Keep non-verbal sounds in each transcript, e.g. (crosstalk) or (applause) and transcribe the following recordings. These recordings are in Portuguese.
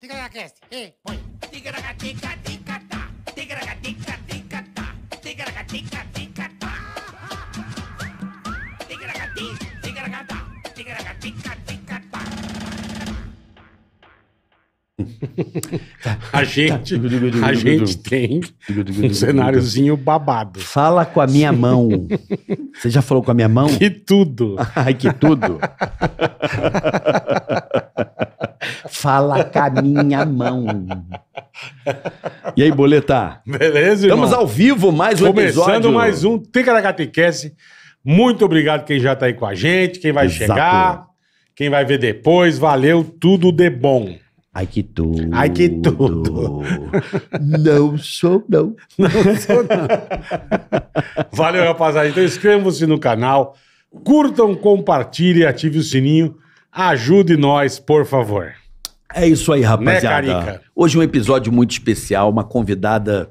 Ticaracast, e põe. Ticaracatica-ticatá, ticaracatica-ticatá, ticaracatica-ticatá. Ticaracati, ticaracatá, ticaracatica-ticatá. (laughs) A gente, a gente tem um cenáriozinho babado. Fala com a minha mão. (laughs) Você já falou com a minha mão? E tudo. Ai, que tudo. (laughs) Fala com a minha mão. (laughs) E aí, Boleta? Beleza, irmão? Estamos ao vivo, mais um Começando episódio. mais um Ticaracaticast. Muito obrigado quem já tá aí com a gente, quem vai Exato. chegar, quem vai ver depois. Valeu, tudo de bom. Ai, que tudo. Ai, que tudo. (laughs) Não sou, não. (laughs) Valeu, rapaziada. Então inscrevam-se no canal, curtam, compartilhem, ative o sininho. Ajude nós, por favor. É isso aí, rapaziada. Né? Hoje um episódio muito especial, uma convidada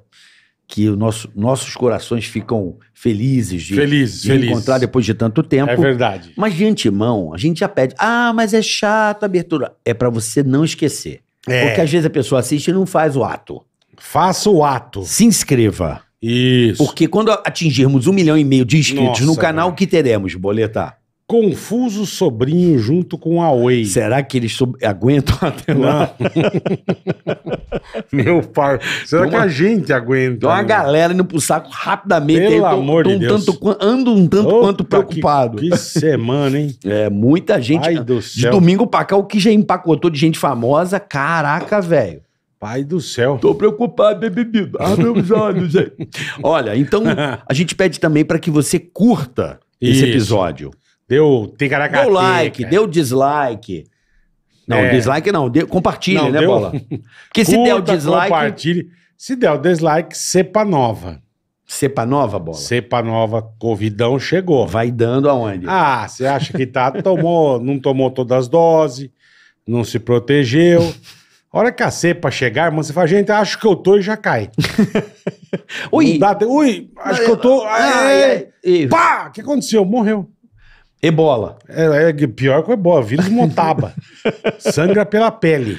que nosso, nossos corações ficam felizes de, Felizes, de felizes. encontrar depois de tanto tempo. É verdade. Mas de antemão, a gente já pede, ah, mas é chato a abertura. É pra você não esquecer. É. Porque às vezes a pessoa assiste e não faz o ato. Faça o ato. Se inscreva. Isso. Porque quando atingirmos um milhão e meio de inscritos Nossa, no canal, o que teremos, Boleta? Confuso sobrinho junto com a Way. Será que eles aguentam (laughs) até lá? (laughs) Meu pai. Será que a gente aguenta? Uma né? galera indo pro saco rapidamente. Pelo tô- amor tô de um Deus. Tanto, ando um tanto Opa, quanto preocupado. Que, que semana, hein? (laughs) É, muita gente. Pai do de céu. domingo pra cá, o que já empacotou de gente famosa, caraca, velho. Pai do céu. Tô preocupado, bebê. bebido. Ah, meus olhos, gente. Olha, então a gente pede também pra que você curta esse Isso. episódio. Deu ticaracateca. O like, o dislike. Não, É. dislike não, dê, compartilha, Não, né, deu- Bola? (laughs) Porque se der o dislike, Compartilhe. Se der o dislike, cepa nova. cepa nova, Bola. Cepa nova, Covidão chegou. Vai dando aonde? Ah, você acha que tá, tomou, (laughs) não tomou todas as doses, não se protegeu. A hora que a cepa chegar, irmão, você fala, gente, acho que eu tô e já cai. (laughs) Ui! Dá Ui, acho que eu tô. Ai, Ai, ai, ai. Pá! O que aconteceu? Morreu. Ebola. É, é pior que o ebola, vírus motaba. (laughs) Sangra pela pele.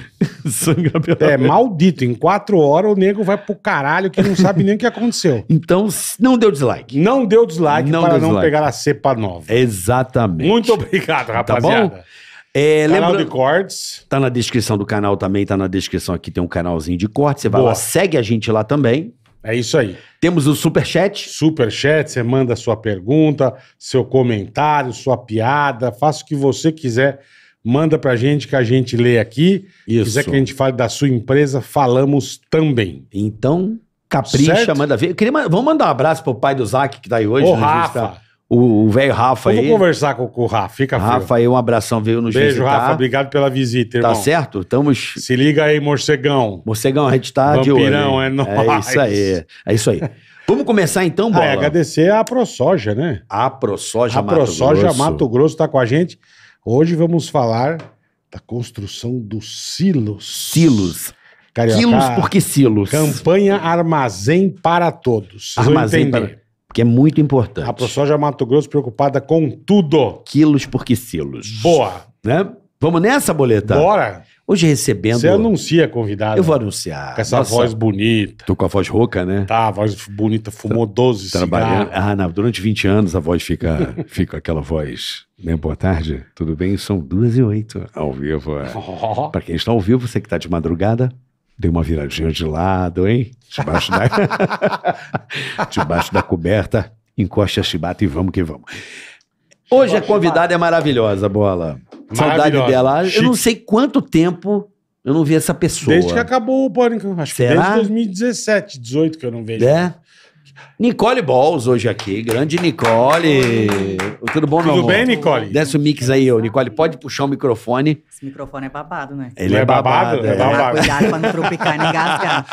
Sangra pela É maldito. Em quatro horas o nego vai pro caralho que não sabe nem o que aconteceu. (laughs) Então, não deu dislike. Não deu dislike Não para deu não dislike. pegar a cepa nova. Exatamente. Muito obrigado, rapaziada. bom? É, Canal lembra- de cortes. Tá na descrição do canal também, tá na descrição aqui, tem um canalzinho de corte. Você vai Boa. lá, segue a gente lá também. É isso aí. Temos o Superchat. Super chat, você manda sua pergunta, seu comentário, sua piada, faça o que você quiser. Manda pra gente que a gente lê aqui. Se Isso. quiser que a gente fale da sua empresa, falamos também. Então, capricha, Certo? manda ver. Eu queria, vamos mandar um abraço pro pai do Zac que tá aí hoje. Ô, né, a gente Rafa. tá- O velho Rafa Vamos aí. conversar com, com o Rafa, fica frio. Rafa aí, um abração, veio nos Beijo, visitar. Rafa. Obrigado pela visita, irmão. Tá certo? Estamos... Se liga aí, morcegão. Morcegão, a gente tá de olho. Vampirão, hein? é nóis. É isso aí. É isso aí. Vamos começar então, Ah, Bola? é agradecer a ProSoja, né? A ProSoja a Mato ProSoja Grosso. Mato Grosso tá com a gente. Hoje vamos falar da construção dos silos. Silos. Carioca. Quilos por que silos? Campanha Armazém para Todos. Vocês Armazém para... Porque é muito importante. A ProSoja Mato Grosso preocupada com tudo. Quilos por que silos. Boa. Né? Vamos nessa, Boleta? Bora. Hoje recebendo... Você anuncia convidado. Eu vou anunciar. Com essa Nossa, voz bonita. Tô com a voz rouca, né? Tá, a voz bonita, fumou 12 Trabalhando. cigarros. Ah, não, durante 20 anos a voz fica, (laughs) fica aquela voz. Bem, boa tarde, tudo bem? São duas e oito ao vivo. é. Ó, Pra quem está ao vivo, você que tá de madrugada, dê uma viradinha de lado, hein? Debaixo da, (laughs) Debaixo da coberta, encoste a chibata e vamos que vamos. Hoje a convidada é maravilhosa, Bola. Saudade dela. Chique. Eu não sei quanto tempo eu não vi essa pessoa. Desde que acabou o Pânico. Acho Será? que desde 2017, 18 que eu não vejo. É? Nicole Balls hoje aqui, grande Nicole. Tudo bom, meu Tudo amor? bem, Nicole? Desce o mix aí, ô. Nicole, pode puxar o microfone. Esse microfone é babado, né? Ele é é babado? babado. É é. babado. Cuidado pra não tropicar e não engasgar.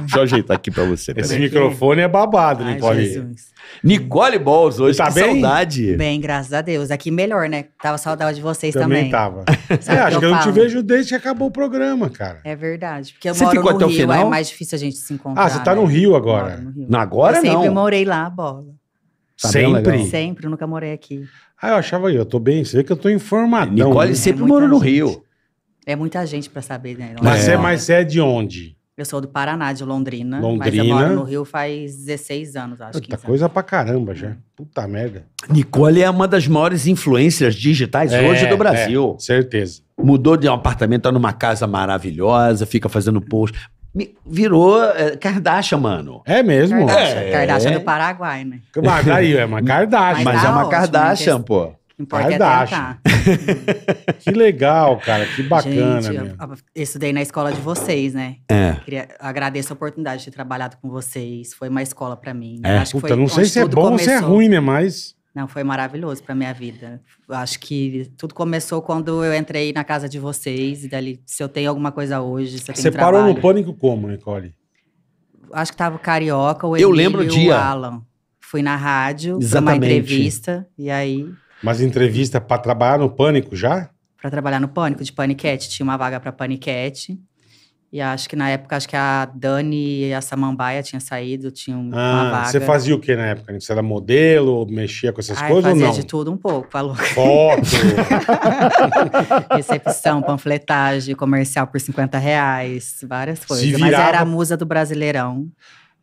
Deixa eu ajeitar aqui pra você. Esse peraí. microfone é babado, Ai, Nicole. Jesus. Nicole Balls hoje, Tá que bem? saudade. Bem, graças a Deus. Aqui melhor, né? Tava saudade de vocês Também, também. tava. Sabe É, o acho que eu eu não te vejo desde que acabou o programa, cara. É verdade. Porque eu Você moro ficou no até o Rio, final? é mais difícil a gente se encontrar. Ah, você tá no né? Rio Moro agora. no Rio. Não, agora eu sempre não. morei lá, bola. Tá Sempre. Sempre, eu nunca morei aqui. Ah, eu achava aí, eu tô bem. Você vê que eu tô informadão. Nicole né? sempre É morou no gente. Rio. É muita gente pra saber, né? Mas, É. você, mas é de onde? Eu sou do Paraná, de Londrina. Mas eu Londrina. moro no Rio faz 16 anos, acho. Puta 15 coisa pra caramba já. Puta merda. Nicole é uma das maiores influências digitais hoje É, do Brasil. é, certeza. Mudou de um apartamento, tá numa casa maravilhosa, fica fazendo post. Virou é, Kardashian, mano. É mesmo? Kardashian, É. Kardashian do Paraguai, né? Mas daí é uma Kardashian. Mas tá é uma ótimo, Kardashian, né? pô. Que importa Kardashian. é. (laughs) Que legal, cara. Que bacana, Gente, meu. eu, eu estudei na escola de vocês, né? É. Queria, agradeço a oportunidade de ter trabalhado com vocês. Foi uma escola pra mim. É, Acho que Puta, foi não sei se é bom ou se é começou. ruim, né? Mas. Não, foi maravilhoso pra minha vida. Acho que tudo começou quando eu entrei na casa de vocês. E dali, se eu tenho alguma coisa hoje, se eu tenho Você parou trabalho. no pânico como, Nicole? Acho que tava o Carioca, o Eu lembro o e dia. o Alan. Fui na rádio, pra uma Exatamente. entrevista. E aí, Mas entrevista pra trabalhar no pânico já? pra trabalhar no Pânico, de Paniquete. Tinha uma vaga pra Paniquete. E acho que na época, acho que a Dani e a Samambaia tinham saído, tinham uma Ah, vaga. você fazia o que na época? Você era modelo, mexia com essas Ai, coisas ou fazia não? de tudo um pouco, falou. Foto. (laughs) Recepção, panfletagem, comercial por 50 reais, várias coisas. Mas virava- era a musa do Brasileirão.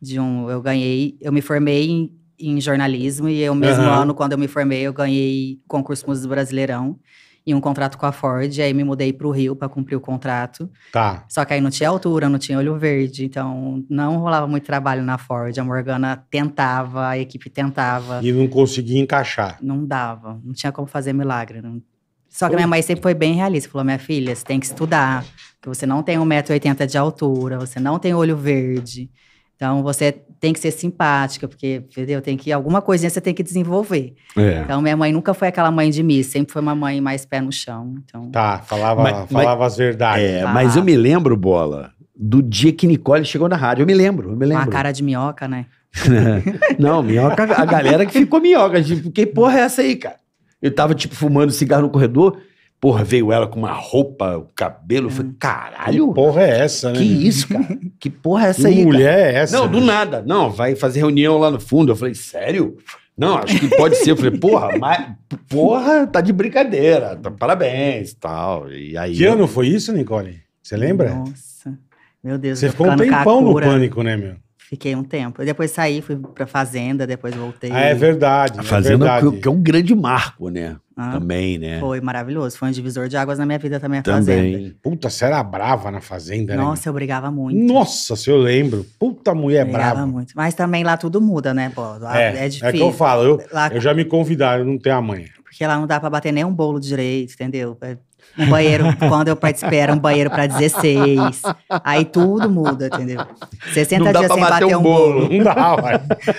De um, eu ganhei, eu me formei em, em jornalismo e eu mesmo Aham. ano, quando eu me formei, eu ganhei concurso Musa do Brasileirão e um contrato com a Ford. Aí me mudei para o Rio para cumprir o contrato. tá. Só que aí não tinha altura, não tinha olho verde, então não rolava muito trabalho na Ford. A Morgana tentava, a equipe tentava. E não conseguia encaixar. Não dava, não tinha como fazer milagre. não. Só que minha mãe sempre foi bem realista. Falou, minha filha, você tem que estudar, porque você não tem 1,80m de altura, você não tem olho verde. Então, você tem que ser simpática, porque, entendeu? Tem que, alguma coisinha você tem que desenvolver. É. Então, minha mãe nunca foi aquela mãe de mim, sempre foi uma mãe mais pé no chão. Então, Tá, falava, Mas- falava as verdades. É, Ah. mas eu me lembro, Bola, do dia que Nicole chegou na rádio. Eu me lembro, eu me com a lembro. cara de minhoca, né? (laughs) Não, minhoca, a galera que ficou minhoca. Tipo, que porra é essa aí, cara? Eu tava, tipo, fumando cigarro no corredor. Porra, veio ela com uma roupa, o cabelo. Eu falei, Que caralho, porra é essa, né? que isso, cara? Que porra é essa Que aí, cara? mulher é essa? Não, do nada. Não, vai fazer reunião lá no fundo. Eu falei, sério? Não, acho que pode ser. Eu falei, porra, mas, porra, tá de brincadeira. Tá, parabéns e tal. E aí. Que ano foi isso, Nicole? Você lembra? Nossa, meu Deus. Você ficou um tempão no pânico, né, meu? Fiquei um tempo. Eu depois saí, fui pra fazenda, depois voltei. Ah, é verdade. A é Fazenda, verdade. que, é um grande marco, né? Ah, Também, né? Foi maravilhoso. Foi um divisor de águas na minha vida também, a fazenda. Também. Puta, você era brava na fazenda, né? Nossa, eu brigava muito. Nossa, se eu lembro. Puta mulher brigava brava. muito. Mas também lá tudo muda, né, pô? Lá É, é, é, difícil. que eu falo. Eu, Lá, eu já me convidaram, eu não tenho a manha. Porque lá não dá pra bater nem um bolo direito, entendeu? É Um banheiro, quando eu participei, era um banheiro pra 16. Aí tudo muda, entendeu? 60 Não dá dias pra sem bater bater um um bolo. Não dá, uai.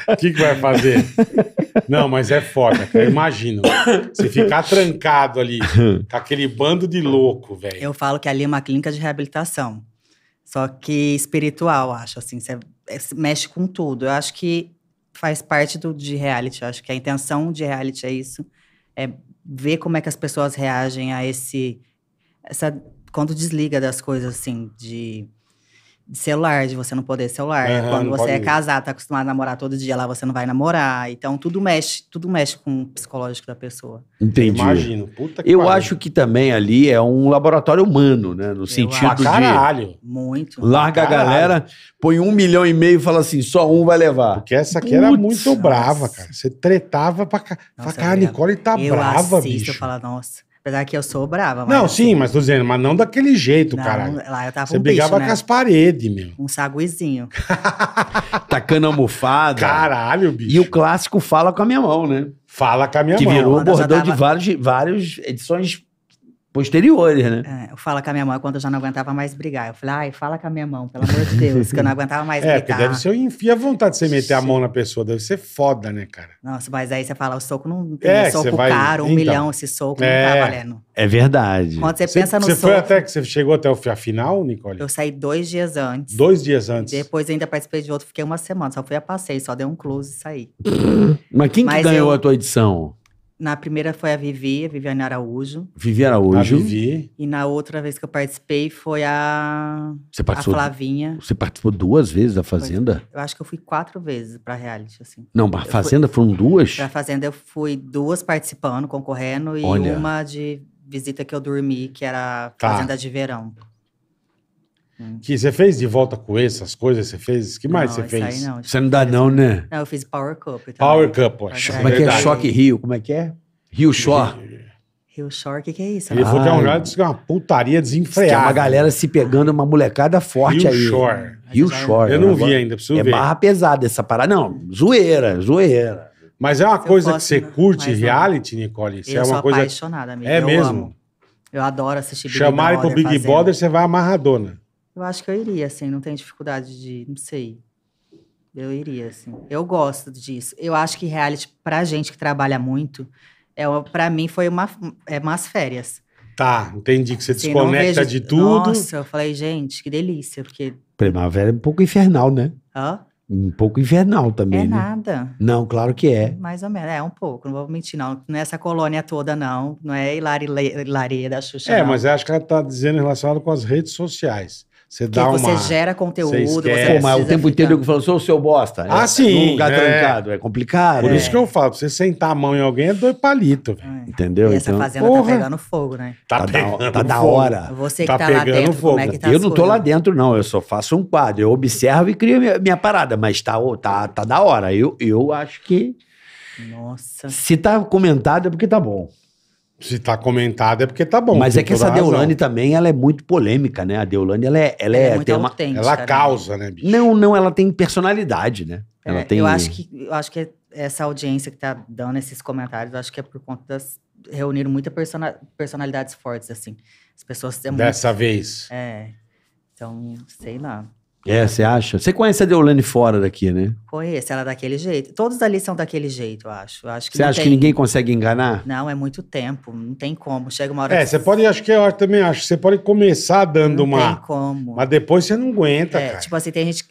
O que, que vai fazer? Não, mas é foda, cara. Eu imagino. Você ficar trancado ali, com aquele bando de louco, velho. Eu falo que ali é uma clínica de reabilitação. Só que espiritual, acho, assim. Você é, se mexe com tudo. Eu acho que faz parte do, de reality. Eu acho que a intenção de reality é isso. É ver como é que as pessoas reagem a esse... Essa, quando desliga das coisas, assim, de... de celular, de você não poder celular. Aham, Quando você é casado, tá acostumado a namorar todo dia, lá você não vai namorar. Então, tudo mexe, tudo mexe com o psicológico da pessoa. Entendi. Imagino. Puta que Eu pariu. acho que também ali é um laboratório humano, né? No sentido Pra de. caralho. Muito. Larga a Caralho. galera, põe um milhão e meio e fala assim: só um vai levar. Porque essa aqui era Putz, muito brava, nossa. cara. Você tretava pra Nossa, cara, a eu- Nicole tá eu brava, assisto, bicho. eu falo, nossa. Apesar que eu sou brava, mas. Não, assim, sim, mas tô dizendo, mas não daquele jeito, caralho. Lá eu tava Você um brigava bicho, né? com as paredes, meu. Um saguizinho. (laughs) Tacando almofada. Caralho, bicho. E o clássico fala com a minha mão, né? Fala com a minha que mão. virou o Quando bordão de tava- vários, vários edições posteriores, né? É, eu falo com a minha mão quando eu já não aguentava mais brigar. Eu falei, ai, fala com a minha mão, pelo amor de Deus, que eu não aguentava mais (laughs) É, porque brigar. deve ser. Enfia a vontade de você meter a mão na pessoa. Deve ser foda, né, cara? Nossa, mas aí você fala, o soco não tem É, um soco vai- caro, um então. milhão, esse soco É. não tá valendo. É verdade. Quando você, Você, pensa no você soco, foi até que você chegou até o final, Nicole? eu saí dois dias antes. Dois dias antes. Depois ainda participei de outro, fiquei uma semana, só fui a passeio, só dei um close e saí. (laughs) Mas quem que Mas ganhou eu- a tua edição? Na primeira foi a Vivi, a Viviane Araújo. Vivi A Araújo. Vivi. E na outra vez que eu participei foi a, Você a Flavinha. você participou duas vezes da Fazenda? Eu acho que eu fui quatro vezes pra reality, assim. Não, a fui- Fazenda foram duas? Pra Fazenda eu fui duas participando, concorrendo, e Olha. uma de visita que eu dormi, que era Tá. Fazenda de Verão. Que você fez de volta com essas coisas? Você fez? que mais Não, você fez? Não. Você não dá não, né? Não, eu fiz Power Cup. também. Power Cup, ó. Como é que é? Choque Rio, como é que é? Rio Shore. Rio Shore, o que, que é isso? Ele falou que é um Ah, que é uma putaria Diz que desenfreada. é uma galera se pegando, uma molecada forte Rio aí. Shore. Rio Shore. Eu é não vi ainda, preciso É ver. barra pesada essa parada. Não, zoeira, zoeira. Mas é uma Eu coisa que você curte reality, Nicole? Isso eu é sou uma coisa. apaixonada, amiga. É eu mesmo? amo. Eu adoro assistir Big Chamarem pro Brother, Big Fazenda. Brother, você vai amarradona. Eu acho que eu iria, assim, não tem dificuldade de, não sei. Eu iria, assim. Eu gosto disso. Eu acho que reality, pra gente que trabalha muito, é, pra mim foi uma, é umas férias. Tá, entendi que você Assim, desconecta vejo- de tudo. Nossa, eu falei, gente, que delícia, porque... Primavera é um pouco infernal, né? Hã? Um pouco infernal também, É né? nada. Não, claro que é. Mais ou menos, é um pouco, não vou mentir, não. Não é essa colônia toda, não. Não é Hilari, Hilaria da Xuxa, É, não. mas eu acho que ela tá dizendo relacionado com as redes sociais. Você Porque dá você uma. gera conteúdo, você você, esquece. Pô, mas o tempo inteiro ficar- eu falo, sou o seu bosta. Ah, É, sim, Num lugar é. trancado. É complicado. Por né? isso que eu falo, pra você sentar a mão em alguém é dois palitos, velho. É. Entendeu? E essa Então, fazenda porra. tá pegando fogo, né? Tá, tá, da, pegando tá da fogo. hora. Você que Tá tá, lá pegando dentro, fogo. como é que tá eu não tô coisas? lá dentro, não. Eu só faço um quadro. Eu observo e crio minha, minha parada. Mas tá, tá, tá da hora. Eu, eu acho que Nossa. se tá comentado é porque tá bom. Se tá comentado é porque tá bom. Mas é que essa. Deolane também, ela é muito polêmica, né? A Deolane, ela é... Ela Ela é, é muito tem uma... Ela né? causa, né, bicho? Não, não, ela tem personalidade, né? É, Ela tem... Eu acho que eu acho que essa audiência que tá dando esses comentários, eu acho que é por conta das reuniram muitas persona- personalidades fortes assim. As pessoas é muito Dessa vez. é. Então, sei lá. É, você acha? Você conhece a Deolane fora daqui, né? Conheço ela daquele jeito. Todos ali são daquele jeito, eu acho. Eu acho que Você não acha tem- que ninguém consegue enganar? Não, é muito tempo, não tem como. Chega uma hora É, que você pode, acho que eu também acho, que você pode começar dando não uma. tem como. Mas depois você não aguenta, É, cara. tipo assim, tem gente.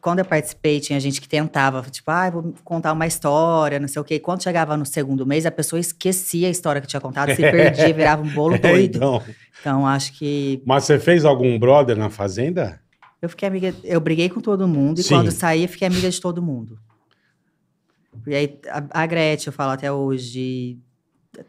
quando eu participei, tinha gente que tentava, tipo, ah, vou contar uma história, não sei o quê. Quando chegava no segundo mês, a pessoa esquecia a história que tinha contado, se (laughs) perdia, virava um bolo É, doido. então. Então, acho que. Mas você fez algum brother na fazenda? Eu fiquei amiga. Eu briguei com todo mundo, e Sim. quando saí, eu fiquei amiga de todo mundo. E aí, a, a Gretchen, eu falo até hoje.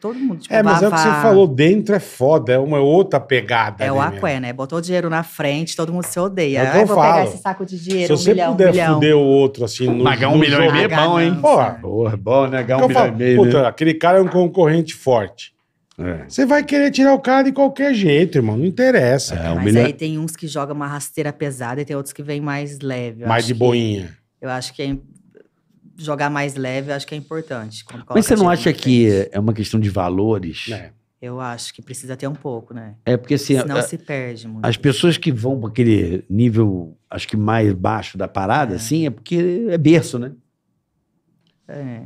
Todo mundo, tipo, é, mas é o que você falou, dentro é foda, é uma outra pegada. É o né, aqué, né? Botou dinheiro na frente, todo mundo se odeia. É Ai, eu vou falo. pegar esse saco de dinheiro, Se um você milhão, um puder milhão. fuder o outro assim no, Pagar um milhão e meio é bom, hein? Porra, Porra, bom, né? Ganhar que eu falo, puta, aquele cara é um concorrente forte. É. Você vai querer tirar o cara de qualquer jeito, irmão. Não interessa. É, um Mas aí tem uns que jogam uma rasteira pesada e tem outros que vêm mais leve. Eu Mais acho de que- boinha. Eu acho que é- jogar mais leve, eu acho que é importante. Mas você não acha que frente. é uma questão de valores? É. Eu acho que precisa ter um pouco, né? É porque assim, Senão a- se perde muito. as pessoas que vão para aquele nível, acho que mais baixo da parada, assim, é porque é berço, né? É.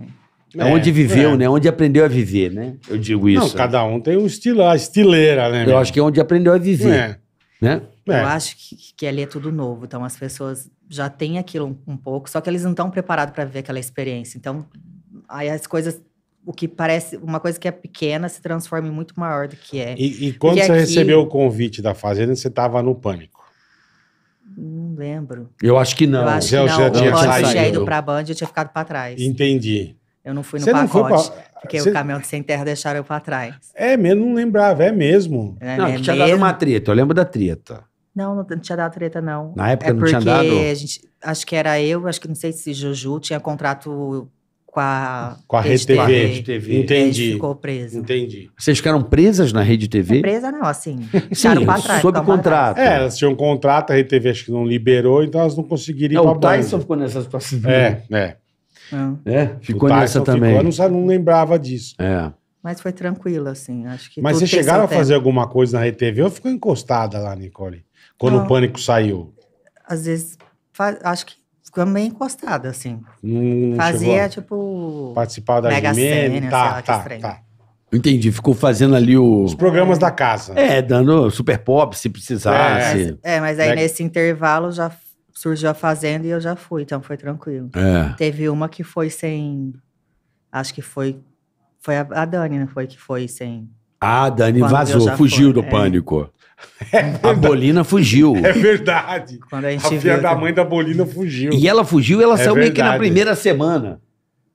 É, onde viveu, é. né? Onde aprendeu a viver, né? Eu digo isso. Não, cada um tem um estilo, a estileira, né? Eu acho que é onde aprendeu a viver, é. né? É. Eu acho que, que ali é tudo novo. Então as pessoas já têm aquilo um, um pouco, só que eles não estão preparados para ver aquela experiência. Então, aí as coisas. O que parece. Uma coisa que é pequena se transforma em muito maior do que é. E, e quando Porque você aqui- recebeu o convite da Fazenda, você tava no pânico. Não lembro. Eu acho que não. eu acho que já- não. já tinha Quando eu tinha saído. ido pra Band, eu tinha ficado pra trás. Entendi. Eu não fui no Você não foi pacote. pra- Porque você- o caminhão de sem terra deixaram eu pra trás. É mesmo, não lembrava, é mesmo. É, Não, é tinha dado mesmo? uma treta, eu lembro da treta. Não, não tinha dado treta, não. Na época é não tinha dado? a gente, acho que era eu, acho que não sei se Juju tinha contrato com a, Com a Rede TV. TV. Rede TV. A gente Entendi. ficou preso. Entendi. Vocês ficaram presas na Rede TV? Presa não, assim. (laughs) Pra trás. sob ficaram contrato. É, elas tinham um contrato, a RTV acho que não liberou, então elas não conseguiriam ir o Tyson Band. ficou nessa situação. É, é. Não, É, ficou nessa ficou, também. eu não, não lembrava disso. É. Mas foi tranquilo, assim. Acho que Mas vocês chegaram a fazer alguma coisa na RTV ou ficou encostada lá, Nicole? Quando Não. o pânico saiu? Às vezes, fa- acho que ficou meio encostada, assim. Não Fazia, tipo. participar da Mega? Sena, sei Tá, tá, estranho. tá. Entendi, ficou fazendo ali o. Os programas da casa. É, dando super pop se precisasse. É, mas aí Mega- nesse intervalo já surgiu a Fazenda e eu já fui, então foi tranquilo. É. Teve uma que foi sem. Acho que foi. Foi a, a Dani, não foi? Que foi sem. Ah, Dani Quando vazou, fugiu fui, do é. pânico. A Bolina fugiu. É verdade. Quando a A gente filha viu. da mãe da Bolina fugiu. E ela fugiu, ela É saiu meio que na verdade. primeira semana.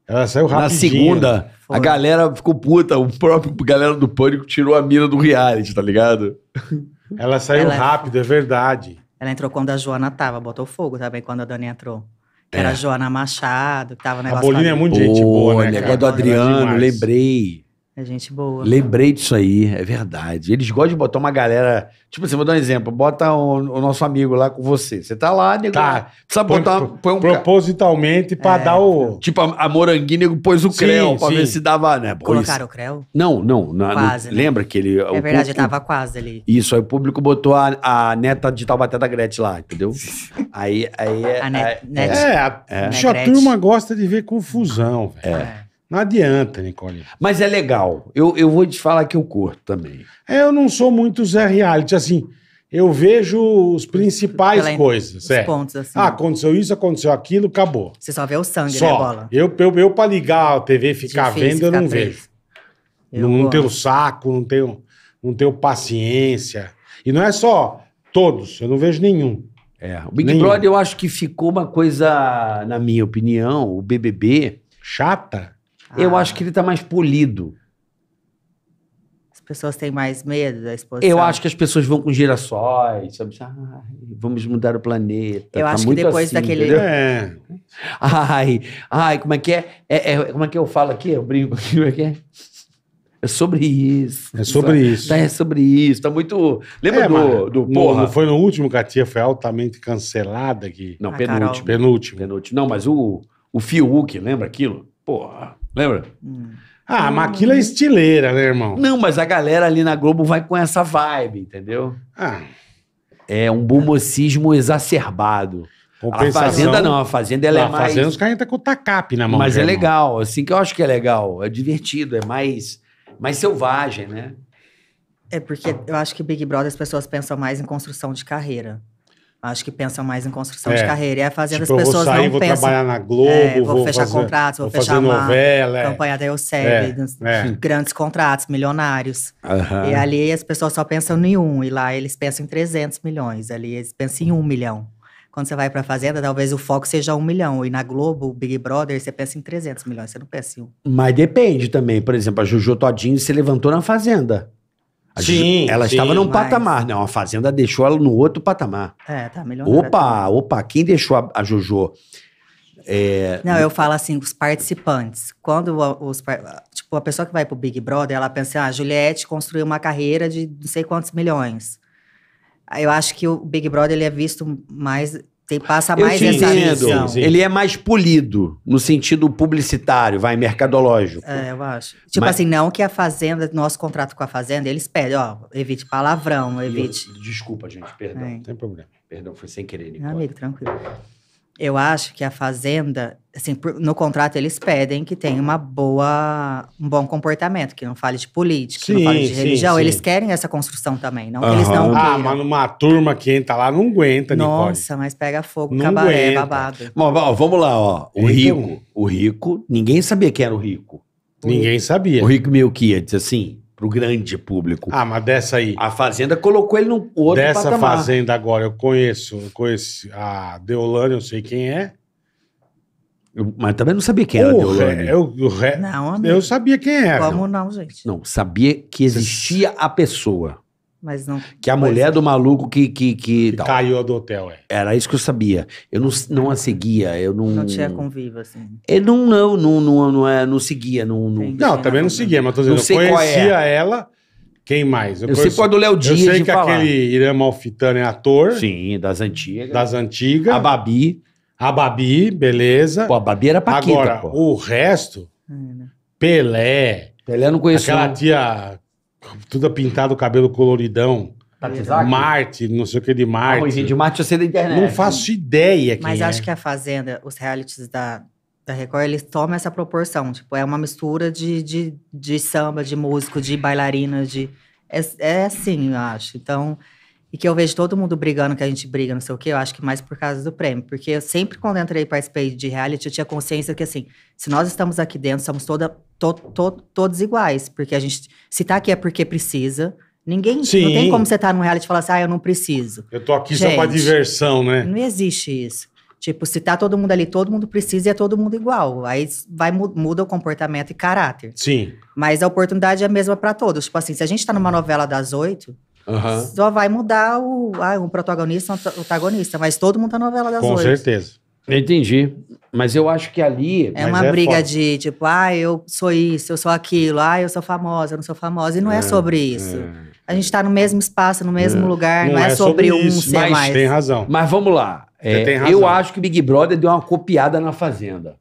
Ela saiu Na rapidinho. segunda, Foi. a galera ficou puta. O próprio galera do Pânico tirou a mira do reality, tá ligado? Ela saiu Ela- rápido, é verdade. Ela entrou quando a Joana tava, botou fogo também quando a Dani entrou. Que É. Era a Joana Machado, que tava o A negócio Bolinha é com muito gente boa, né? negócio do é Adriano, lembrei. É gente boa. Lembrei disso aí, é verdade. Eles gostam de botar uma galera. Tipo assim, vou dar um exemplo. Bota o, o nosso amigo lá com você. Você tá lá, nego. Tá. Precisa Põe- botar. Põe um. Propositalmente pra É. dar o. Tipo, a, a moranguinha, nego pôs o Sim, creu pra sim. ver se dava, né? Pô, Colocaram o Creu? isso- Não, não. na- no- Quase, né? Lembra que ele. É verdade, tava quase ali. Isso, aí o público botou a, a neta de Taubaté da Gretchen lá, entendeu? (laughs) Aí. aí é- A net- aí- net- É, a, É. bicho, a turma gosta de ver confusão, velho. É. Não adianta, Nicole. Mas é legal. Eu, eu vou te falar que eu curto também. É, eu não sou muito Zé Reality, assim. Eu vejo os principais Pela- coisas. Os É. pontos, assim. Ah, aconteceu isso, aconteceu aquilo, acabou. Você só vê o sangue, né, Só. Bola? Eu, eu, eu pra ligar a TV e ficar Difícil vendo, eu ficar não três. vejo. Eu não, não tenho saco, não tenho, não tenho paciência. E não é só todos, eu não vejo nenhum. É. O Big Nenhum. Brother, eu acho que ficou uma coisa, na minha opinião, o BBB, Chata? Eu Ah, acho que ele tá mais polido. As pessoas têm mais medo da exposição. Eu acho que as pessoas vão com girassóis, sabe? Ai, vamos mudar o planeta. Eu Tá acho que depois assim, daquele- entendeu? É. Ai, ai, como é que é? É, é- Como é que eu falo aqui? Eu brinco aqui, como é que é? É sobre isso. É sobre isso. Tá, é sobre isso. Tá muito. Lembra É, do, do no- porra? Não foi no último que a tia foi altamente cancelada aqui. Não, Ah, penúltimo. Carol. Penúltimo. Penúltimo. Não, mas o, o Fiuk, lembra aquilo? Porra, lembra? Hum. Ah, mas aquilo é estileira, né, irmão? Não, mas a galera ali na Globo vai com essa vibe, entendeu? Ah, É um bumocismo exacerbado. A. Fazenda não, a Fazenda ela é mais. Fazenda os caras tá com o tacape na mão. Mas é irmão. legal, assim que eu acho que é legal. É divertido, é mais, mais selvagem, né? É porque eu acho que Big Brother as pessoas pensam mais em construção de carreira. Acho que pensam mais em construção É. de carreira. E a Fazenda Tipo, as eu vou pessoas sair, não vou pensam. trabalhar na Globo, É, vou, fechar fazer, contratos, vou, vou fechar fazer uma novela. é. campanha da É, Euseb, dos é. grandes contratos, milionários. Aham. E ali as pessoas só pensam em um, e lá eles pensam em 300 milhões. Ali eles pensam em um milhão. Quando você vai pra Fazenda, talvez o foco seja um milhão. E na Globo, Big Brother, você pensa em 300 milhões, você não pensa em um. Mas depende também. Por exemplo, a Jojo Todinho se levantou na Fazenda. A Sim, ela sim. estava num Mas- patamar. Não, a Fazenda deixou ela no outro patamar. É, tá milionário. Opa, opa, quem deixou a, a Jojo? É, Não, eu falo assim, os participantes. Quando a- os, tipo, a pessoa que vai pro Big Brother, ela pensa, ah, a Juliette construiu uma carreira de não sei quantos milhões. Eu acho que o Big Brother ele é visto mais, tem, passa eu mais te essa entendo. visão. Sim, sim. Ele é mais polido, no sentido publicitário, vai, mercadológico. É, eu acho. Tipo Mas- assim, não que a Fazenda, nosso contrato com a Fazenda, eles pedem, ó, evite palavrão, evite. Desculpa, gente, perdão. É. Não tem problema. Perdão, foi sem querer, Meu Nicole. amigo, tranquilo. Eu acho que a Fazenda, assim, no contrato eles pedem que tenha uma boa, um bom comportamento, que não fale de política, que não Sim, fale de sim, religião. sim. Eles querem essa construção também, não que eles não. Ah, queiram. mas numa turma que entra lá não aguenta, Nicole. Nossa, mas pega fogo, Não cabaré, aguenta. babado. Bom, ó, vamos lá, ó. O rico, o rico, ninguém sabia quem era o rico. Ninguém sabia. O rico meio que ia dizer assim, pro grande público. Ah, mas dessa aí. A Fazenda colocou ele num outro dessa patamar. fazenda agora, eu conheço, eu conheço a Deolane, eu sei quem é. Eu- mas também não sabia quem era O Deolane. eu, o re- Não, amigo. eu sabia quem era. Como não, gente? Não, sabia que existia a pessoa. Mas não. Que a mulher é. do maluco que... que, que Que caiu do hotel, é. Era isso que eu sabia. Eu não, não a seguia, eu não... Não tinha convívio, assim. Eu não, não, não, não, não, é, não seguia, não... não... Entendi. Não, também não seguia, mas tô dizendo, Não sei eu conhecia ela. Quem mais? Eu sei qual é do Léo eu Dias sei de que falar. aquele Irã Malfitano é ator Sim, das antigas. das antigas. A Babi. A Babi, beleza. Pô, a Babi era Paquita, Agora, pô. o resto, É, né? Pelé, Pelé não conheço. aquela não. tia toda pintada, o cabelo coloridão, Tatizaki? Marte, não sei o que de Marte. Ruizinho de Marte eu sei da internet. não faço ideia quem Mas é. acho que a Fazenda, os realities da, da Record, eles tomam essa proporção. Tipo, é uma mistura de, de, de samba, de músico, de bailarina, de. É, é assim, eu acho. Então. E que eu vejo todo mundo brigando, que a gente briga, não sei o quê, eu acho que mais por causa do prêmio. Porque eu sempre, quando entrei e participei de reality, eu tinha consciência que, assim, se nós estamos aqui dentro, somos toda, to, to- todos iguais. Porque a gente, se tá aqui é porque precisa. Ninguém, Sim. não tem como você estar tá num reality e falar assim, ah, eu não preciso. Eu tô aqui só pra Gente. diversão, né? Não existe isso. Tipo, se tá todo mundo ali, todo mundo precisa e é todo mundo igual. Aí vai, mu- muda o comportamento e caráter. Sim. Mas a oportunidade é a mesma pra todos. Tipo assim, se a gente tá numa novela das oito, Aham. só vai mudar o, ah, um protagonista e um antagonista. Mas todo mundo tá na novela das Com oito. certeza. Eu Entendi. Mas eu acho que ali. É uma é briga foda. de tipo, ah, eu sou isso, eu sou aquilo, ah, eu sou famosa, eu não sou famosa. E não é, sobre isso. A gente tá no mesmo espaço, no mesmo lugar, não, é, sobre, um isso, ser mas mais. tem razão. Mas vamos lá. É, tem razão. eu acho que Big Brother deu uma copiada na Fazenda.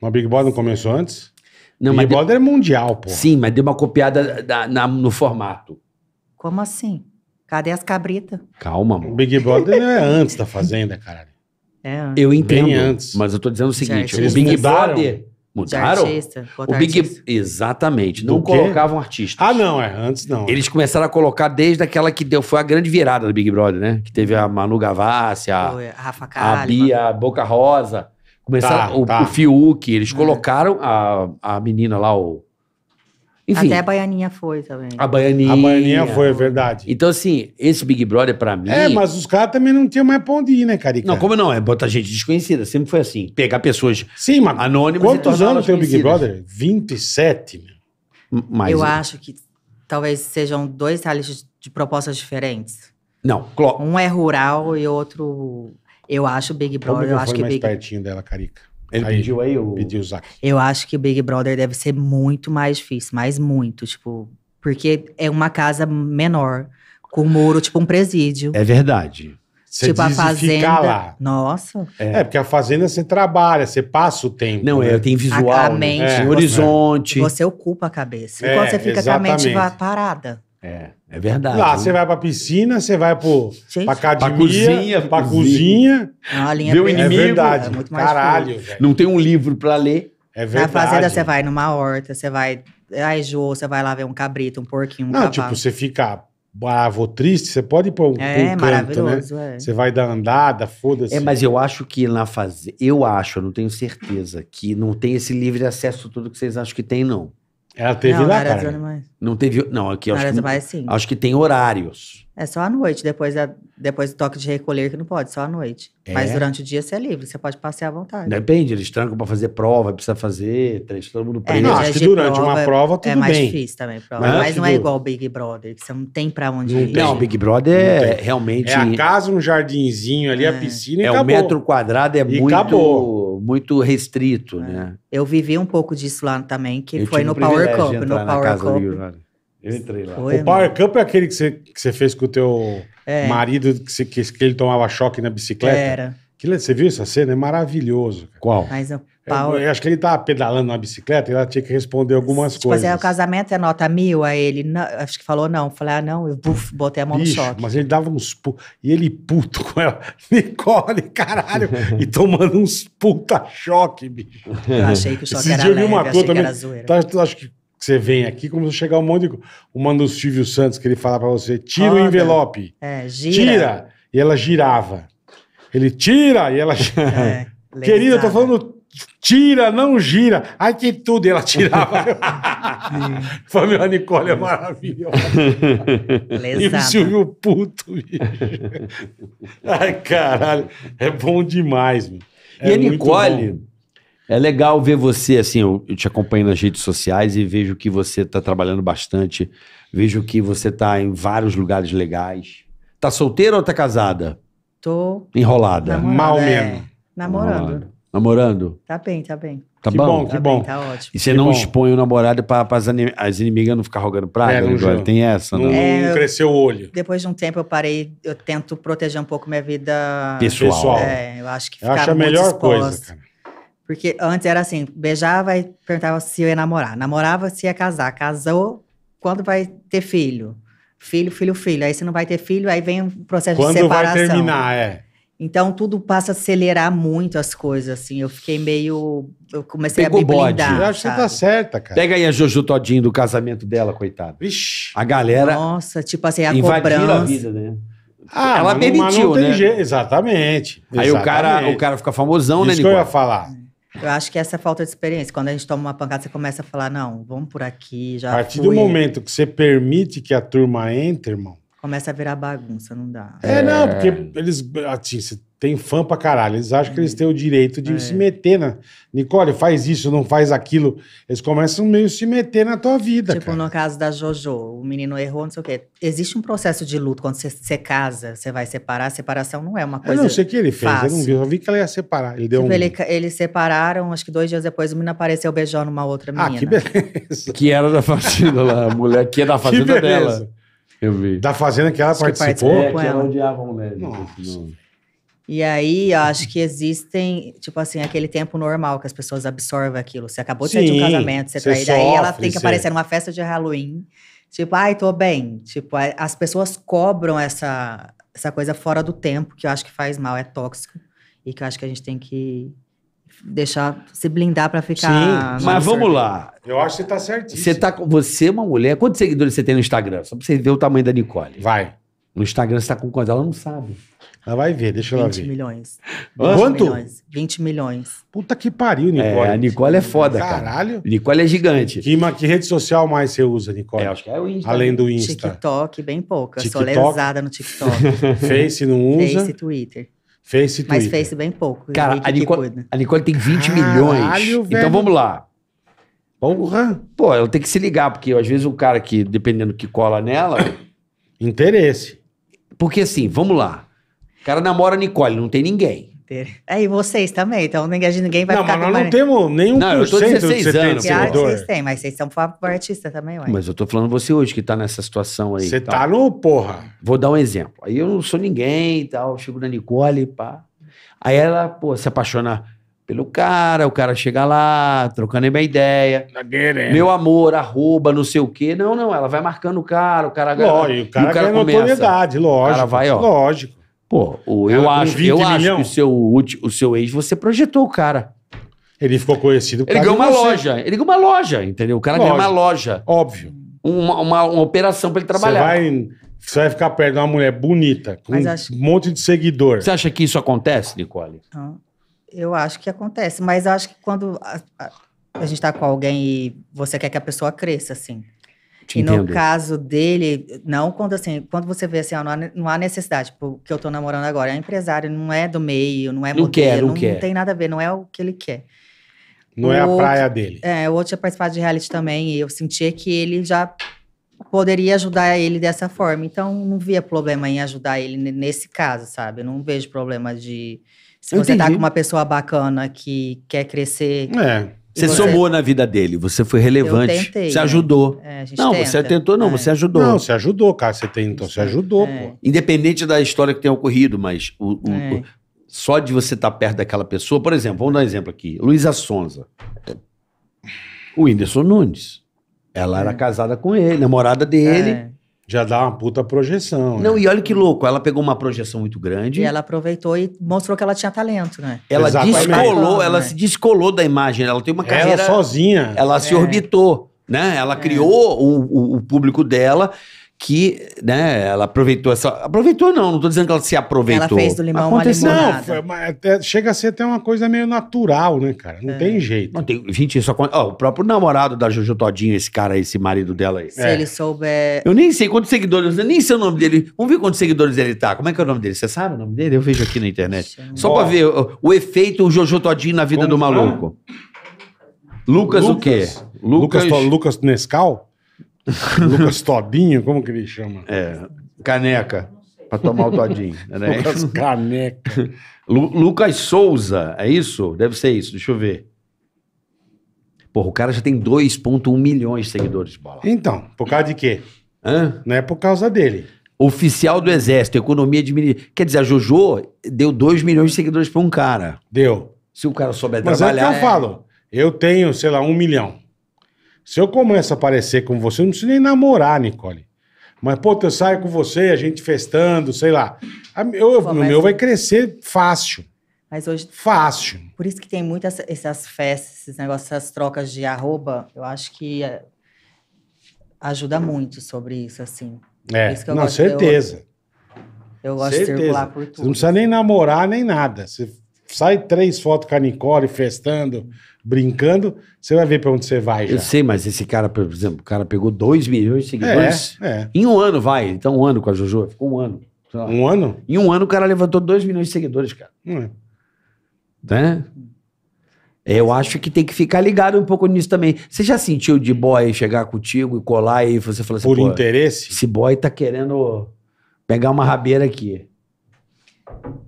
Mas Big Brother não começou antes? Não, Big mas deu- Brother é mundial, pô. Sim, mas deu uma copiada da- na- no formato. Como assim? Cadê as cabritas? Calma, O amor. Big Brother não é antes da Fazenda, caralho. É, Eu entendo. Bem antes. Mas eu tô dizendo o seguinte: o Big Eles mudaram? Brother. Mudaram? artista. O Big. artista. Exatamente. Do Não quê? colocavam artistas. Ah, não, é. Antes não. Eles começaram a colocar desde aquela que deu, foi a grande virada do Big Brother, né? Que teve a Manu Gavassi, a, Foi a Rafa a Kalimann. Bia Boca Rosa. Começaram Tá, o, tá. o Fiuk, eles É. colocaram a, a menina lá, o. Enfim, Até a Baianinha foi também. a Baianinha. A Baianinha foi, é verdade. Então, assim, esse Big Brother, pra mim. É, mas os caras também não tinham mais pra onde ir, né, Carica? Não, como não? É botar gente desconhecida. Sempre foi assim. Pegar pessoas Sim, mas anônimas. quantos anos tem o Big. Brother? 27, meu. Mas, eu acho que talvez sejam dois realities de propostas diferentes. Não, clo- Um é rural e outro. Eu acho Big Brother. Eu acho que mais Big, pertinho dela, Carica. Ele Aí, pediu aí o. Pediu o Zac. eu acho que Big Brother deve ser muito mais difícil, mais muito, tipo, porque é uma casa menor, com muro, tipo um presídio. É verdade. Você tipo a fazenda. ficar lá. Nossa. É. porque a fazenda você trabalha, você passa o tempo. Não, né? é, tem visual, A- a né? mente, tem horizonte. Você ocupa a cabeça. E É, quando você fica com a mente exatamente. parada. É, é verdade. Lá hein? você vai pra piscina, você vai pro, Gente, pra academia, cozinha, pra cozinha. cozinha. é uma linha Vê o preta. É Inimigo, verdade. é muito mais Caralho, velho. Não tem um livro pra ler. É Na verdade. fazenda você vai numa horta, você vai. Ai, Jô, você vai lá ver um cabrito, um porquinho, um Não, cavalo. tipo, você fica bravo, triste, você pode ir pra um, pra um é canto, né? maravilhoso, é. Você vai dar andada, foda-se. É, mas eu acho que na fazenda. Eu acho, eu não tenho certeza, que não tem esse livre acesso tudo que vocês acham que tem, não. Ela teve não, na lá, cara. animais. Não teve. Não, aqui acho que, sim. acho que tem horários. É só à noite, depois, da, depois do toque de recolher que não pode, só à noite. Mas É? durante o dia você é livre, você pode passear à vontade. Depende, eles trancam pra fazer prova, precisa fazer, deixa todo mundo É, preso. Não, no acho dia que durante uma prova, tudo é mais bem. difícil também, prova. Mas Mas, não é igual o Big Brother, que você não tem pra onde Não ir. tem. Não, Big Brother Não é tem. realmente. É a casa, um jardinzinho ali, a piscina e é, o acabou. metro quadrado é E muito, acabou. muito restrito, né? Eu vivi um pouco disso lá também, que Eu foi no o Power Cup. No Power casa Eu entrei lá. Foi, O Power Cup é aquele que você, que você fez com o teu É. marido, que, você- que, que ele tomava choque na bicicleta. Era. Aquilo, você viu essa cena? É maravilhoso. cara. Qual? Mas o Eu, Power. eu acho que ele tava pedalando na bicicleta e ela tinha que responder algumas tipo coisas. assim, ah, o casamento é nota mil, aí ele, não, acho que falou não. Falei, ah, não, eu buf, botei a mão Bicho, no choque. mas ele dava uns pu... E ele puto com ela. (laughs) Nicole, caralho. e tomando uns puta choque, bicho. Eu achei que o choque Esses era eu leve, uma achei coisa que também. era zoeira. Tá, eu acho que você vem aqui, como se chegar um monte de. Uma do Silvio Santos que ele fala pra você: tira o Roda. envelope. É, gira. Tira. E ela girava. Ele tira e ela. É, (laughs) Querida, eu tô lesada. falando. Tira, não gira. Ai, que tudo. E ela tirava. Falei, meu, a Nicole é maravilhosa. E o Lesada. Silvio puto, bicho. (laughs) Ai, caralho. É bom demais, meu. E É a muito Nicole, bom. É legal ver você, assim, eu, eu te acompanho nas redes sociais e vejo que você tá trabalhando bastante, vejo que você tá em vários lugares legais. Tá solteira ou tá casada? Tô Enrolada? namorando. Mal é, menos. Namorando. Namorando? Tá bem, tá bem. Tá Que bom? bom, Tá Que bem, tá ótimo. E você Que não bom. expõe o namorado para as inimigas não ficar rogando praga? É, não joga. Tem essa, Não, não? É, não eu- cresceu o olho. Depois de um tempo eu parei, eu tento proteger um pouco minha vida Pessoal. Pessoal. É, eu acho que Eu ficar acho a muito melhor exposta. coisa, cara. Porque antes era assim, beijava e perguntava se eu ia namorar. Namorava se ia casar. Casou, quando vai ter filho? Filho, filho, filho. Aí se não vai ter filho, aí vem um processo de Quando separação. vai terminar, é. Então tudo passa a acelerar muito as coisas, assim. Eu fiquei meio... Eu comecei Pegou a me bode. blindar, Eu acho que você tá certa, cara. Pega aí a Jojo Todinho do casamento dela, coitada. Vixe. A galera Nossa, tipo assim, a invadiram a cobrança. vida, né? Ah, Ela mas não- mas permitiu, não tem né? jeito. Exatamente. Aí o cara, Exatamente. o cara fica famosão, né, Isso que eu ia falar. Eu acho que essa é a falta de experiência. Quando a gente toma uma pancada, você começa a falar, não, vamos por aqui, já A partir fui. do momento que você permite que a turma entre, irmão, Começa a virar bagunça, não dá. É, não, porque eles. Assim, você tem fã pra caralho. Eles acham que eles têm o direito de É. se meter na. Nicole, faz isso, não faz aquilo. Eles começam meio a se meter na tua vida. Tipo, cara. no caso da Jojo, o menino errou, não sei o quê. Existe um processo de luto quando você, você casa, você vai separar. A separação não é uma Eu coisa. não sei o que ele fez, eu não vi. Eu vi que ela ia separar. Ele deu Tipo, um. ele- eles separaram, acho que dois dias depois o menino apareceu beijando uma outra Ah, menina. que beleza. Que era da (laughs) fazenda lá, a mulher que é da fazenda beleza. dela. Eu vi. Da fazenda que ela Acho que participou. participou. É, com que ela odiava a mulher. Nossa. E aí, eu acho que existem, tipo assim, aquele tempo normal que as pessoas absorvem aquilo. Você acabou de sair de um casamento, você você traída. Aí ela tem que aparecer numa festa de Halloween. Tipo, ai, tô bem. Tipo, as pessoas cobram essa, essa coisa fora do tempo, que eu acho que faz mal, é tóxico. E que eu acho que a gente tem que deixar, se blindar pra ficar... Sim, Mas vamos certo. lá. Eu acho que você tá certíssimo. Você tá com você, é uma mulher. Quantos seguidores você tem no Instagram? Só pra você ver o tamanho da Nicole. Vai. No Instagram você tá com quantos? Ela não sabe. Ela vai ver, deixa ela 20 ver. milhões. Hã? 20 Quanto? Milhões. 20 milhões. Puta que pariu, Nicole. É, a Nicole é foda, cara. Caralho. Nicole é gigante. Que, ma- que rede social mais você usa, Nicole? É, acho que é o Insta. Além do Insta. TikTok, bem pouca. Sou TikTok? lesada no TikTok. (laughs) Face não usa. Face e Twitter. Face e Mas Twitter. Face bem pouco. Cara, a Nicole, a Nicole tem 20 Caralho, milhões. velho. Então vamos lá. Porra. Pô, ela tem que se ligar, porque às vezes o cara que, dependendo do que cola nela. Interesse. Porque assim, vamos lá. O cara namora a Nicole, não tem ninguém. É, e vocês também. Então ninguém, ninguém vai não, ficar mas nós não temos nenhum Não, eu por tô cento 16 você tem no anos, arte seguidor. vocês têm, mas vocês são para artista também, ué. Mas eu tô falando você hoje que tá nessa situação aí. Você tal. tá no porra. Vou dar um exemplo. Aí eu não sou ninguém e tal, chego na Nicole, pá. Aí ela, pô, se apaixona pelo cara, o cara chega lá, trocando uma ideia. Tá. Meu amor, arroba, não sei o quê. Não, não, ela vai marcando o cara, o cara... Lógico, o cara, e o cara quer começa. notoriedade, lógico. cara vai, ó. Lógico. Pô, o- eu acho, 20 eu acho milhão? que o seu, ulti- o seu ex, você projetou o cara. Ele ficou conhecido por Ele causa ganhou de uma você. loja, ele ganhou uma loja, entendeu? O cara ganhou uma Lógico. loja, Óbvio. uma, uma, uma operação pra ele trabalhar. Você vai, você vai ficar perto de uma mulher bonita, com Mas um acho- monte de seguidor. Você acha que isso acontece, Nicole? Eu acho que acontece, mas eu acho que quando a, a- a gente tá com alguém e você quer que a pessoa cresça, assim. Te e no entendo. caso dele, não quando assim, quando você vê assim, ó, não, há, não há necessidade, tipo, o que eu tô namorando agora é um empresário, não é do meio, não é Não modelo, quer, não não, quer. tem nada a ver, não é o que ele quer. Não é a o outro- praia dele. É, o outro tinha participado de reality também, e eu sentia que ele já poderia ajudar ele dessa forma. Então, não via problema em ajudar ele ne- nesse caso, sabe? Eu não vejo problema de. Se Eu você tá entendi. com uma pessoa bacana que quer crescer. É. Você, você? somou na vida dele, você foi relevante. Eu tentei, você né? ajudou. é, a gente Não, tenta. você tentou, não, É. você ajudou. Não, você ajudou, cara. Você tentou, você ajudou, É. pô. Independente da história que tenha ocorrido, mas o, o- É. o- só de você estar perto daquela pessoa, por exemplo, vamos dar um exemplo aqui. Luísa Sonza. O Whindersson Nunes. Ela era casada com ele, namorada dele. É. Já dá uma puta projeção. né? Não, e olha que louco, ela pegou uma projeção muito grande. E ela aproveitou e mostrou que ela tinha talento, né? Ela Exatamente. descolou, ela né? se descolou da imagem. Ela tem uma Ela carreira. sozinha. ela se É. orbitou, né? Ela criou o, o- o público dela que, né? Ela aproveitou essa. Aproveitou, não, não tô dizendo que ela se aproveitou. Ela fez do limão uma Aconteceu. limonada. Não, foi- mas até- chega a ser até uma coisa meio natural, né, cara? É. Não tem jeito. Não, tem, gente, isso acontece. Ó, o próprio namorado da Jojo Todinho, esse cara, esse marido dela aí. Se É. ele souber. Eu nem sei quantos seguidores, nem sei o nome dele. Vamos ver quantos seguidores ele tá. Como é que é o nome dele? Você sabe o nome dele? Eu vejo aqui na internet. Só Ó. pra ver o, o efeito o Jojo Todinho na vida Como do maluco. Lucas, o quê? Lucas, To- Lucas Nescau? (laughs) Lucas Todinho, como que ele chama? É, caneca. Pra tomar o Todinho. (laughs) Né? Lucas (laughs) Caneca. Lu- Lucas Souza, é isso? Deve ser isso, deixa eu ver. Porra, o cara já tem 2,1 milhões de seguidores, bola. Então, por causa de quê? Hã? Não é por causa dele. Oficial do Exército, economia de mini... Quer dizer, a Jojo deu 2 milhões de seguidores pra um cara. Deu. Se o cara souber Mas é o que trabalhar. eu falo. Eu tenho, sei lá, um milhão. Se eu começo a aparecer com você, eu não preciso nem namorar, Nicole. Mas, pô, eu saio com você, a gente festando, sei lá. Eu, eu- Pô, no meu vai crescer fácil. Mas hoje Fácil. Por isso que tem muitas essas festas, esses negócios, essas trocas de arroba, eu acho que é, ajuda muito sobre isso, assim. É, Isso que eu não, gosto, certeza. Eu gosto Certeza. de circular por Você não tudo. precisa nem namorar, nem nada. Você sai três fotos com a Nicole festando, brincando, você vai ver pra onde você vai já. Eu sei, mas esse cara, por exemplo, o cara pegou 2 milhões de seguidores. É, é. Em um ano, vai. Então, um ano com a Jojo. Ficou um ano. Um ano? Em um ano, o cara levantou 2 milhões de seguidores, cara. Hum. Né? Eu acho que tem que ficar ligado um pouco nisso também. Você já sentiu de boy chegar contigo e colar e você falou assim, Por interesse? esse boy tá querendo pegar uma rabeira aqui.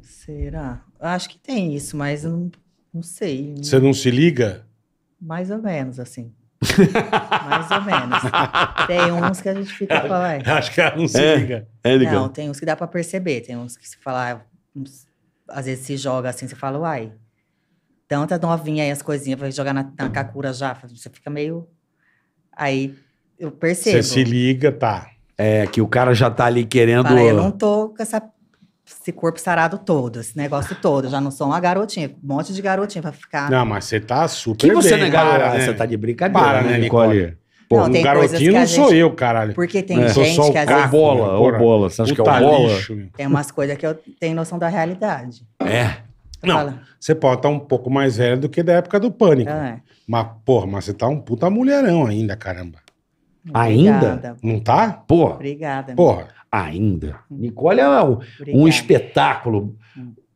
Será? Acho que tem isso, mas eu não, não sei. Você não se liga? Mais ou menos, assim. (laughs) Mais ou menos. Tem uns que a gente fica (laughs) falando. Acho que ela não se É. liga. É, Não, tem uns que dá pra perceber. Tem uns que se falar, uns- às vezes se joga assim, você fala, uai, tanta novinha aí as coisinhas, vai jogar na, na Kakura já. Você fica meio. Aí eu percebo. Você se liga, tá. É, que o cara já tá ali querendo... Fala, eu não tô com essa, esse corpo sarado todo, esse negócio todo. Já não sou uma garotinha, um monte de garotinha pra ficar. Não, mas você tá super Que você bem. não é garota, né? você tá de brincadeira, Para, né, né, Nicole? Nicole? Pô, Não, um tem garotinho não sou gente- eu, caralho. Porque tem É. Sou gente só o que às vezes bola, né? Porra, bola, você acha que é o bola? tem umas coisas que eu tenho noção da realidade. É. Não, Fala. você pode estar um pouco mais velho do que da época do pânico. Ah, Mas, porra, mas você tá um puta mulherão ainda, caramba. Ainda? Obrigada. Não tá? Porra, Obrigada. Porra. Ainda. Nicole é um, um espetáculo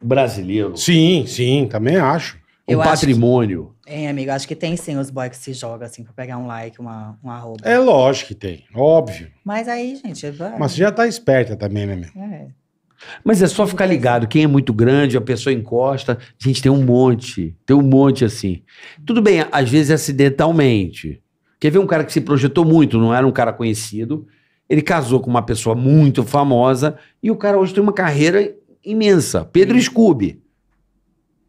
brasileiro. Sim, sim, também acho. Um patrimônio. Hein, amigo, acho que tem sim os boys que se jogam assim pra pegar um like, uma, um arroba. É lógico que tem, óbvio. Mas aí, gente, vai. Mas você já tá esperta também, né, meu? É. Mas é só ficar ligado. Quem é muito grande, a pessoa encosta. Gente, tem um monte. Tem um monte assim. Tudo bem, às vezes acidentalmente. Quer ver um cara que se projetou muito, não era um cara conhecido. Ele casou com uma pessoa muito famosa e o cara hoje tem uma carreira imensa. Pedro Scooby.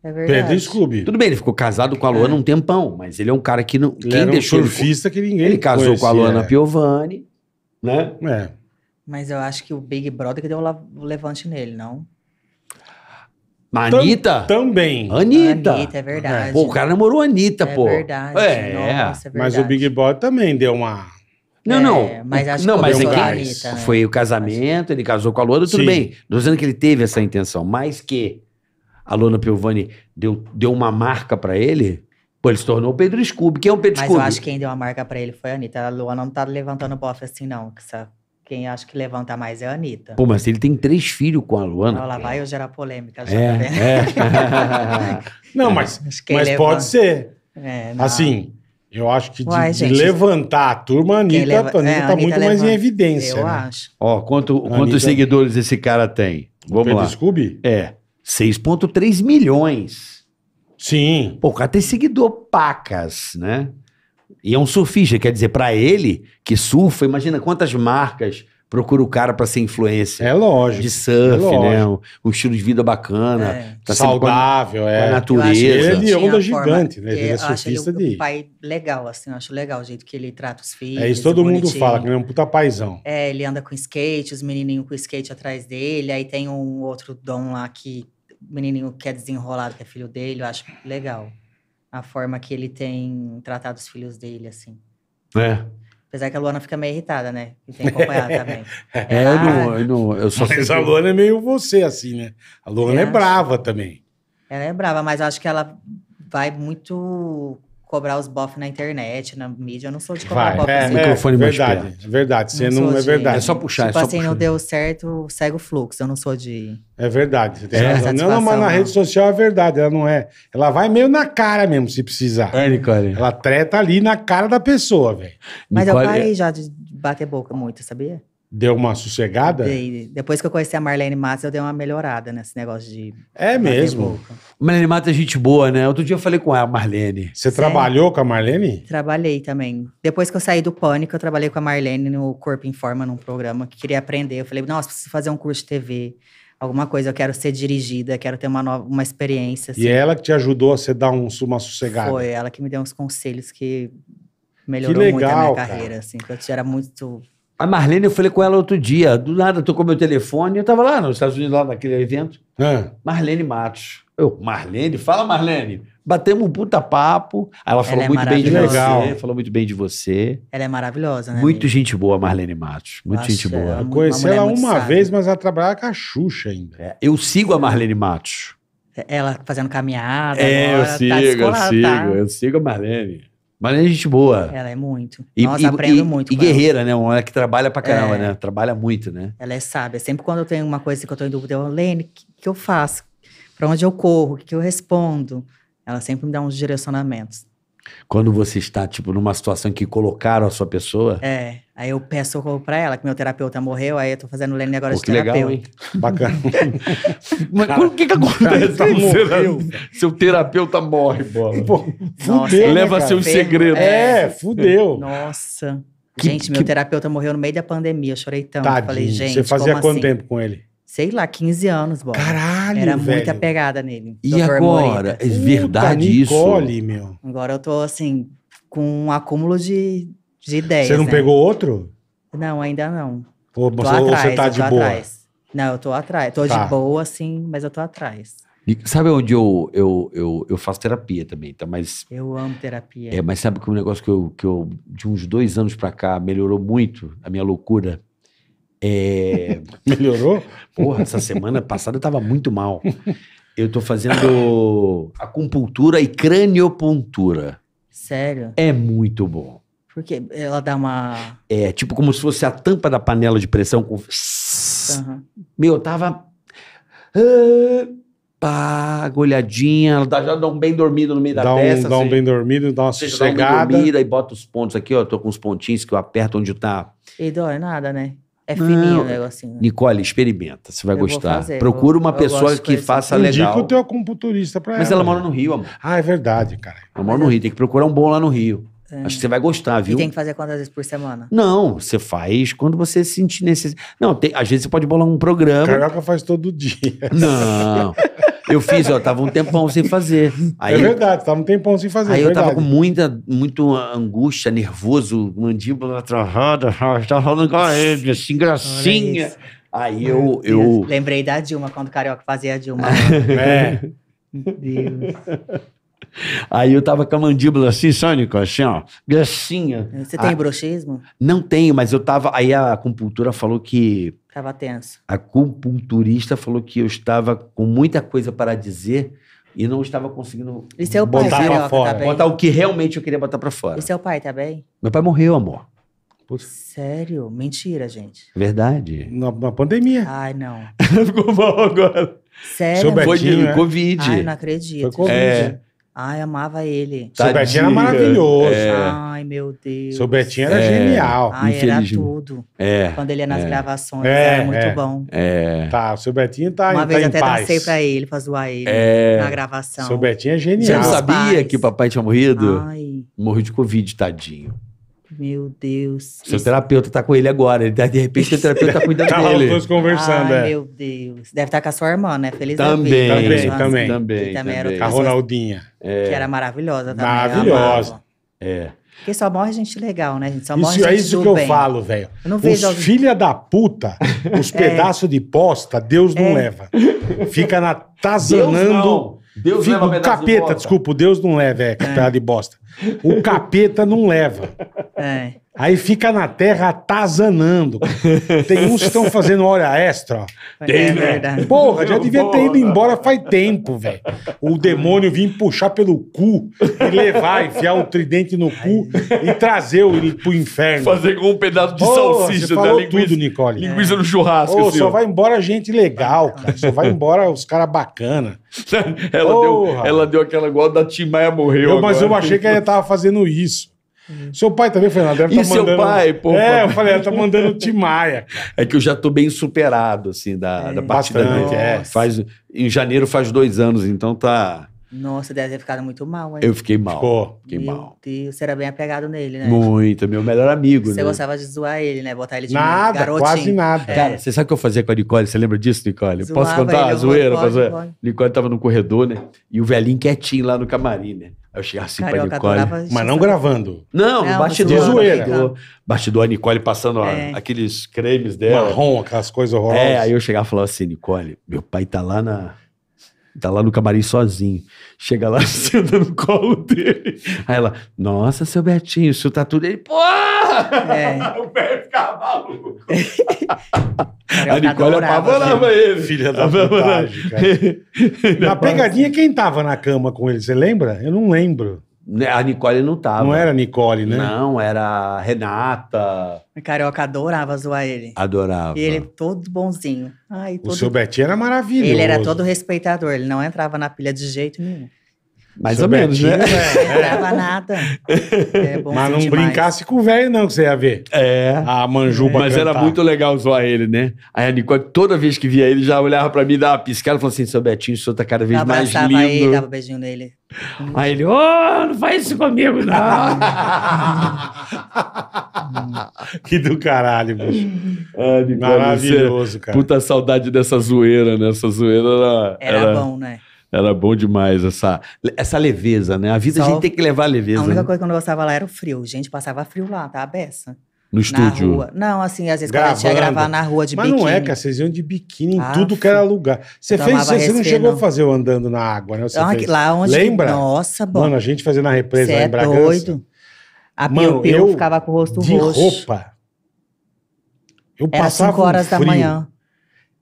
É verdade. Pedro Scooby. Tudo bem, ele ficou casado com a Luana um tempão, mas ele é um cara que não. Ele quem era um deixou ele, surfista que ninguém ele casou com a conhecia, Luana é. Piovani, né? É. Mas eu acho que o Big Brother que deu o levante nele, não? Mas Anitta. Também. Anitta. Anitta, é verdade. Pô, o cara namorou a Anitta, é pô. verdade. É. Nossa, é Mas verdade. o Big Brother também deu uma. Não, É, não. mas acho não, que mas é Anitta, né? foi o casamento, ele casou com a Luana, tudo Sim. bem. Não tô dizendo que ele teve essa intenção, mas que a Luana Piovani deu, deu uma marca pra ele, pô, ele se tornou o Pedro Scooby. Quem é o Pedro Mas Scooby? eu acho que quem deu uma marca pra ele foi a Anitta. A Luana não tá levantando bofe assim, não. Que essa- Quem acho que levanta mais é a Anitta. Pô, mas ele tem três filhos com a Luana. Olha lá vai eu gerar polêmica. Já, É, tá é. (laughs) Não, mas, mas ele pode levanta- ser. É, não. Assim, eu acho que de, Uai, de gente, levantar a turma, a Anitta, leva- a Anitta é, a tá Anitta muito mais em levanta. evidência. Eu né? acho. Ó, quanto, quantos Anitta- seguidores esse cara tem? Vamos lá. Scooby? É, 6,3 milhões. Sim. Pô, o cara tem seguidor pacas, né? E é um surfista, quer dizer, pra ele que surfa, imagina quantas marcas procura o cara pra ser influência. É lógico. de surf, é né? Um, um estilo de vida bacana. É. Tá com a- Saudável, com a, é. Eu acho natureza. Ele é de onda a gigante, né? Ele é eu acho ele surfista um, de- um pai legal, assim. Eu acho legal o jeito que ele trata os filhos. É isso todo mundo bonitinho. fala, que ele é um puta paizão. É, ele anda com skate, os menininhos com skate atrás dele. Aí tem um outro dom lá que o menininho que é desenrolado, que é filho dele. Eu acho legal a forma que ele tem tratado os filhos dele, assim. É, Apesar que a Luana fica meio irritada, né? E tem acompanhado também. (laughs) É, eu, não, eu, não, eu só sei. Mas a que- Luana é meio você, assim, né? A Luana é acha? brava também. Ela é brava, mas eu acho que ela vai muito cobrar os bofs na internet, na mídia. Eu não sou de cobrar Vai, bofe é, assim. é, Microfone verdade, é verdade. Você Não não, é de- verdade. É só puxar, tipo é só assim, puxar. não deu certo, segue o fluxo. Eu não sou de. É verdade. Você tem É. razão. Não, não, mas na rede social é verdade. Ela não é. Ela vai meio na cara mesmo, se precisar. É, Nicole. Ela treta ali na cara da pessoa, velho. Mas Nicole, eu parei já de bater boca muito, sabia? Deu uma sossegada? Dei- depois que eu conheci a Marlene Matos, eu dei uma melhorada nesse negócio de. É mesmo. boca. Marlene Mata é gente boa, né? Outro dia eu falei com ela, Marlene. Você Sério? trabalhou com a Marlene? Trabalhei também. Depois que eu saí do pânico, eu trabalhei com a Marlene no Corpo em Forma, num programa que queria aprender. Eu falei, nossa, preciso fazer um curso de TV, alguma coisa. Eu quero ser dirigida, quero ter uma, nova, uma experiência. E é ela que te ajudou a você dar um, uma sossegada. Foi ela que me deu uns conselhos que melhorou Que muito a legal, minha cara. carreira, assim, que eu era muito... A Marlene, eu falei com ela outro dia. Do nada, tocou meu telefone. Eu tava lá nos Estados Unidos, lá naquele evento. Ah, Marlene Matos. Eu, Marlene? Fala, Marlene. Batemos um puta papo. Aí ela falou é muito bem de maravilhosa. você. Falou muito bem de você. Ela é maravilhosa, né? Muito amigo? gente boa, Marlene Matos. Muito Acho gente boa. ela eu conheci ela uma sábia. vez, mas ela trabalhava com a Xuxa ainda. É, eu sigo a Marlene Matos. Ela fazendo caminhada. É, eu agora, tá sigo, eu sigo, tá? eu sigo a Marlene. Marlene é gente boa. Ela é muito. E, Nossa, e- aprendo e- muito. E com ela. guerreira, né? Uma mulher que trabalha pra caramba, É. né? Trabalha muito, né? Ela é sábia. Sempre quando eu tenho uma coisa que eu tô em dúvida, eu, Lene, o que, que eu faço? Pra onde eu corro? O que, que eu respondo? Ela sempre me dá uns direcionamentos. Quando você está, tipo, numa situação que colocaram a sua pessoa. É. Aí eu peço socorro pra ela, que meu terapeuta morreu, aí eu tô fazendo Lene agora Pô, de que legal, terapeuta. hein? (laughs) Bacana. Mas o que que acontece? Tá morreu. Seu terapeuta morre, bola. Pô, Nossa, fudeu, Leva né, cara? seus segredos. É, fudeu. Nossa. Que- gente, meu que- terapeuta morreu no meio da pandemia. Eu chorei tanto. Tadinho. Falei, gente, Você fazia como quanto assim? tempo com ele? Sei lá, 15 anos, bora. Caralho, Era velho. muita pegada nele. E Dr. agora? Morita. É verdade isso? Nicole, meu. Agora eu tô, assim, com um acúmulo de, de ideias. Você não né? pegou outro? Não, ainda não. Ou Tô você, ou atrás, você tá eu de tô boa? atrás. Não, eu tô atrás. Tô Tá. de boa, sim, mas eu tô atrás. E sabe onde eu, eu, eu, eu faço terapia também, tá? Mas, Eu amo terapia. é, mas sabe que um negócio que eu, que eu, de uns dois anos pra cá, melhorou muito a minha loucura? É. (laughs) Melhorou? Porra, essa semana passada eu tava muito mal. Eu tô fazendo acupuntura e craniopuntura. Sério? É muito bom. Porque ela dá uma. É tipo como se fosse a tampa da panela de pressão com. Aham. Meu, eu tava. ah, Pá, olhadinha, ela dá- já dá um bem dormido no meio da Dá um, testa. dá um assim. bem dormido, dá uma Ou seja, dá um bem sossegada. dormida e bota os pontos aqui, ó. Tô com os pontinhos que eu aperto onde tá. E dói nada, né? É Não. fininho o negocinho. né? Nicole, experimenta, você vai Eu vou gostar. fazer, Procura eu- uma eu pessoa gosto de que coisa faça Indica legal. o teu acupunturista pra Mas ela mora no Rio, amor. Ah, é verdade, cara. Ela mora no Rio, tem que procurar um bom lá no Rio. É. Acho que você vai gostar, E viu? tem que fazer quantas vezes por semana? Não, você faz quando você sentir necessidade. Não, tem- às vezes você pode bolar um programa. Carioca faz todo dia. Não. (laughs) Eu fiz, ó, tava um tempão sem fazer. Aí, é verdade, tava um tempão sem fazer. aí é eu tava com muita, muito angústia, nervoso, mandíbula travada, tava falando com ele, assim, gracinha. Aí eu, eu, Lembrei da Dilma, quando o Carioca fazia a Dilma. (laughs) É. Meu Deus. aí eu tava com a mandíbula assim, sônico, assim, ó, gracinha. Você tem Ah. bruxismo? Não tenho, mas eu tava, aí a acupuntura falou que Tava tenso. a acupunturista falou que eu estava com muita coisa para dizer e não estava conseguindo seu pai, Botar pra Carioca, fora. tá botar o que realmente eu queria botar para fora. E seu pai, tá bem? Meu pai morreu, amor. Sério? Mentira, gente. Verdade. Na, na pandemia. Ai, não. (laughs) Ficou mal agora. Sério? Seu Foi de né? Covid. Ai, não acredito. Foi Covid. É. Ai, amava ele. Seu Tadinha. Betinho era maravilhoso. É. Ai, meu Deus. Seu Betinho era É. genial. Ai, era tudo. É, Quando ele ia nas gravações, É, era muito é. bom. é, Tá, o seu Betinho tá, Uma tá vez em até paz. dancei pra ele, pra zoar ele É. na gravação. Seu Betinho é Você genial. não Meus sabia que o papai tinha morrido? Ai, Morreu de Covid, tadinho. Meu Deus. Seu Isso- terapeuta tá com ele agora. Ele, tá- de repente, o terapeuta tá cuidando (laughs) Tá lá os dele. dois conversando, Ai, é. meu Deus. Deve estar com a sua irmã, né? Feliz Também. Também, também. Também, Que também era também. Com a Ronaldinha. Que era maravilhosa também. Maravilhosa. É. Porque só morre gente legal, né, gente? Só morre Isso é gente isso do que eu bem. falo, velho. Não Os vejo alguém... filha da puta, (laughs) os pedaços de posta, Deus não É. leva. Fica na tazanando. Deus Fica, leva o de capeta, bosta. desculpa, Deus não leva, é, pedaço de bosta. O capeta não leva. É. Aí fica na terra atazanando. Tem uns que estão fazendo hora extra, ó. é verdade. Porra, já devia ter ido embora faz tempo, velho. O demônio vir puxar pelo cu e levar, enfiar o tridente no cu e trazer ele pro inferno. Fazer com um pedaço de Porra, salsicha você da falou linguiça, tudo, Nicole. linguiça no churrasco. Ô, assim, só ó. vai embora gente legal, cara. Só vai embora os caras bacana. (laughs) ela, deu, ela deu aquela igual da Tim Maia morreu. Eu, mas eu achei que ela tava fazendo isso. Seu pai também, Fernando, deve E estar seu mandando... pai, pô, É, eu falei, ela tá mandando Timaia. É que eu já tô bem superado, assim, da, da partida. Bastante, né? é. Faz, em janeiro faz dois anos, então tá. Nossa, deve ter ficado muito mal, hein? Eu fiquei mal. Ficou. Fiquei Meu mal. Deus, você era bem apegado nele, né? Muito, meu melhor amigo, Você né? gostava de zoar ele, né? Botar ele de Nada, garotinho. quase nada. Cara, você sabe o que eu fazia com a Nicole? Você lembra disso, Nicole? Posso Zoava contar ele, a zoeira? Posso- pode. Nicole tava no corredor, né? E o velhinho quietinho lá no camarim, né? Aí eu chegava assim Carioca pra Nicole. adorava Mas não gravando. Não, no Não, bastidor. de zoeira. Bastidor, bastidor, a Nicole passando ó, É. aqueles cremes dela. Marrom, aquelas coisas horrorosas. É, aí eu chegava e falava assim, Nicole, meu pai tá lá na, Tá lá no camarim sozinho. Chega lá, (laughs) senta no colo dele. Aí ela, nossa, seu Betinho, isso tá tudo. Ele, porra! É. (laughs) O velho ficava maluco. A Nicole apavorava ele. Filha da cara. (laughs) Na pegadinha, quem tava na cama com ele? Você lembra? Eu não lembro. Né, A Nicole não tava. Não era Nicole, né? Não, era a Renata. O Carioca adorava zoar ele. Adorava. E ele todo bonzinho. Ai, O todo... seu Betinho era maravilhoso. Ele era todo respeitador, ele não entrava na pilha de jeito nenhum. Mais ou menos, né? é, Não é. entrava nada. É Mas não demais. brincasse com o velho, não, que você ia ver. É. A manjuba Mas era muito legal zoar ele, né? Aí a Nicole, toda vez que via ele, já olhava pra mim e dava uma piscada e falou assim: seu Betinho, o senhor tá cada vez mais Abraçava ele, lindo. dava um beijinho nele. Aí ele, ô, não faz isso comigo, não. (laughs) Que do caralho, bicho. Ah, Nicole, Maravilhoso, você- cara. Puta saudade dessa zoeira, né? Essa zoeira era, Era, era, bom, né? era bom demais, essa, essa leveza, né? A vida a Só- gente tem que levar a A leveza. única né? coisa que eu não gostava lá era o frio. Gente, passava frio lá, tá? A beça. No estúdio. rua. Não, assim, às vezes quando a gente ia Gravando. gravar na rua de Mas biquíni. não é, cara. Vocês iam de biquíni em Ah, tudo que era lugar. Você fez, Tomava você, não chegou a fazer o andando na água, né? Você Ah, fez. lá onde... Lembra? Nossa, bom. Mano, a gente fazia na represa lá é em Bragança. doido. A Mano, Piu Piu eu ficava com o rosto De roxo. roupa. Eu Era passava 5 horas um da manhã.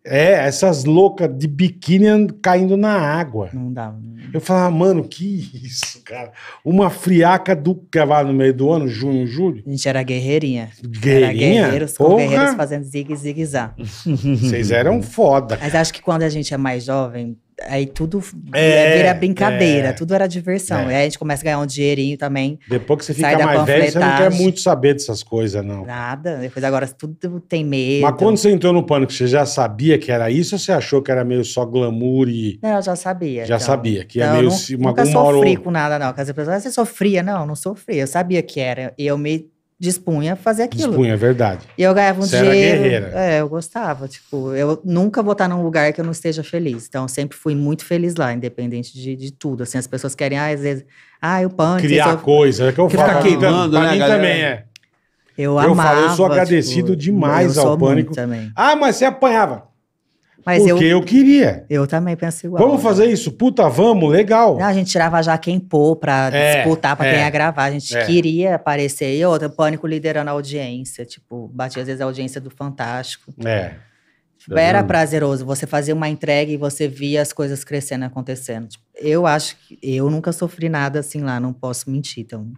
É, essas loucas de biquíni caindo na água. Não dá. Eu falava, mano, que isso, cara? Uma friaca do cavalo no meio do ano, junho, julho. A gente era guerreirinha. Era Guerreirinha? guerreiros com Porra! guerreiros fazendo zigue, zigue, zá. Vocês eram foda. Mas acho que quando a gente é mais jovem, aí tudo É, vira brincadeira, é. tudo era diversão. É. E aí a gente começa a ganhar um dinheirinho também. Depois que você fica mais velho, você não quer muito saber dessas coisas, não. Nada. Depois agora tudo tem medo. Mas quando você entrou no pânico, você já sabia que era isso ou você achou que era meio só glamour e. Não, eu já sabia. Já então. sabia, que Então, meio eu se- uma- nunca hora sofri com nada, não. Porque as pessoas, "Ah, você sofria? Não, não sofria. Eu sabia que era. E eu me dispunha a fazer aquilo. Dispunha, é verdade. E eu ganhava um Você era dinheiro. guerreira. É, eu gostava. Tipo, eu nunca vou estar num lugar que eu não esteja feliz. Então, eu sempre fui muito feliz lá, independente de, de tudo. Assim, as pessoas querem, ah, às vezes, ah, o pânico. Criar vocês- coisa. É que eu falo. fica pra mim queimando, pra né, mim galera? também é. Eu Eu amava. falo, eu sou agradecido tipo, demais eu ao sou Pânico. muito também. Ah, mas você apanhava. Mas porque eu, eu queria. eu também penso igual. Vamos fazer isso? Puta, vamos, legal. Não, a gente tirava já quem pôr pra É, disputar pra é, quem ia gravar. A gente é. queria aparecer. E outra, pânico liderando a audiência. Tipo, batia às vezes a audiência do Fantástico. É. Tipo, era vendo? prazeroso. Você fazia uma entrega e você via as coisas crescendo e acontecendo. Tipo, eu acho que eu nunca sofri nada assim lá, não posso mentir. Então,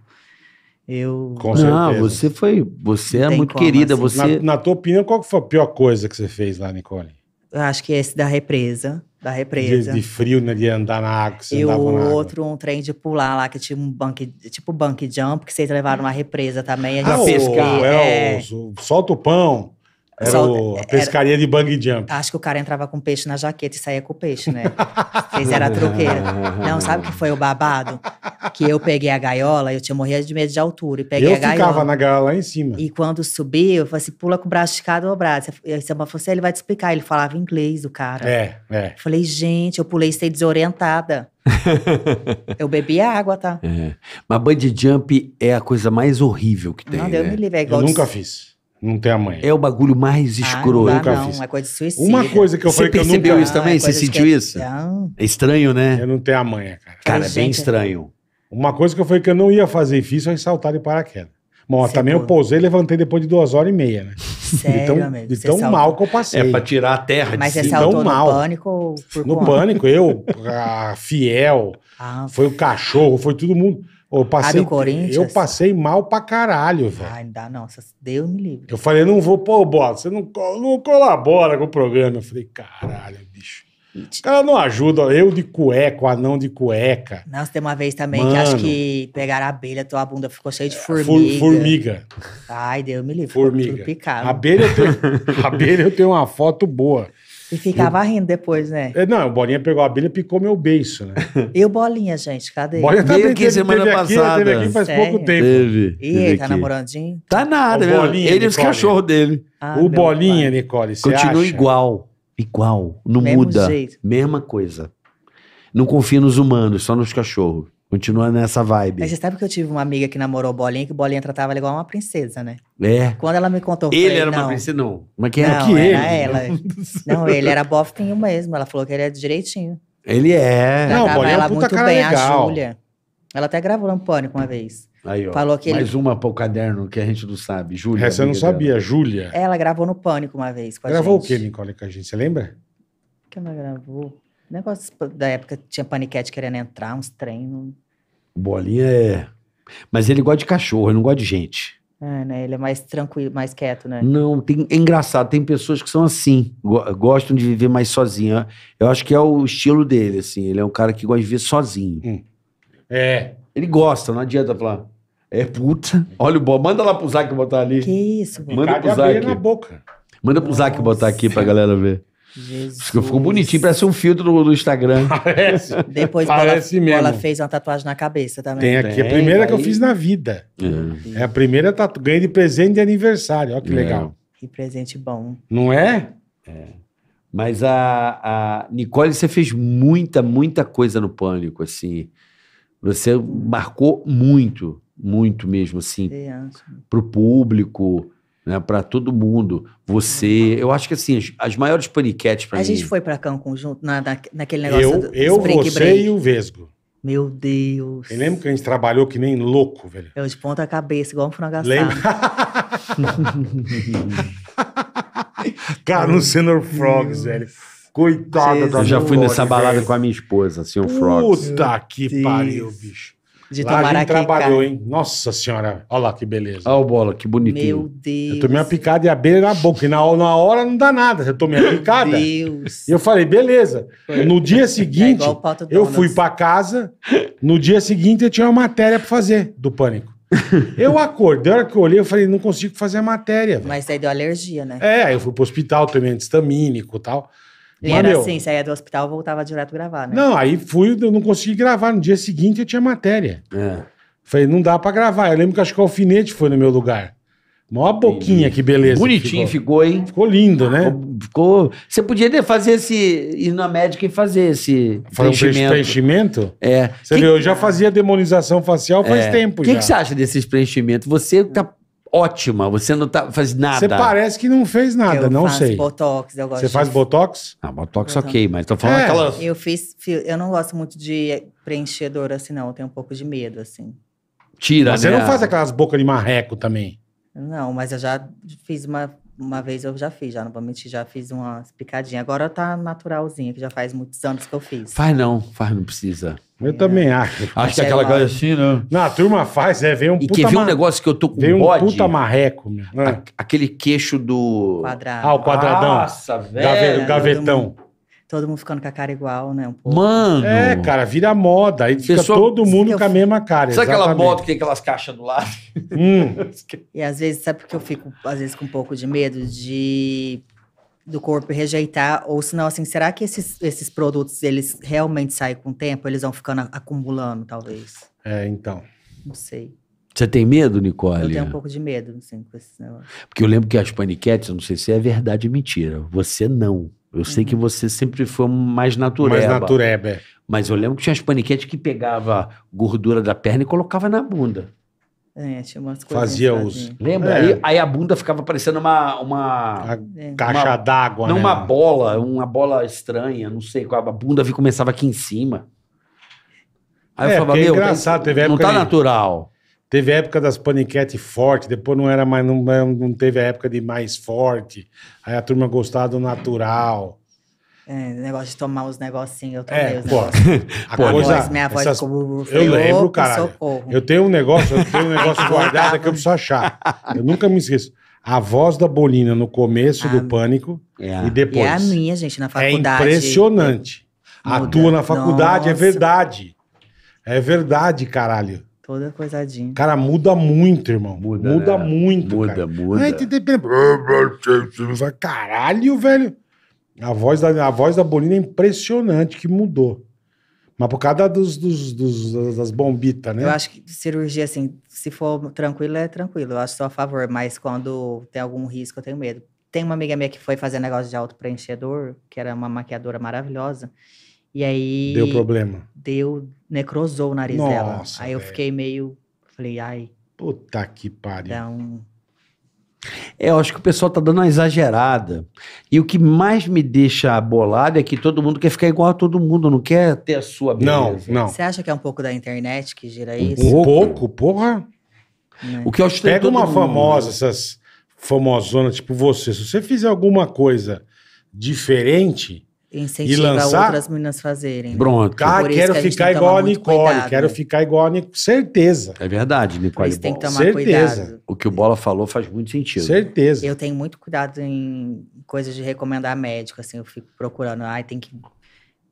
eu. Com Não, certeza. você foi. Você é tem muito como, querida. assim. Você. Na, na tua opinião, qual foi a pior coisa que você fez lá, Nicole? Eu acho que esse da represa. Da De, represa. de frio, né? De andar na água, E o na água. outro, um trem de pular lá, que tinha um bunk, tipo bunk jump, que vocês levaram uma represa também. A Ah, gente o- pescar. É, é, o, solta o pão. Era o- a era- pescaria de bungee jump. Acho que o cara entrava com peixe na jaqueta e saía com o peixe, né? Vocês eram truqueira. Não, sabe o que foi o babado? Que eu peguei a gaiola, eu tinha morrido de medo de altura, e peguei eu a gaiola. ficava na gaiola lá em cima. E quando subi, eu falei assim, pula com o braço esticado dobrado. Você- Você falou assim, ele vai te explicar. Ele falava inglês, o cara. É, é. Eu falei, gente, eu pulei e desorientada. (laughs) eu bebi água, tá? É. Mas bungee jump é a coisa mais horrível que tem. não, Deus né? me livre. É Eu igual nunca de... fiz. Não tem amanhã. É o bagulho mais Ah, escroto. não dá, nunca não, fiz. é coisa de suicídio. Uma coisa que eu Você falei que eu percebeu nunca... isso também? Ah, é Você sentiu que- isso? Não. É estranho, né? Eu não tenho amanhã, cara. Cara, é bem gente, estranho. Uma coisa que eu falei que eu não ia fazer e fiz foi saltar de paraquedas. Bom, Você também eu pousei e levantei depois de duas horas e meia, né? Sério, de tão, amigo. de você tão saltou. mal que eu passei. É pra tirar a terra Mas de você cima. sal- saltou no mal. pânico ou por No conta? pânico, eu, (laughs) a Fiel, Ah, foi o cachorro, foi todo mundo. Eu passei, do Corinthians? eu passei mal pra caralho, velho. ai, não dá não. Deus me livre. Eu falei, não vou, pô, Bota, você não, não colabora com o programa. Eu falei, caralho, bicho. O cara não ajuda, eu de cueca, o anão de cueca. Nossa, tem uma vez também que acho Mano. que pegaram a abelha, tua bunda ficou cheia de For- formiga. formiga. Ai, Deus me livre. Formiga. Abelha eu, tenho, (laughs) abelha eu tenho uma foto boa. E ficava rindo depois, né? É, Não, o Bolinha pegou a abelha e picou meu beiço, né? (laughs) E o Bolinha, gente, cadê? Bolinha Veio também aqui teve- semana teve aqui, passada. Teve aqui faz Sério? pouco tempo. Teve. Ih, teve ele tá aqui. namorandinho? Tá nada, O. Bolinha, Ele e os cachorros dele. Ah, o Bolinha, pai. Nicole, você Continua acha? igual. Igual. Não Mesmo muda. jeito. Mesma coisa. Não confia nos humanos, só nos cachorros. Continua nessa vibe. Mas você sabe que eu tive uma amiga que namorou o Bolinha, que o Bolinha tratava ela igual uma princesa, né? É. Quando ela me contou, Ele falei, era uma não, princesa, não. Mas quem é? Não, que era ele? ela. Não, ele era bofinho mesmo. Ela falou que ele é direitinho. Ele é. Não, Tratava Bolinha é um ela puta muito cara bem, legal. a Júlia. Ela até gravou no Pânico uma vez. Aí, ó. Falou que ele- Mais uma para o caderno que a gente não sabe. Júlia. Essa eu não amiga dela. sabia, Júlia. Ela gravou no Pânico uma vez com a Gravou o gente. quê, Nicole, com a gente? Você lembra? O que ela gravou? Negócio da época tinha paniquete querendo entrar, uns treinos. Bolinha é. Mas ele gosta de cachorro, ele não gosta de gente. É, né? Ele é mais tranquilo, mais quieto, né? Não, tem, é engraçado, tem pessoas que são assim, go- gostam de viver mais sozinho. Eu acho que é o estilo dele, assim. Ele é um cara que gosta de viver sozinho. É. Ele gosta, não adianta falar. É puta. Olha o bom. Manda lá pro Zac botar ali. Que isso, pô. Manda pro Zac. na boca. Manda pro Zac botar aqui pra galera ver. Jesus. Ficou, ficou bonitinho, parece um filtro do, do Instagram. (laughs) Parece. Depois Bola, Parece mesmo. Bola fez uma tatuagem na cabeça também. Tem aqui a Tem, primeira que eu aí. fiz na vida. É. É a primeira tatu. Ganhei de presente de aniversário. Olha que É. legal. Que presente bom. Não é? Mas a, a Nicole, você fez muita, muita coisa no Pânico, assim. Você marcou muito, muito mesmo, assim, acha? pro público, né, para todo mundo. Você, eu acho que assim, as, as maiores paniquetes para A mim. gente foi pra Cancún junto, na, na- naquele negócio Eu, do eu Break você Break. e o Vesgo. Meu Deus. Eu lembro que a gente trabalhou que nem louco, velho. Eu de ponta cabeça, igual um frango assado. Lembra? (laughs) Cara, no Senor Frogs, velho. Coitada Jesus. da Eu já fui nessa balada velho. com a minha esposa, assim, o Frogs. Puta que Deus. pariu, bicho. De Lá a tomar gente trabalhou, hein? Nossa senhora. Olha lá que beleza. Olha o bola, que Meu bonitinho. Deus. Eu tomei uma picada de abelha na boca. E na, na hora não dá nada. Eu tomei a picada. Deus. E eu falei, beleza. No dia É seguinte, Pato eu fui pra casa. No dia seguinte, eu tinha uma matéria pra fazer do pânico. (laughs) Eu acordei, a hora que eu olhei, eu falei, não consigo fazer a matéria, velho. Mas aí deu alergia, né? É, eu fui pro hospital, tomei antistamínico e tal. E Mas, era meu, assim, saía do hospital, voltava direto gravar, né? Não, aí fui, eu não consegui gravar. No dia seguinte eu tinha matéria. É. Falei, não dá pra gravar. Eu lembro que acho que o alfinete foi no meu lugar. Mó boquinha, que beleza. Bonitinho que ficou, hein? ficou. Ficou lindo, né? Ficou, ficou- Você podia fazer esse. ir na médica e fazer esse Foi um preenchimento. preenchimento. É. Você Que- vê, eu já fazia demonização facial faz é. tempo O que, que você acha desses preenchimentos? Você tá ótima, você não tá faz nada. Você parece que não fez nada, eu não faço sei. botox, eu gosto Você faz botox? Ah, botox ok, mas tô falando É. aquelas. Eu fiz, fi- eu não gosto muito de preenchedor assim, não. Eu tenho um pouco de medo, assim. Tira, Mas você né? não faz aquelas bocas de marreco também. Não, mas eu já fiz uma, uma vez, eu já fiz, já não vou mentir, já fiz uma picadinha. Agora tá naturalzinha, que já faz muitos anos que eu fiz. Faz não, faz, não precisa. Eu também acho. Acho que Achei aquela coisa assim, né? Não, a turma faz, é, vem um E puta quer ver um ma- negócio que eu tô com Vem um bode? puta marreco, meu. Ah, A- Aquele queixo do. Quadrado. Ah, o quadradão. Nossa, Gave- velho. gavetão. Todo mundo ficando com a cara igual, né? Um pouco. Mano. É, cara, vira moda. Aí fica Pessoa- todo mundo Eu- com a mesma cara. Sabe aquela exatamente. moto que tem aquelas caixas do lado? Hum, (laughs) E às vezes, sabe porque eu fico, às vezes, com um pouco de medo de do corpo rejeitar? Ou senão, assim, será que esses, esses produtos, eles realmente saem com o tempo? Eles vão ficando acumulando, talvez? é, então. Não sei. Você tem medo, Eu Nicole? tenho um pouco de medo, assim, com esse negócio. Porque eu lembro que as paniquetes, eu não sei se é verdade ou mentira. Você não. Eu sei que você sempre foi mais natureba. Mais natureba. é. Mas eu lembro que tinha as paniquetes que pegava gordura da perna e colocava na bunda. É, tinha umas coisas. Fazia os- Lembra? É. Aí, aí a bunda ficava parecendo uma. uma É. caixa Uma- d'água, não né? uma bola, uma bola estranha, não sei qual. A bunda começava aqui em cima. Aí É, eu falava, é meu, engraçado, teve não época tá natural. Teve a época das paniquete forte, depois não era mais, não, não teve a época de mais forte. Aí a turma gostava do natural. É, negócio de tomar os negocinhos, eu É, tomei os pô. A Minha coisa, voz, minha voz essas- ficou... eu lembro, cara. Eu tenho um negócio, eu tenho um negócio (laughs) guardado que eu preciso achar. Eu nunca me esqueço. A voz da Bolina no começo Ah, do pânico É. e depois. é a minha, gente, na É faculdade. impressionante. Muda. Atua na faculdade, é Nossa. verdade. É verdade, caralho. Toda coisadinha. Cara, muda muito, irmão. Muda, Muda, né? muito. Muda, cara. muda. Ai, tem- tem- tem- Fala, Caralho, velho. A voz, da, a voz da Bolina é impressionante que mudou. Mas por causa dos, dos, dos- das bombitas, né? Eu acho que cirurgia, assim, se for tranquilo, é tranquilo. Eu acho só a favor, mas quando tem algum risco, eu tenho medo. Tem uma amiga minha que foi fazer negócio de autopreenchedor, que era uma maquiadora maravilhosa. E aí Deu problema. deu, necrosou o nariz Nossa, dela. Aí eu velho. fiquei meio. Falei, ai, Puta que pariu. dá um. É, eu acho que o pessoal tá dando uma exagerada. E o que mais me deixa bolado é que todo mundo quer ficar igual a todo mundo, não quer ter a sua Não, beleza. não. Você acha que é um pouco da internet que gira Um isso? pouco, porra. Né? O que eu acho que Pega todo uma mundo. famosa, essas famosonas tipo você. Se você fizer alguma coisa diferente, Incentiva lançar? outras meninas fazerem. né? Pronto. isso quero que ficar igual a Nicole, cuidado, quero né? ficar igual a Nicole. Certeza, É verdade, Nicole. isso tem que tomar Certeza. cuidado. O que o Bola falou faz muito sentido. certeza. Eu tenho muito cuidado em coisas de recomendar médico, assim, eu fico procurando, ai, tem que...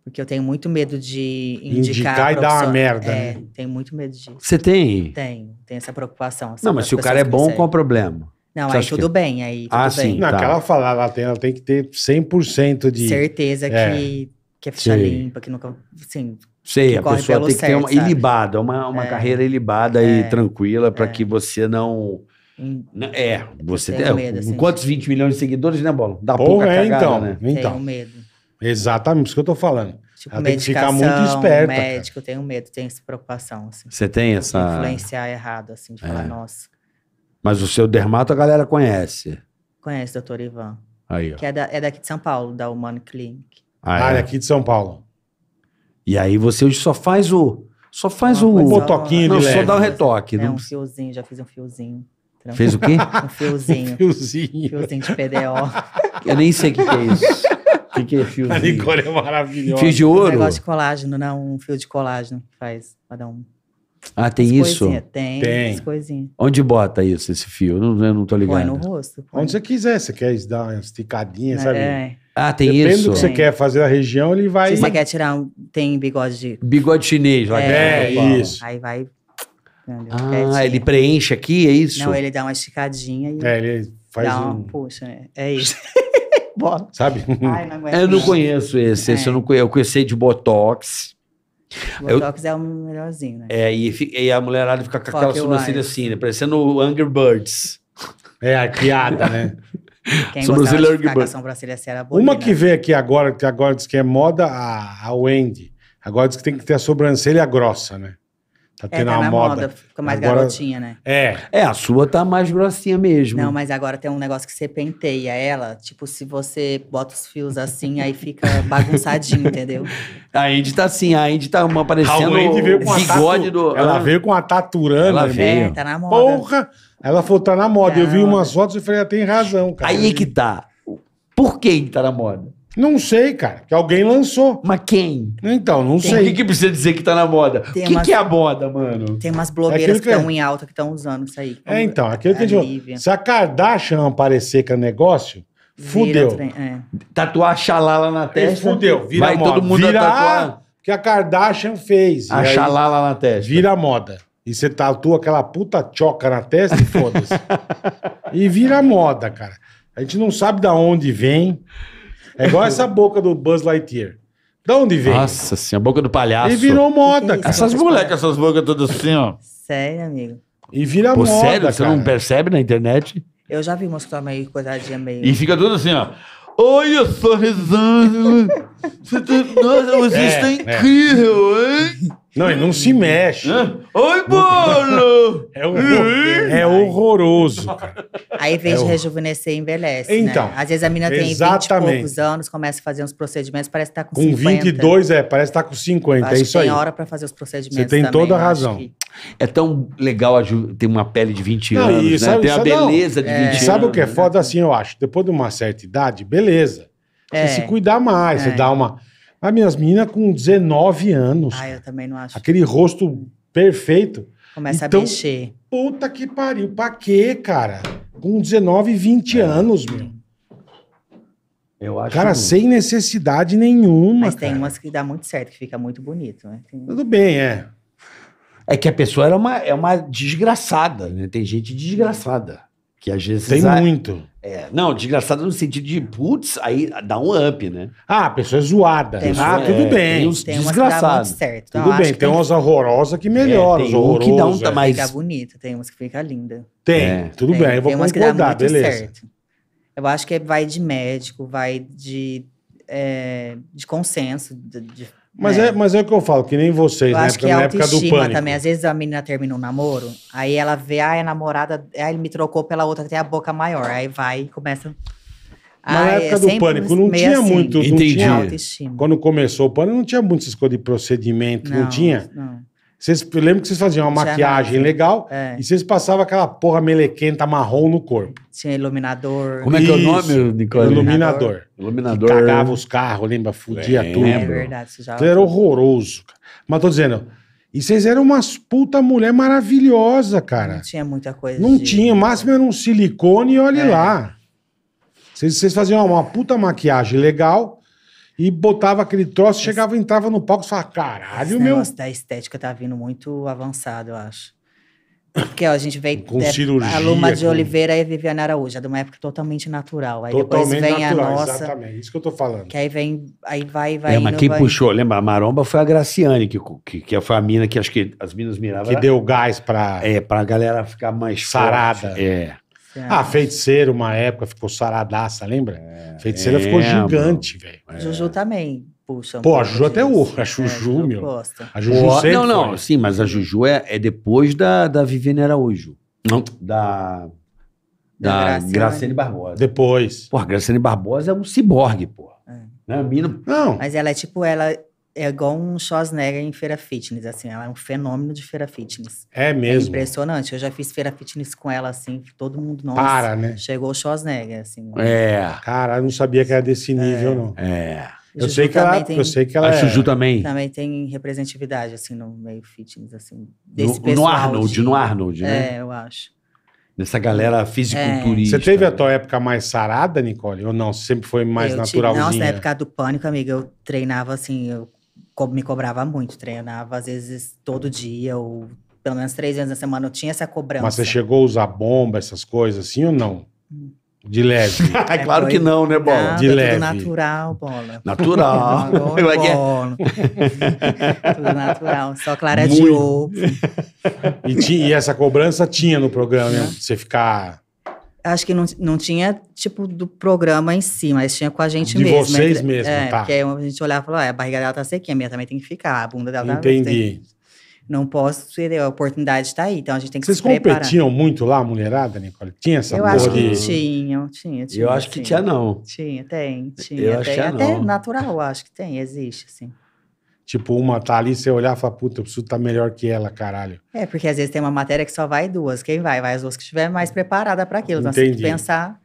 Porque eu tenho muito medo de indicar... Indicar e dar uma merda, É, né? tenho muito medo disso. Você tem? Tenho, tenho essa preocupação. assim, Não, mas as se o cara é bom, qual o problema? Não, Você aí tudo que- bem, aí tudo Ah, bem. sim. Tá. aquela fala, ela tem, ela tem que ter 100% de. Certeza É. que, que é ficha limpa, que nunca... Assim, Sei, a pessoa tem que ter uma sabe? ilibada, uma, uma É. carreira ilibada É. e tranquila para É. que você não. É, você tem. medo, assim, quantos 20 milhões de seguidores, né, Bola? Dá Porra, pouca é, cagada, então. né? Então, tenho medo. exatamente isso que eu tô falando. Tipo, Ela tem que ficar muito esperta, cara. médico, eu tenho medo, tenho essa preocupação, assim. Você tem essa. Influenciar errado, assim, de falar, É. nossa, Mas o seu dermato a galera conhece. conhece doutor Ivan, Aí, ó. que é, da- é daqui de São Paulo, da Humano Clinic. Ah, Ah, é. é aqui de São Paulo. E aí você hoje só faz o. Só faz Uma o. Um botoquinho Não, de só leve. dá o retoque. É não um fiozinho, já fiz um fiozinho. tranquilo. Fez o quê? (laughs) Um fiozinho, (laughs) Fiozinho. fiozinho de PDO. (laughs) Eu nem sei o que, que é isso. O que, que é A fiozinho? Nicole é maravilhosa. Fio de Um ouro? negócio de colágeno, não, um fio de colágeno que faz, pra dar um... Ah, tem umas isso? Tem, Tem. coisinhas. Onde bota isso, esse fio? Eu não, eu não tô Põe ligado. no rosto. põe. Onde você quiser, você quer dar uma esticadinha, sabe? É. Ah, tem Depende isso? do que você Tem. quer fazer na região, ele vai. Se você quer tirar um... Tem bigode de... Bigode chinês lá É, dentro. isso. Aí vai... entendeu? Ah, Quietinho. ele preenche aqui, é isso? Não, ele dá uma esticadinha e É, ele faz dá uma... um. Puxa, né? É isso. Bora. (laughs) Sabe? Ai, não aguento. Eu não conheço esse, esse É. eu não conheço. Eu conheci de Botox. Eu- Botox é o melhorzinho, né? É, e, fi- e a mulherada fica com aquela Fuck sobrancelha assim, né? Parecendo o Angry Birds. É, a piada, né? (laughs) Quem sobrancelha gostava de ficar com a Argibus. sobrancelha assim era Uma bonita. que veio aqui agora, que agora diz que é moda, a, a Wendy. Agora diz que tem que ter a sobrancelha grossa, né? Tá É, tendo tá uma na moda. moda. Fica mais Agora- garotinha, né? É. É, a sua tá mais grossinha mesmo. Não, mas agora tem um negócio que você penteia ela. Tipo, se você bota os fios assim, aí fica (laughs) bagunçadinho, entendeu? A Indy tá assim, a Indy tá uma parecendo A veio com bigode tatu... do... Ela Ah, veio com a taturana. Ela veio. É, tá na moda. Porra! Ela falou, tá na moda. Eu vi umas fotos e falei, ela tem razão, cara. Aí é que tá. Por quem tá na moda? Não sei, cara. Que alguém lançou. Mas quem? Então, não O que, sei. que precisa dizer que tá na moda? O Tem que, umas- que é a moda, mano? Tem umas É blogueiras que que é. estão em alta que estão usando isso aí. É, então, aquilo que a gente. Se a Kardashian aparecer com o negócio, Vira fudeu. trem- é. Tatuar a xalala na testa. fudeu, vira Vai moda. todo mundo vira tatuar ah, que a Kardashian fez. a aí xalala na testa. Vira moda. E você tatua aquela puta choca na testa e foda-se. (laughs) e vira moda, cara. A gente não sabe da onde vem. É igual essa boca do Buzz Lightyear. Da onde vem? Nossa senhora, boca do palhaço. e virou moda, cara. Essas moleques, essas bocas todas assim, ó. Sério, amigo. E vira Pô, moda, sério? Você cara. não percebe na internet? Eu já vi umas que estão meio coisadinha meio. E fica tudo assim, ó. Só, rezando. Você (laughs) tá- Nossa, você É, está é. incrível, hein? Não, e não se mexe. Oi, bolo! (laughs) É, horror- é horroroso, cara. Aí, em vez É de rejuvenescer, envelhece. Então, né? Às vezes a menina tem 20 e exatamente. poucos anos, começa a fazer uns procedimentos, parece que tá com, Com 50. 22, é, parece que tá com 50. Acho É que isso aí. tem hora pra fazer os procedimentos. Você tem também, toda a razão. que- É tão legal a Ju ter uma pele de 20 Não, anos, né? sabe- Tem a sabe- não. beleza de 20 É. anos. E sabe o que é né? foda assim, eu acho? Depois de uma certa idade, beleza. Você É. se cuidar mais, você É. dá uma. As minhas meninas com 19 anos, Ah, eu também não acho. aquele rosto perfeito. Começa Então- a mexer. Puta que pariu, pra quê, cara? Com 19, 20 anos, meu. Eu acho Cara, sem necessidade nenhuma. Mas tem cara. umas que dá muito certo, que fica muito bonito, né? Tem- Tudo bem, é. É que a pessoa era uma, é uma desgraçada, né? Tem gente desgraçada. Que às vezes. Tem a- muito. É, não, desgraçada no sentido de, putz, aí dá um up, né? Ah, a pessoa é zoada. Tem ah, umas- tudo é, bem. tem uns- Tem umas que dá muito Desgraçado. certo. Tudo bem, tem que umas horrorosas que melhoram. É, tem um que dá um é. tamanho- Fica bonita, tem umas que fica linda. Tem, É. tudo Tem- bem, eu vou tem umas que dá concordar, muito beleza. certo. Eu acho que vai de médico, vai de, é, de consenso, de, de Mas é. mas é o que eu falo, que nem vocês, Eu né? acho que Porque a na época do autoestima pânico. também. Às vezes a menina termina um namoro, aí ela vê, ah, é namorada, aí ele me trocou pela outra que tem a boca maior. Aí vai e começa. Mas na Ah, é época do sempre pânico não tinha assim. muito. Não Entendi. tinha, autoestima. quando começou o pânico, não tinha muito essas coisas de procedimento, não, tinha. Não. Vocês, eu lembro que vocês faziam uma Tinha maquiagem nada. legal É. e vocês passavam aquela porra melequenta marrom no corpo. Tinha iluminador. Como é que é o Isso. nome, Nicole? Iluminador. Iluminador. Cagava os carros, lembra? Fudia Lembro. tudo. É verdade, isso já. Aquilo era horroroso. cara. Mas tô dizendo, e vocês eram umas puta mulher maravilhosa, cara. Não tinha muita coisa. Não de- tinha, o máximo era um silicone e olhe É. lá. Vocês, vocês faziam uma puta maquiagem legal e botava aquele troço, chegava, entrava no palco e falava, Esse caralho, meu. negócio da estética tá vindo muito avançado, eu acho. Porque ó, a gente veio Com é, cirurgia, a Luma de com- Oliveira e a Viviane Araújo, é de uma época totalmente natural. Aí Totalmente depois vem natural, a nossa, exatamente. Isso que eu tô falando. que aí vem, aí vai, vai É, mas indo, quem vai- puxou, lembra? A maromba foi a Graciane, que, que, que foi a mina que acho que as minas miravam. Que deu gás pra. É, pra galera ficar mais Sarada. forte. É. Ah, feiticeiro, uma época, ficou saradaça, lembra? feiticeira é, ficou gigante, velho. Juju também puxa. um Pô, a Juju até disso. hoje, a Juju, É, meu. gosta. A Juju Pô, sempre não, não, foi. sim, mas a Juju é, é depois da, da Viviane Araújo. Não, da. Da Da Graciane. Barbosa. Depois. Porra, a Graciane Barbosa é um ciborgue, pô. É. Né? Mina. Não, Mas ela é tipo, ela é igual um Schwarzenegger em feira fitness, assim, ela é um fenômeno de feira fitness. é É mesmo. impressionante. Eu já fiz feira fitness com ela, assim, todo mundo, nossa. Para, né? Chegou o Schwarzenegger, assim. É. Cara, eu não sabia que era desse nível, não. É. Eu sei, que ela, também tem- eu sei que ela A é. Juju também. Também tem representatividade, assim, no meio fitness, assim. No, Desse no pessoal Arnold, de- no Arnold, né? É, eu acho. Nessa galera fisiculturista. Você teve a tua época mais sarada, Nicole? Ou não? Sempre foi mais eu tive- naturalzinha? Nossa, na época do pânico, amiga, eu treinava, assim, eu me cobrava muito. Treinava, às vezes, todo dia, ou pelo menos três vezes na semana. Eu tinha essa cobrança. Mas você chegou a usar bomba, essas coisas assim ou não? De leve. Ah, (laughs) claro foi- que não, né, Bola? Não, De é leve. tudo natural, bola. Natural. (laughs) É que é? bola. (laughs) tudo natural. Só clara de Muito. ovo. e, ti- e essa cobrança tinha no programa de Você ficar. Acho que não, não tinha, tipo, do programa em si, mas tinha com a gente De mesmo. vocês entre- mesmo, é, tá. Porque a gente olhava e falava, "Ah, a barriga dela tá sequinha, a minha também tem que ficar, a bunda dela tá... Entendi. Não posso, a oportunidade tá aí, então a gente tem que Vocês se preparar. competiam muito lá, mulherada, Nicole? Tinha essa Eu porra acho que de. tinha, tinha, tinha. Eu acho que tinha, não. Tinha, tem, tinha. Eu acho tem, que é até não. natural, acho que tem, existe, assim. Tipo, uma tá ali, você olhar e falar, puta, eu preciso estar melhor que ela, caralho. É, porque às vezes tem uma matéria que só vai duas. Quem vai? Vai as duas que estiver mais preparada para aquilo. Então você tem que Entendi. pensar.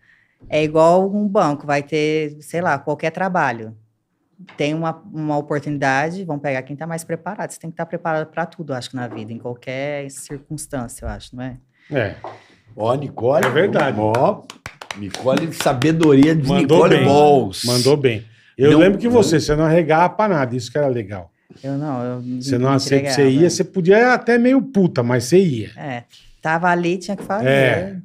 É igual um banco, vai ter, sei lá, qualquer trabalho. Tem uma, uma oportunidade, vão pegar quem está mais preparado. Você tem que estar preparado para tudo, eu acho, na vida, em qualquer circunstância, eu acho, não é? É. Ó, Nicole. É verdade. Ó, Nicole, sabedoria de Mandou Nicole bem. Balls. Mandou bem. Eu Não- lembro que você, você não arregava pra nada, isso que era legal. Eu não, eu Você não entregava. você ia, você podia ir até meio puta, mas você ia. É, tava ali, tinha que fazer. É.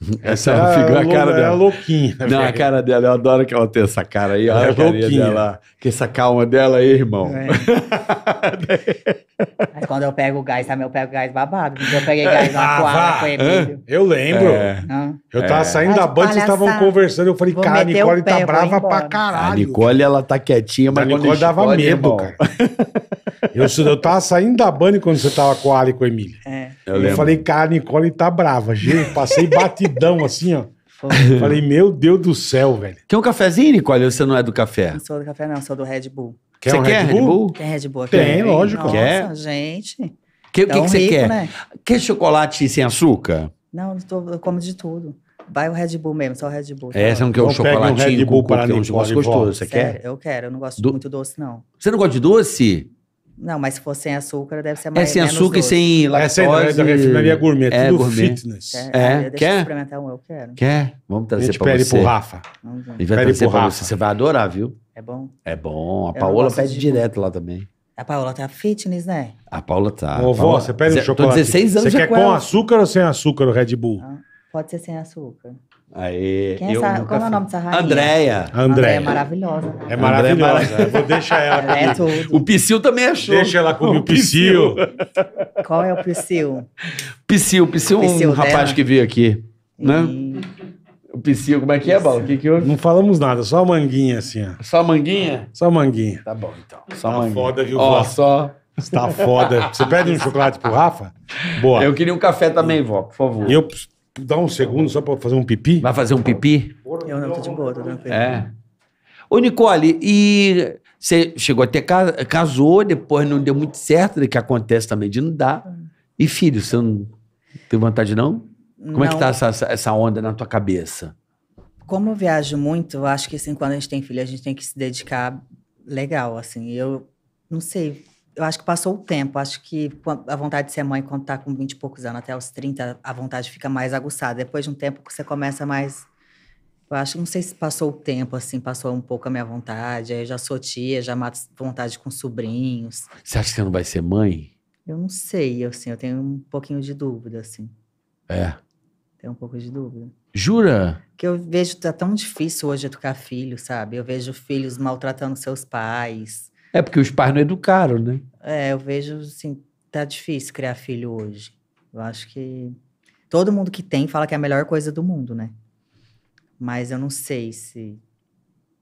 (laughs) Essa Era figura, a lou- cara dela. louquinha. Não, a velho. cara dela, eu adoro que ela tenha essa cara aí. Olha Ela é a louquinha. dela. Que essa calma dela aí, irmão. É. (laughs) Mas quando eu pego o gás, também eu pego gás babado. porque Eu peguei gás na Ah, coala com o Emílio. Eu lembro. É. Eu tava É. saindo Tá da de Band, vocês estavam conversando. Eu falei, Vou cara, a o Nicole pé, tá brava pra caralho. A Nicole, ela tá quietinha, A mas quando Nicole dava medo, irmão. cara. Eu, eu tava saindo da Band quando você tava com a Ali e com a Emília. É, Eu, Eu, lembro. falei, cara, a Nicole tá brava. Gente, passei batidão assim, ó. Falei, meu Deus do céu, velho. Quer um cafezinho, Nicole? Ou você não é do café? Não sou do café, não, sou do Red Bull. Quer você um quer Red Bull? Tem Red Bull aqui? Tem, lógico. Nossa, Quer? gente. Que- O que, que você rico, quer? Né? Quer chocolate sem açúcar? Não, eu, tô- eu como de tudo. Vai o Red Bull mesmo, só o Red Bull. tá É, você não quer um um chocolatinho Red Bull com para cookie, é um negócio vó. gostoso. Você Sério, quer? eu quero. Eu não gosto Do- muito doce, não. Você não gosta de doce? Não, mas se for sem açúcar, deve ser É mais sem menos açúcar e doce. sem lactose. Essa é da refinaria gourmet, É, tudo gourmet. fitness. Quer? É, deixa quer? eu experimentar um, eu quero. Quer? Vamos A trazer gente pra pede você. pro Rafa. Vamos ver. A gente vai Pede trazer pro pra Rafa. você. Você vai adorar, viu? É bom? É bom. A Eu não Paola gosto pede de- direto lá também. A Paola tá fitness, né? A Paula tá. Ô, A vó, Paola- você pede um Zé- chocolate. Tô 16 anos Você já quer com ela. açúcar ou sem açúcar o Red Bull? Ah, Pode ser sem açúcar. Aê. Quem é eu essa- nunca como é o fui. nome dessa rainha? Andréia. André. André é maravilhosa. né? É maravilhosa. Eu vou deixar ela Ela é comigo. tudo. O Psyu também achou. Deixa ela comigo, o Psyu. Qual é o Priscil? Psyu, Psyu, um Psyu rapaz dela? que veio aqui. Né? E- O psico, como é que é, Bola? O que que houve? Não falamos nada, só a manguinha assim, ó. Só manguinha? Só a manguinha. Tá bom, então. Só Tá manguinha. foda, viu, Ó, vó? só... Tá foda. Você pede um chocolate pro Rafa? Boa. Eu queria um café também, vó, por favor. E eu dar um segundo só pra fazer um pipi? Vai fazer um pipi? Eu não, tô de boa, tô tranquilo. É. Ô, Nicole, e você chegou até ca- casou, depois não deu muito certo, né, que acontece também de não dar. E filho, você não tem vontade não? Como é que Não, tá essa, essa- onda na tua cabeça? Como eu viajo muito, eu acho que assim, quando a gente tem filho, a gente tem que se dedicar legal, assim. Eu não sei, eu acho que passou o tempo. Acho que a vontade de ser mãe, quando tá com 20 e poucos anos, até os 30, a vontade fica mais aguçada. Depois de um tempo que você começa mais. Eu acho, não sei se passou o tempo, assim, passou um pouco a minha vontade. Aí eu já sou tia, já mato vontade com sobrinhos. Você acha que você não vai ser mãe? Eu não sei, assim, eu tenho um pouquinho de dúvida, assim. É. Tenho um pouco de dúvida. Jura? Que eu vejo que tá tão difícil hoje educar filho, sabe? Eu vejo filhos maltratando seus pais. É porque os pais não educaram, né? É, eu vejo, assim, tá difícil criar filho hoje. Eu acho que todo mundo que tem fala que é a melhor coisa do mundo, né? Mas eu não sei se.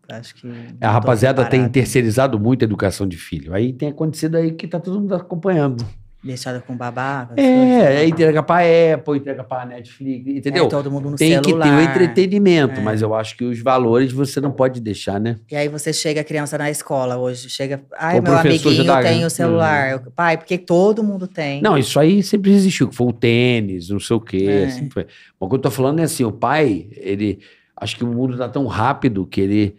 Acho que. A rapaziada tem terceirizado muito a educação de filho. Aí tem acontecido aí que tá todo mundo acompanhando. Deixada com babá. É, aí entrega pra Apple, entrega pra Netflix, entendeu? É, todo mundo no tem que ter o celular. entretenimento, É. mas eu acho que os valores você não pode deixar, né? E aí você chega a criança na escola hoje, chega, ai, O meu amiguinho dá- tem o celular. Eu, Pai, porque todo mundo tem. Não, isso aí sempre existiu, que foi o tênis, não sei o quê. É. sempre foi. Mas o que eu tô falando é assim, o pai, ele. Acho que o mundo tá tão rápido que ele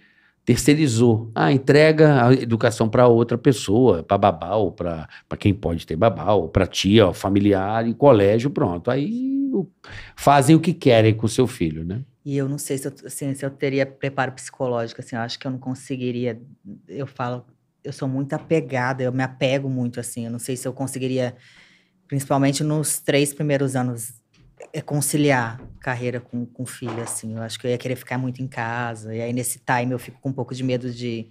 terceirizou. Ah, entrega a educação para outra pessoa, para babá, ou para quem pode ter babá, ou para tia, familiar, e colégio, pronto. Aí o- fazem o que querem com o seu filho, né? E eu não sei se eu, assim, se eu teria preparo psicológico, assim, eu acho que eu não conseguiria. Eu falo, eu sou muito apegada, eu me apego muito, assim, eu não sei se eu conseguiria, principalmente nos três primeiros anos, é, conciliar carreira com, com filho, assim. Eu acho que eu ia querer ficar muito em casa, e aí nesse time eu fico com um pouco de medo de.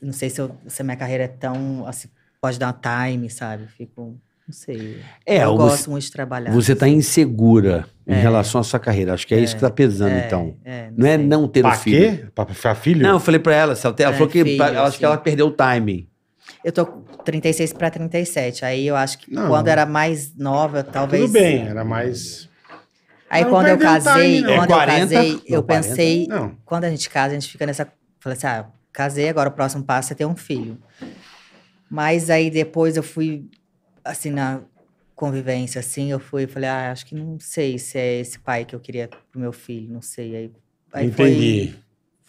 Não sei se, eu, se a minha carreira é tão. Assim, pode dar time, sabe? Fico. Não sei. É, eu você- gosto muito de trabalhar. Você tá assim. insegura em É. relação à sua carreira. Acho que é, isso que tá pesando, É, então. é, Não é sei. não ter o Pra filho. quê? Pra, pra filho? Não, eu falei pra ela, se ela, ela É, falou que filho, ela- acho que ela perdeu o timing. Eu tô 36 para 37. Aí eu acho que Não. quando era mais nova, talvez. Tudo bem, era mais. Aí Não quando eu casei, time, quando É eu 40? casei, Não, eu 40. pensei, Não. quando a gente casa, a gente fica nessa, falei assim, ah, casei, agora o próximo passo é ter um filho. Mas aí depois eu fui assim na convivência assim, eu fui, falei, ah, acho que não sei se é esse pai que eu queria pro meu filho, não sei. Aí, aí Entendi. foi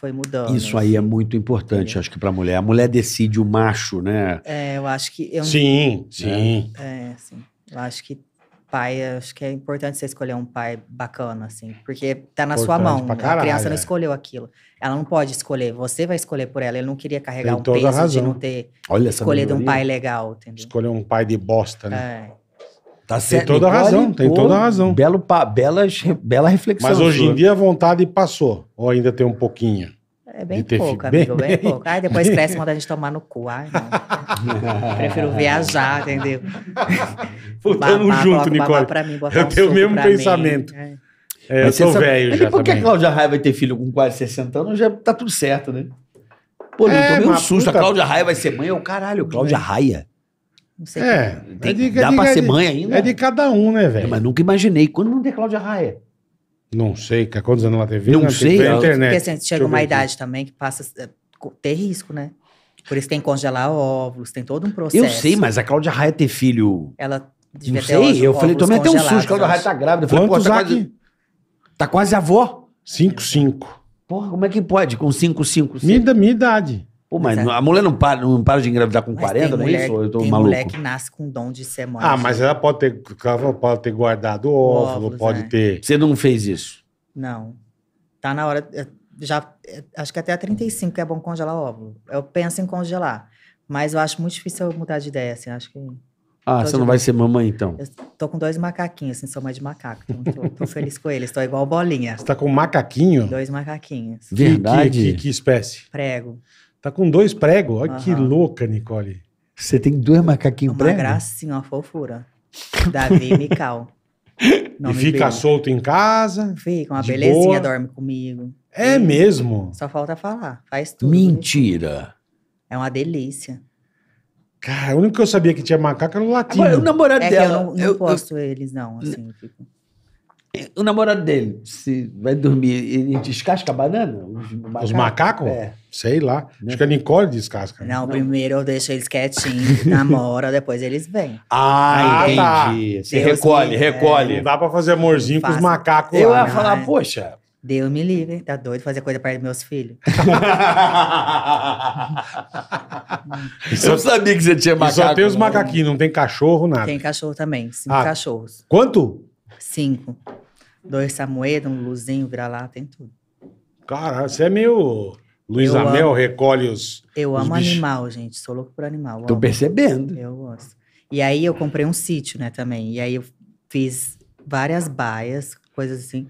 foi mudando. Isso aí é assim. muito importante, acho que pra mulher. A mulher decide o macho, né? É, eu acho que eu Sim, sim. É, assim. Eu acho que pai, acho que é importante você escolher um pai bacana, assim. Porque tá na sua Importante mão. pra a caralho, criança não é. escolheu aquilo. Ela não pode escolher. Você vai escolher por ela. Ele não queria carregar Tem um toda a peso de não ter Olha escolhido um pai legal, entendeu? Escolher um pai de bosta, né? É. Tá Tem certo. toda a Nicole, razão, tem pô, toda a razão. Belo pa, belas, bela reflexão. Mas hoje em sua. dia a vontade passou. Ou ainda tem um pouquinho. É bem De ter pouco, filho. Bem- amigo, bem, pouco. Ai, depois (laughs) cresce quando a gente tomar no cu. Ai, não. (laughs) Prefiro viajar, entendeu? Pô, Babá, Tamo junto, babá Nicole. Pra mim, Eu um tenho o mesmo mim. pensamento. É. É, eu sabe- velho já por que a. Cláudia Raia vai ter filho com quase 60 anos? Já tá tudo certo, né? Pô, eu É, tomei um susto. puta- A Cláudia Raia vai ser mãe? É o caralho, Cláudia Raia. Não sei É, Tem- é de- dá é de- pra é ser de- mãe ainda? É de cada um, né, velho? Mas nunca imaginei. Quando não tem Cláudia Raia? Não sei, que quantos anos ela teve? Não tem sei, que ela- internet. Porque assim, chega uma ver idade também que passa a ter risco, né? Por isso tem que congelar óvulos, tem todo um processo. Eu sei, mas a Cláudia Raia ter filho. Ela Não devia ter sei, eu falei, tomei até um susto. Cláudia Raia tá grávida. Eu falei, pô, Quantos tá aqui? quase, tá quase avó. 5, 5. Porra, como é que pode? Com 5, 5, 5. Minha, minha idade. Pô, mas Mas é- a mulher não para, não para de engravidar com Mas 40, tem não é isso? Eu tô tem maluco? mulher que nasce com dom de ser mãe. Ah, mas ela pode ter, ela pode ter guardado o óvulo, Óvulos, pode é. ter. Você não fez isso? Não. Tá na hora. é, Já, é, acho que até 35 que é bom congelar óvulo. Eu penso em congelar. Mas eu acho muito difícil eu mudar de ideia, assim. Acho que. Ah, você não vai ser mamãe, então? Eu tô com dois macaquinhos, assim, sou mãe de macaco. Então tô, tô feliz com eles. Tô igual bolinha. Você tá com um macaquinho? Dois macaquinhos. Que- Verdade? Que, que, que espécie? Prego. Tá com dois pregos? Olha que louca, Nicole. Você tem dois macaquinhos Uma gracinha, uma fofura. Davi e (laughs) Mical. E fica solto em casa. Fica uma de belezinha, boa. dorme comigo. É mesmo. Só falta falar. Faz tudo. Mentira. É uma delícia. Cara, o único que eu sabia que tinha macaco era o latino. Agora, o namorado É que eu dela. não, não eu- eu- posto eles, não. Assim, eu fico- o namorado dele, se vai dormir, ele descasca a banana? Os, Os macacos? É. Sei lá. Acho que a Nicole descasca. Não, primeiro eu deixo eles quietinhos, (laughs) namora, depois eles vêm. Ah, Ah, tá. entendi. Você Deus recolhe, me- recolhe. Não dá pra fazer amorzinho com os Faço. macacos Eu lá. ia né? falar, né? poxa. Deus me livre, tá doido fazer coisa perto dos meus filhos. (laughs) (laughs) eu sabia que você tinha E macaco. só tem os não. macaquinhos, não tem cachorro, nada. Tem cachorro também, cinco Ah. cachorros. Quanto? Cinco. Dois samoedos, um luzinho, vira-lá, tem tudo. Cara, você é meio. Luiz Eu Amel amo. recolhe os. Eu Os amo bichos. animal, gente. Sou louco por animal. Tô amo. percebendo. Eu gosto. E aí eu comprei um sítio, né, também. E aí eu fiz várias baias, coisas assim.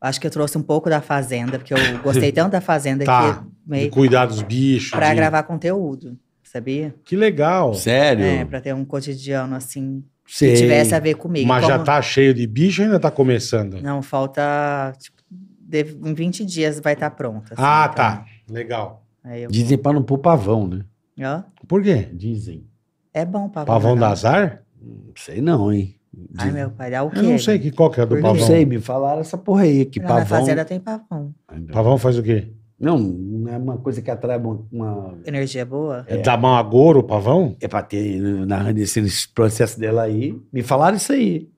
Acho que eu trouxe um pouco da fazenda, porque eu gostei (laughs) tanto da fazenda Tá. que De meio cuidar dos bichos. pra de- gravar conteúdo, sabia? Que legal. Sério? É, pra ter um cotidiano assim Sei. que tivesse a ver comigo. Mas já Como- tá cheio de bicho ou ainda tá começando? Não, falta. Tipo, deve- em 20 dias vai estar pronta. assim, ah, então, tá. Legal. Dizem pra não pôr pavão, né? Ó, Por quê? Dizem. é bom pavão. Pavão da não? azar? Não sei não, hein? Ai, meu pai, dá o quê? Eu não sei que, qual que é do Por quê? Não pavão. sei, me falaram essa porra aí, que Lá na pavão... fazenda tem pavão. Pavão faz o quê? Não, não é uma coisa que atrai uma... uma- Energia boa? É, dar mão a o pavão? É pra ter, na, nesse, nesse processo dela aí, me falaram isso aí.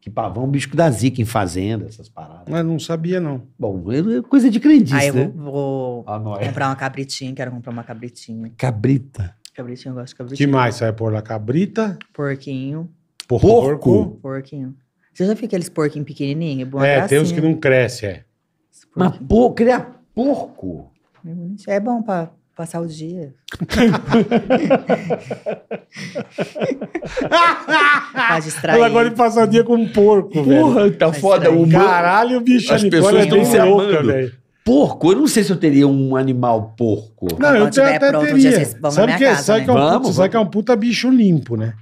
Que pavão é um bicho que dá zica em fazenda, essas paradas. Mas não sabia, não. Bom, é coisa de crendice, Aí eu né? vou, vou A nóia. comprar uma cabritinha, quero comprar uma cabritinha. Cabrita. Cabritinho, eu gosto de O cabritinho. que mais? Você vai pôr lá cabrita, Porquinho, porco. Porco? porquinho. Você já viu aqueles porquinhos pequenininhos? Boa É, tem uns que não crescem, é. Mas, pô, criar porco. É bom pra passar o dia. (laughs) pra distrair. Ela gosta de passar o dia com um porco, velho. Porra, tá foda. O meu- Caralho, o bicho As pessoas é estão se louca, amando. velho. Porco? Eu não sei se eu teria um animal porco. Não, eu até pronto, um teria. Sabe minha que, é- casa, sabe né? que é um puta, Vamos, sabe que é um puta bicho limpo, né?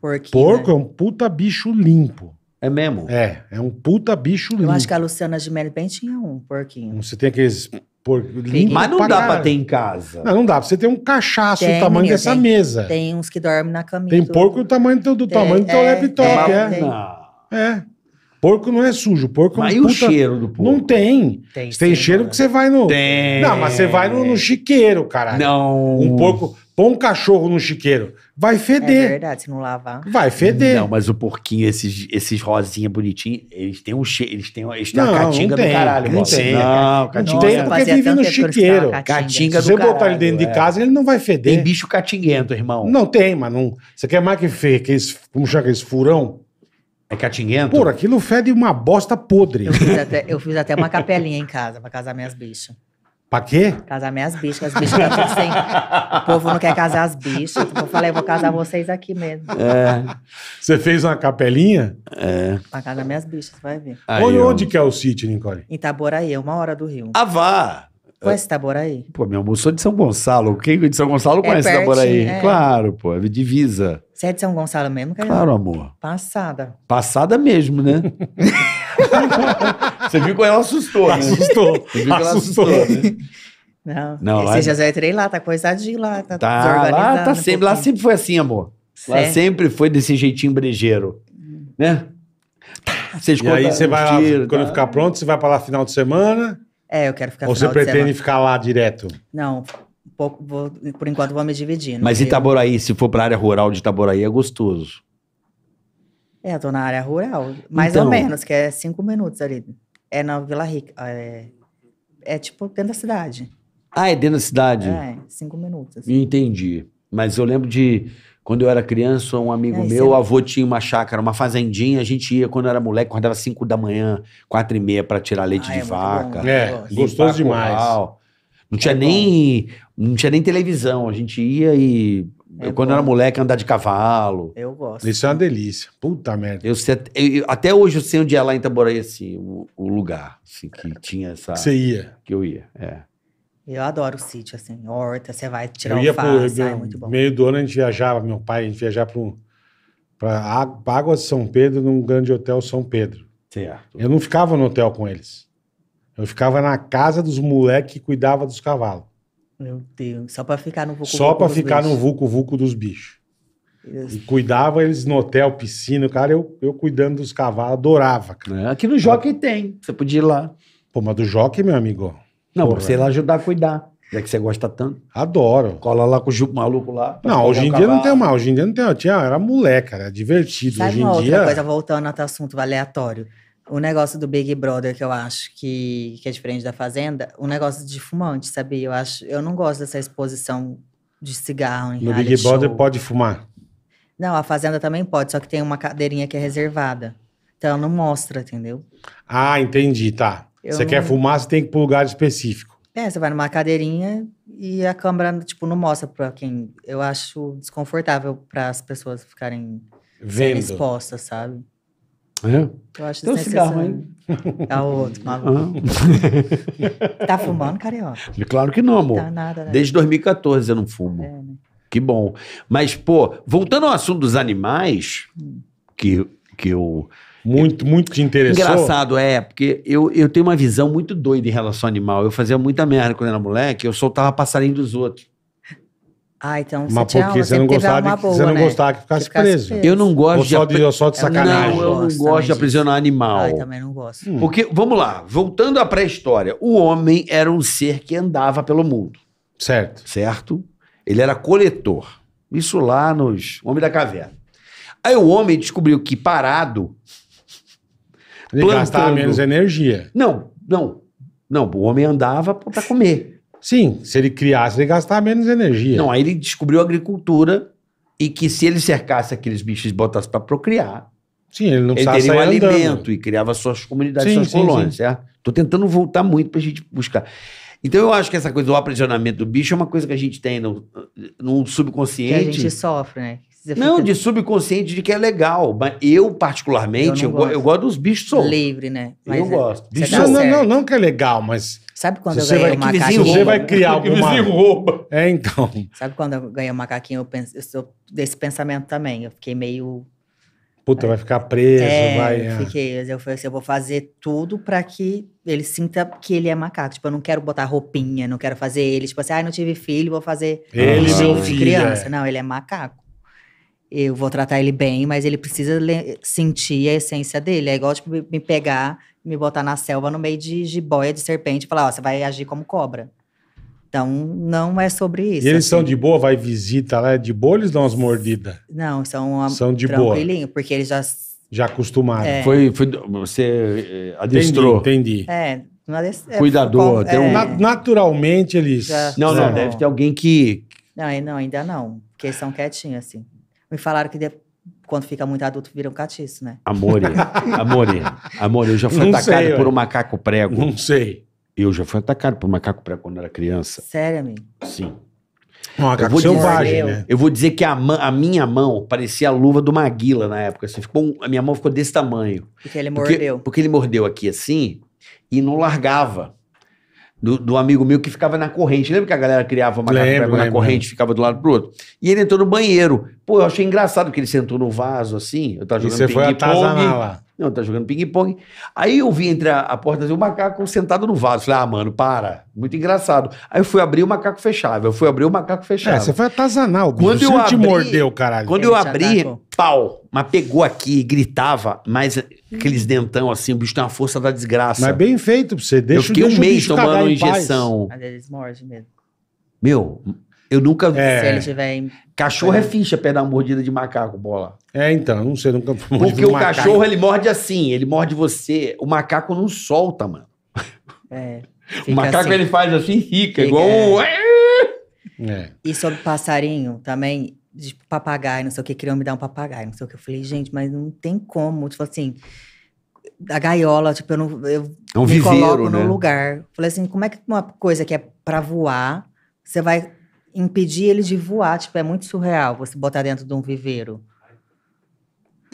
Porquinho, Porco né? é um puta bicho limpo. É mesmo? É, é um puta bicho limpo. Eu acho que a Luciana Gimenez bem tinha um porquinho. Você tem aqueles porco limpo Mas não pra dá pra ter em casa. Não, não dá. Você tem um cachaço Tem, do tamanho menino, dessa tem. mesa. Tem uns que dormem na caminha. Tem do- porco do tamanho do, do Tem, tamanho do teu é, laptop, é, é. tem. Não. É. Porco não é sujo. Porco Mas é e um o puta... cheiro do porco? Não tem. Tem, tem sim, cheiro mano. que você vai no... Tem. Não, mas você vai no, no chiqueiro, caralho. Não. Um porco... Põe um cachorro no chiqueiro. Vai É feder. verdade, se não lavar. vai feder. Não, mas o porquinho, esses, esses rosinha bonitinhos, eles têm um cheiro, eles têm, eles têm Não, a não caatinga tem, do caralho, não tem. Não, Não caatinga. tem eu porque vive no que não chiqueiro. Caatinga caatinga. Se você do botar ele caralho, dentro de é. casa, ele não vai Tem feder. bicho catinguento, irmão. Não tem, mas não... Você quer mais que feio? Aqueles... Como chama aqueles furão? É catinguento? Porra, aquilo fede uma bosta podre. Eu fiz, até, eu fiz até uma capelinha em casa pra casar minhas bichas. Pra quê? Casar minhas bichas, as bichas estão sem. O povo não quer casar as bichas. Então eu falei, eu vou casar vocês aqui mesmo. É. Você fez uma capelinha? Pra casar minhas bichas, vai ver. Aí, onde, que é o sítio, Nicole? Em Itaboraí, é uma hora do Rio. Ah, vá! Conhece Itaboraí? Pô, meu amor, sou de São Gonçalo. Quem de São Gonçalo É conhece Itaboraí? pertinho, é. Claro, pô, é divisa. Você é de São Gonçalo mesmo, cara? Claro, amor. Passada. Passada mesmo, né? (laughs) (laughs) Você viu como ela assustou, né? Assustou. Você viu que ela Assustou. né? Não, Não, lá- Esses dias eu entrei lá, tá coisadinho lá, tá, Tá, desorganizado. lá, tá um sempre, lá pouquinho. sempre foi assim, amor. Lá sempre foi desse jeitinho brejeiro. Né? Tá, Vocês E aí você vai lá, tiro, quando tá? ficar pronto, você vai pra lá final de semana? É, eu quero ficar ou você pretende semana. ficar lá direto? Não, um pouco, vou, por enquanto vou me dividindo. Mas viu? Itaboraí, se for pra área rural de Itaboraí, é gostoso. É, eu tô na área rural. Mais Então. ou menos, que é cinco minutos ali. É na Vila Rica. É, é tipo dentro da cidade. Ah, é dentro da cidade? É, cinco minutos. assim. Entendi. Mas eu lembro de quando eu era criança, um amigo É, meu, o avô tinha uma chácara, uma fazendinha, a gente ia quando eu era moleque, acordava 5 da manhã, quatro e meia pra tirar leite Ah, de é vaca. bom. É, gostoso demais. Não tinha É bom. nem não tinha nem televisão, a gente ia e É eu, quando eu era moleque andar de cavalo. Eu gosto. Isso é uma delícia. Puta merda. Eu, sei, eu- eu- até hoje eu sei onde é lá em Itaboraí, assim, o, o lugar assim, que tinha essa. Você ia. Que eu ia. É. Eu adoro o sítio, assim. Horta, você vai tirar eu ia alface. pro, é muito bom. meio do ano a gente viajava, meu pai, a gente viajava Á- pra Água de São Pedro, num grande hotel São Pedro. Certo. Eu não ficava no hotel com eles. Eu ficava na casa dos moleques que cuidava dos cavalos. Meu Deus. Só pra ficar no vulco Só pra ficar no vulco-vulco dos bichos. E cuidava eles no hotel, piscina, cara, eu, eu cuidando dos cavalos, adorava, cara. É, Aqui no Jockey tem. Você podia ir lá. Pô, mas do Jockey, meu amigo, Não, Porra. pra você ir lá ajudar a cuidar. Já que você gosta tanto. adoro. Cola lá com o Juco maluco lá. Não, hoje o em dia não tem mais. Hoje em dia não tem. Eu tinha, era moleque, era divertido. Sabe hoje uma em outra dia. coisa, voltando ao assunto aleatório? O negócio do Big Brother, que eu acho que, que é diferente da Fazenda, o negócio de fumante, sabia? Eu, acho, eu não gosto dessa exposição de cigarro em No Big Brother show. pode fumar. Não, a Fazenda também pode, só que tem uma cadeirinha que é reservada. Então não mostra, entendeu? Ah, entendi, tá. Eu você quer não- fumar, você tem que ir pro lugar específico. É, você vai numa cadeirinha e a câmera, tipo, não mostra pra quem. Eu acho desconfortável para as pessoas ficarem Vendo. expostas, sabe? É? Eu acho Tem um cigarro desnecessário. É o outro, (laughs) maluco. Ah. Tá fumando, carioca? Claro que não, amor. Tá nada, né? Desde 2014 eu não fumo. É, né? Que bom. Mas, pô, voltando ao assunto dos animais, que, que eu. Muito, muito te interessou. Engraçado, é, porque eu, eu tenho uma visão muito doida em relação ao animal. Eu fazia muita merda quando era moleque, eu soltava passarinho dos outros. Ah, então você Mas tinha porque você não gostava, de, boa, você não né? gostava que ficasse Que ficasse preso. preso. Eu não gosto Ou só de. de, só de Eu não sacanagem. Não, eu não gosto gosto de aprisionar animal. Ai, também não gosto. Hum. Porque, vamos lá, voltando à pré-história, o homem era um ser que andava pelo mundo, Certo. certo? Ele era coletor. Isso lá nos Homem da Caverna. Aí o homem descobriu que parado. Ele Plantando. gastava menos energia. Não, não. Não, o homem andava para comer. Sim, se ele criasse, ele gastava menos energia. Não, aí ele descobriu a agricultura e que se ele cercasse aqueles bichos e botasse para procriar, Sim, ele não ele precisava teria um andando. alimento e criava suas comunidades, Sim, suas sim, colônias, sim. certo? Tô tentando voltar muito pra gente buscar. Então eu acho que essa coisa do aprisionamento do bicho é uma coisa que a gente tem no, no Que a subconsciente. gente sofre, né? Você Não, fica de subconsciente de que é legal. Mas eu, particularmente, Eu eu, gosto. eu gosto dos bichos soltos. livre, né? Eu é- gosto. você Bicho Não, não, não, não que é legal, mas Sabe quando Se eu você ganhei vai- o que vizinho macaquinho? você vai criar (laughs) alguma... rouba. É, então. Sabe quando eu ganhei o macaquinho, eu, penso, eu sou desse pensamento também. Eu fiquei meio. Puta, vai ficar preso, é, vai... eu é. fiquei. Eu falei assim: eu vou fazer tudo pra que ele sinta que ele é macaco. Tipo, eu não quero botar roupinha, não quero fazer ele, tipo assim, ah, não tive filho, vou fazer Ele, meu de filho, criança. é. Não, ele é macaco. Eu vou tratar ele bem, mas ele precisa sentir a essência dele. É igual, tipo, me pegar, me botar na selva no meio de jiboia, de serpente e falar, ó, você vai agir como cobra. Então, não é sobre isso. E eles são assim. de boa, vai visita lá, é de boa, eles dão umas mordidas. Não, são, uma, São de boa. porque eles já... Já acostumaram. É. Foi, foi, você eh, Entendi, adestrou. entendi. É, não é, é Cuidador, com- tem um- é, Na- naturalmente eles... Já- Não, não, É. deve ter alguém que. Não, não, ainda não. Porque eles são quietinhos, assim. Me falaram que de- quando fica muito adulto, viram catiço, né? Amore, amore, amore, eu já fui Não atacado sei, por um macaco prego. Não sei. Eu já fui atacado por um macaco prego quando era criança. Sério, amigo? Sim. Um macaco vou dizer- selvagem, né? Eu vou dizer que a, a minha mão parecia a luva do Maguila na época. Assim, ficou um- a minha mão ficou desse tamanho. Porque ele Porque, mordeu. porque ele mordeu aqui assim e não largava. Do, do amigo meu que ficava na corrente. Lembra que a galera criava uma macaco Lembro, na corrente e ficava do lado pro outro? E ele entrou no banheiro. Pô, eu achei engraçado que ele sentou no vaso assim. Eu tava E jogando você foi ping-pong. atazanar lá. Não, tá jogando ping-pong. Aí eu vi entre a, a porta e o macaco sentado no vaso. Falei, ah, mano, para. Muito engraçado. Aí eu fui abrir o macaco fechava. Eu fui abrir o macaco É, fechava. você foi atazanar o bicho. Quando eu ele te abri- mordeu, caralho. Quando Ele eu abri, atacou. pau. Mas pegou aqui, gritava, mas aqueles dentão assim, o bicho tem uma força da desgraça. Mas bem feito pra você. Deixa, eu fiquei deixa um o mês tomando injeção. Mas eles mordem mesmo. Meu, eu nunca. É. Se ele tiver em... Cachorro é ficha pra dar uma mordida de macaco, bola. É, então, não sei, nunca fui Porque por o macaco. cachorro, ele morde assim, ele morde você. O macaco não solta, mano. É, O macaco, assim. ele faz assim, fica, Fica, igual um... É. E sobre passarinho também, de papagaio, não sei o que, queriam me dar um papagaio, não sei o que. Eu falei, gente, mas não tem como. Tipo assim, a gaiola, tipo, eu não. Eu É um me coloco viveiro, né? no lugar. Falei assim, como é que uma coisa que é pra voar, você vai impedir ele de voar? Tipo, é muito surreal você botar dentro de um viveiro.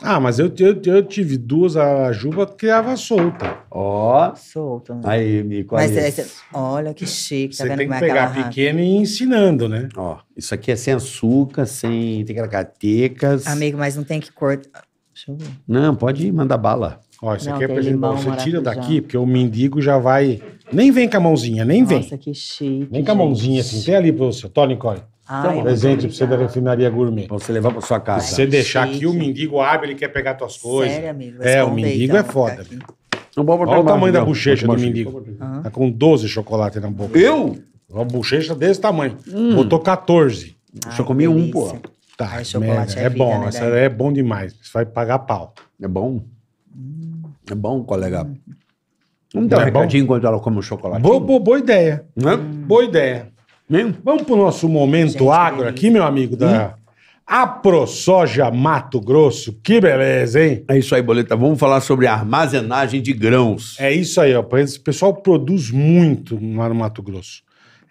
Ah, mas eu, eu, eu tive duas, a Juba criava solta. Ó. Solto. né? Aí, Mico. Mas aí. é- é- olha que chique, tá Você vendo tem que como é que pegar pequeno e ir ensinando, né? Ó, isso aqui é sem açúcar, sem tecaracatecas. Amigo, mas não tem que cortar. Deixa eu ver. Não, pode mandar bala. Ó, isso Não, aqui é tem pra gente. limão, Você tira daqui, porque o mendigo já vai. Nem vem com a mãozinha, nem vem. Nossa, que chique. Vem com a mãozinha assim. Tem ali pra você. Tó, Nicole. Ai, Presente pra você da refinaria gourmet. Pra você levar pra sua Se casa. você deixar aqui, o mendigo abre, ele quer pegar tuas coisas. Sério, amigo? É, o mendigo então, é foda. Não Olha o mais, tamanho da não. bochecha do mendigo. Tá com 12 chocolates na boca. Eu? Uma bochecha desse tamanho. Botou 14. Só Ai, comi um, pô. Tá, Ai, chocolate é é, vida, bom, né, é bom demais. Você vai pagar pau. É bom? É bom, colega. Hum. Vamos dar um É bom? recadinho enquanto ela come o chocolate. Boa, boa, boa ideia. Né? Boa ideia. Mesmo? Vamos pro nosso momento Gente, agro aqui, meu amigo, da AproSoja Mato Grosso. Que beleza, hein? É isso aí, Boleta. Vamos falar sobre armazenagem de grãos. É isso aí, ó. O pessoal produz muito lá no Mato Grosso.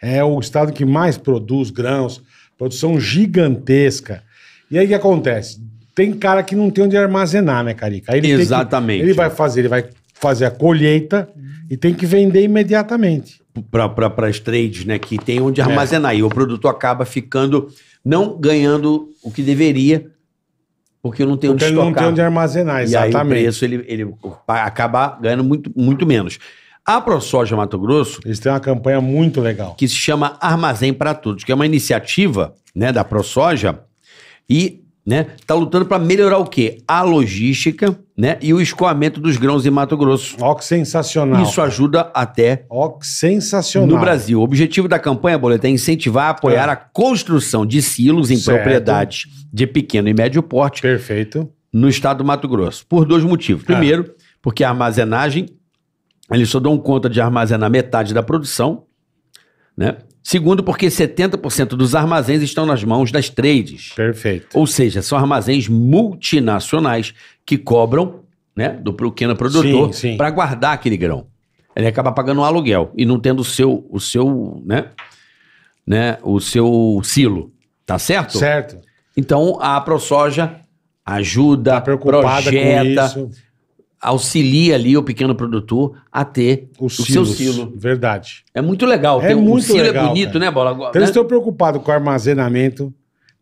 É o estado que mais produz grãos, produção gigantesca. E aí o que acontece? Tem cara que não tem onde armazenar, né, Carica? Aí ele tem que- Exatamente. ele vai fazer, ele vai fazer a colheita e tem que vender imediatamente. Para as trades, né? Que tem É. onde armazenar. E o produto acaba ficando, não ganhando o que deveria, porque não tem onde Porque ele não estocar. tem onde armazenar, E aí o exatamente. preço ele, ele acaba ganhando muito, muito menos. A ProSoja Mato Grosso, Eles têm uma campanha muito legal. que se chama Armazém para Todos, que é uma iniciativa né, da ProSoja e né, tá lutando para melhorar o quê? A logística né, e o escoamento dos grãos em Mato Grosso. Ó, que sensacional. Isso ajuda até Ó, que sensacional. no Brasil. O objetivo da campanha, Boleta, é incentivar e apoiar É. a construção de silos em Certo. propriedades de pequeno e médio porte Perfeito. no estado do Mato Grosso. Por dois motivos. Primeiro, porque a armazenagem, eles só dão conta de armazenar metade da produção, né? Segundo, porque 70% dos armazéns estão nas mãos das trades. Perfeito. Ou seja, são armazéns multinacionais que cobram né, do pequeno produtor para guardar aquele grão. Ele acaba pagando um aluguel e não tendo o seu, o seu, né, né, o seu silo. Tá certo? Certo. Então a ProSoja ajuda, Tá preocupada projeta, com isso. Auxilia ali o pequeno produtor a ter O, o, seu silo. Verdade. É muito legal. É Ter um muito silo legal, é bonito, cara. né, Bola? Então Né? eles estão preocupados com o armazenamento,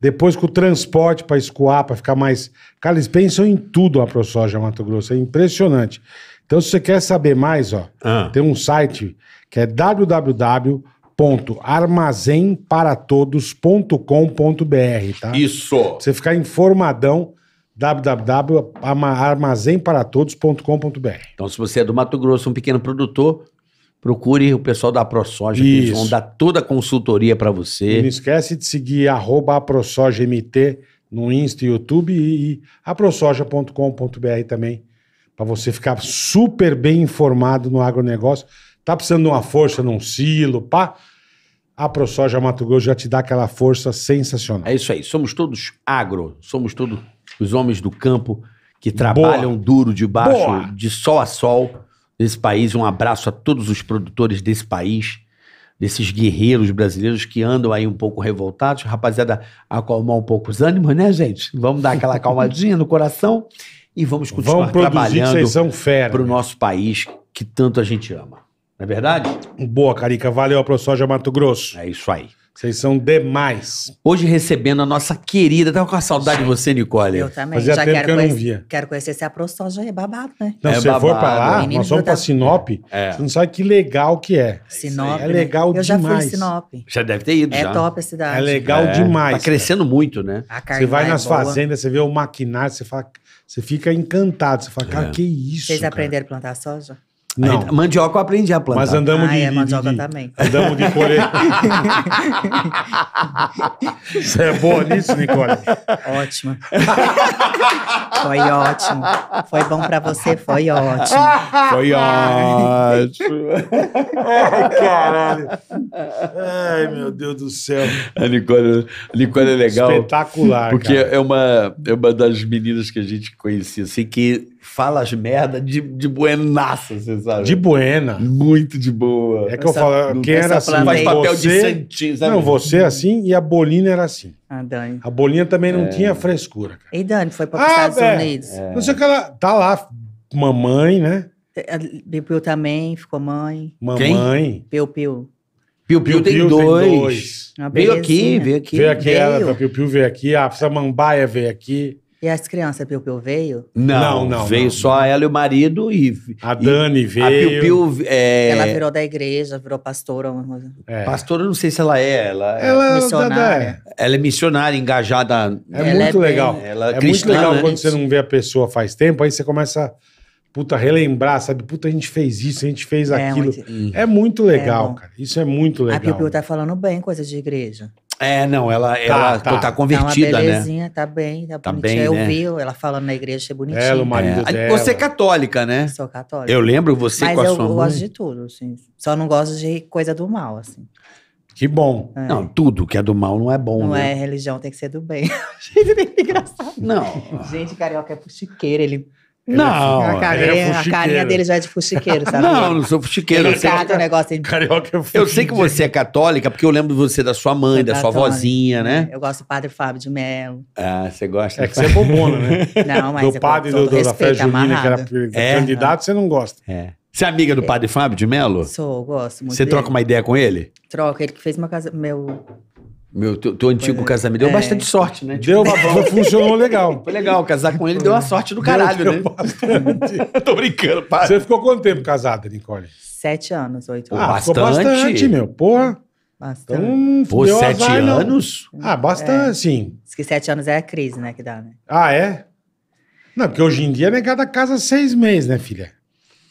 depois com o transporte para escoar, para ficar mais. Cara, eles pensam em tudo a ProSoja Mato Grosso. É impressionante. Então, se você quer saber mais, ó, Ah. tem um site que é www.armazenparatodos.com.br, tá? Isso. Pra você ficar informadão, www.armazenparatodos.com.br. Então, se você é do Mato Grosso, um pequeno produtor, procure o pessoal da ProSoja, que eles vão dar toda a consultoria para E não você. esquece de seguir arroba aprosojamt no Insta e YouTube e, e aprosoja.com.br também, para você ficar super bem informado no agronegócio. Tá precisando de uma força num silo, pá? A ProSoja Mato Grosso já te dá aquela força sensacional. É isso aí. Somos todos agro, somos todos os homens do campo que trabalham duro debaixo Boa. de sol a sol nesse país. Um abraço a todos os produtores desse país, desses guerreiros brasileiros que andam aí um pouco revoltados. Rapaziada, acalmar um pouco os ânimos, né, gente? Vamos dar aquela acalmadinha no coração e vamos continuar Vamos trabalhando para o nosso país que tanto a gente ama. Não é verdade? Boa, Carica. Valeu ProSoja Mato Grosso. É isso aí. Vocês são demais. Hoje recebendo a nossa querida, tava com a saudade de você, Nicole. Eu também. Fazia Já tempo quero, que eu não via. quero conhecer se a ProSoja é babado, né? Não, É se você for pra babado. lá, Menino nós vamos pra Sinop, É. você não sabe que legal que é. Sinop. É né? legal Eu já fui demais. em Sinop. Já deve ter ido É já. top a cidade. É legal É, demais. Tá crescendo muito, né? A cara. carne Você vai lá é nas boa. fazendas, você vê o maquinário, você, fala, você fica encantado. Você fala, cara, É. que isso? Vocês cara? aprenderam a plantar soja? Não, A mandioca eu aprendi a plantar. mas andamos ah, de, é, de- mandioca de- também. Andamos de colher. (laughs) Você é boa nisso, Nicole? Ótimo. foi ótimo. Foi bom pra você, foi ótimo. Foi ótimo. Ai, caralho. Ai, meu Deus do céu. A Nicole, a Nicole é legal. Espetacular, Porque cara. é uma, é uma das meninas que a gente conhecia, assim, que fala as merda de, de buenaça, você sabe? De buena. Muito de boa. É que eu só- falo, quem eu era assim? Faz papel de você, santinho, sabe? Não, você assim e a Bolinha era assim. A Dani. A Bolinha também É. não tinha frescura, cara. E Dani foi para os Ah, Estados é. Unidos. Não sei o que ela. Tá lá, mamãe, né? A Piu Piu também ficou mãe. Mamãe. Piu Piu. Piu Piu tem Piu-Piu dois. Veio aqui, veio aqui. Veio aqui, Veio. ela, a Piu Piu veio aqui, a Samambaia veio aqui, E as crianças, Piu Piu veio? Não, Não, não, veio não. só ela e o marido e. a e Dani A veio. Piu Piu é. Ela virou da igreja, virou pastora. uma coisa. é. Pastora, eu não sei se ela é. Ela, é, Ela, missionária. ela é missionária, engajada. É, Ela muito é bem- legal. Ela é é cristã, muito legal né? quando você não vê a pessoa faz tempo, aí você começa puta, a relembrar, sabe? Puta, a gente fez isso, a gente fez É, aquilo. muito- É muito legal, cara. Isso é muito A Piu legal. Piu tá falando bem coisas de igreja. É, não, ela, ela tá. tá, Tá convertida, tá uma né? belezinha, tá bem, tá, Tá bonitinha. bem, Eu né? vi ela falando na igreja, achei bonitinho. Ela, o marido É. dela. Você é católica, né? Sou católica. Eu lembro você Mas com a eu, sua eu mãe. gosto de tudo, assim. Só não gosto de coisa do mal, assim. Que bom. É. Não, tudo que é do mal não é bom, Não né? é religião, tem que ser do bem. (laughs) Gente, bem engraçado. Não. Gente, carioca é fuxiqueiro, ele... Não, a, ele é carinha, a carinha dele já é de fuxiqueiro, sabe? Não, não sou fuxiqueiro. Ele cata o negócio... Ele... Carioca é eu sei que você é católica, porque eu lembro de você da sua mãe, da sua vozinha, né? Eu gosto do padre Fábio de Mello. Ah, você gosta. É que você é bobona, né? (laughs) Não, mas do eu padre do, todo do- da respeito, fé junina, que era amarrado. É? candidato, você não gosta. É. Você é amiga do padre Fábio de Melo? Sou, gosto muito Você dele. troca uma ideia com ele? Troca, ele que fez meu casa... Meu... Meu, teu, teu antigo é. casamento deu É. bastante sorte, né? Deu, (laughs) funcionou legal. Foi legal, casar com ele deu uma sorte do caralho, Deu né? bastante. (laughs) Eu tô brincando, padre. Você ficou quanto tempo casada, Nicole? Sete anos, oito Pô, anos. Ah, ficou bastante. bastante, meu. Porra. Bastante. Então não Pô, deu sete azar, não. anos? Ah, bastante, sim. Diz que sete anos é a crise, né, que dá, né? Ah, é? Não, porque hoje em dia não é cada casa seis meses, né, filha?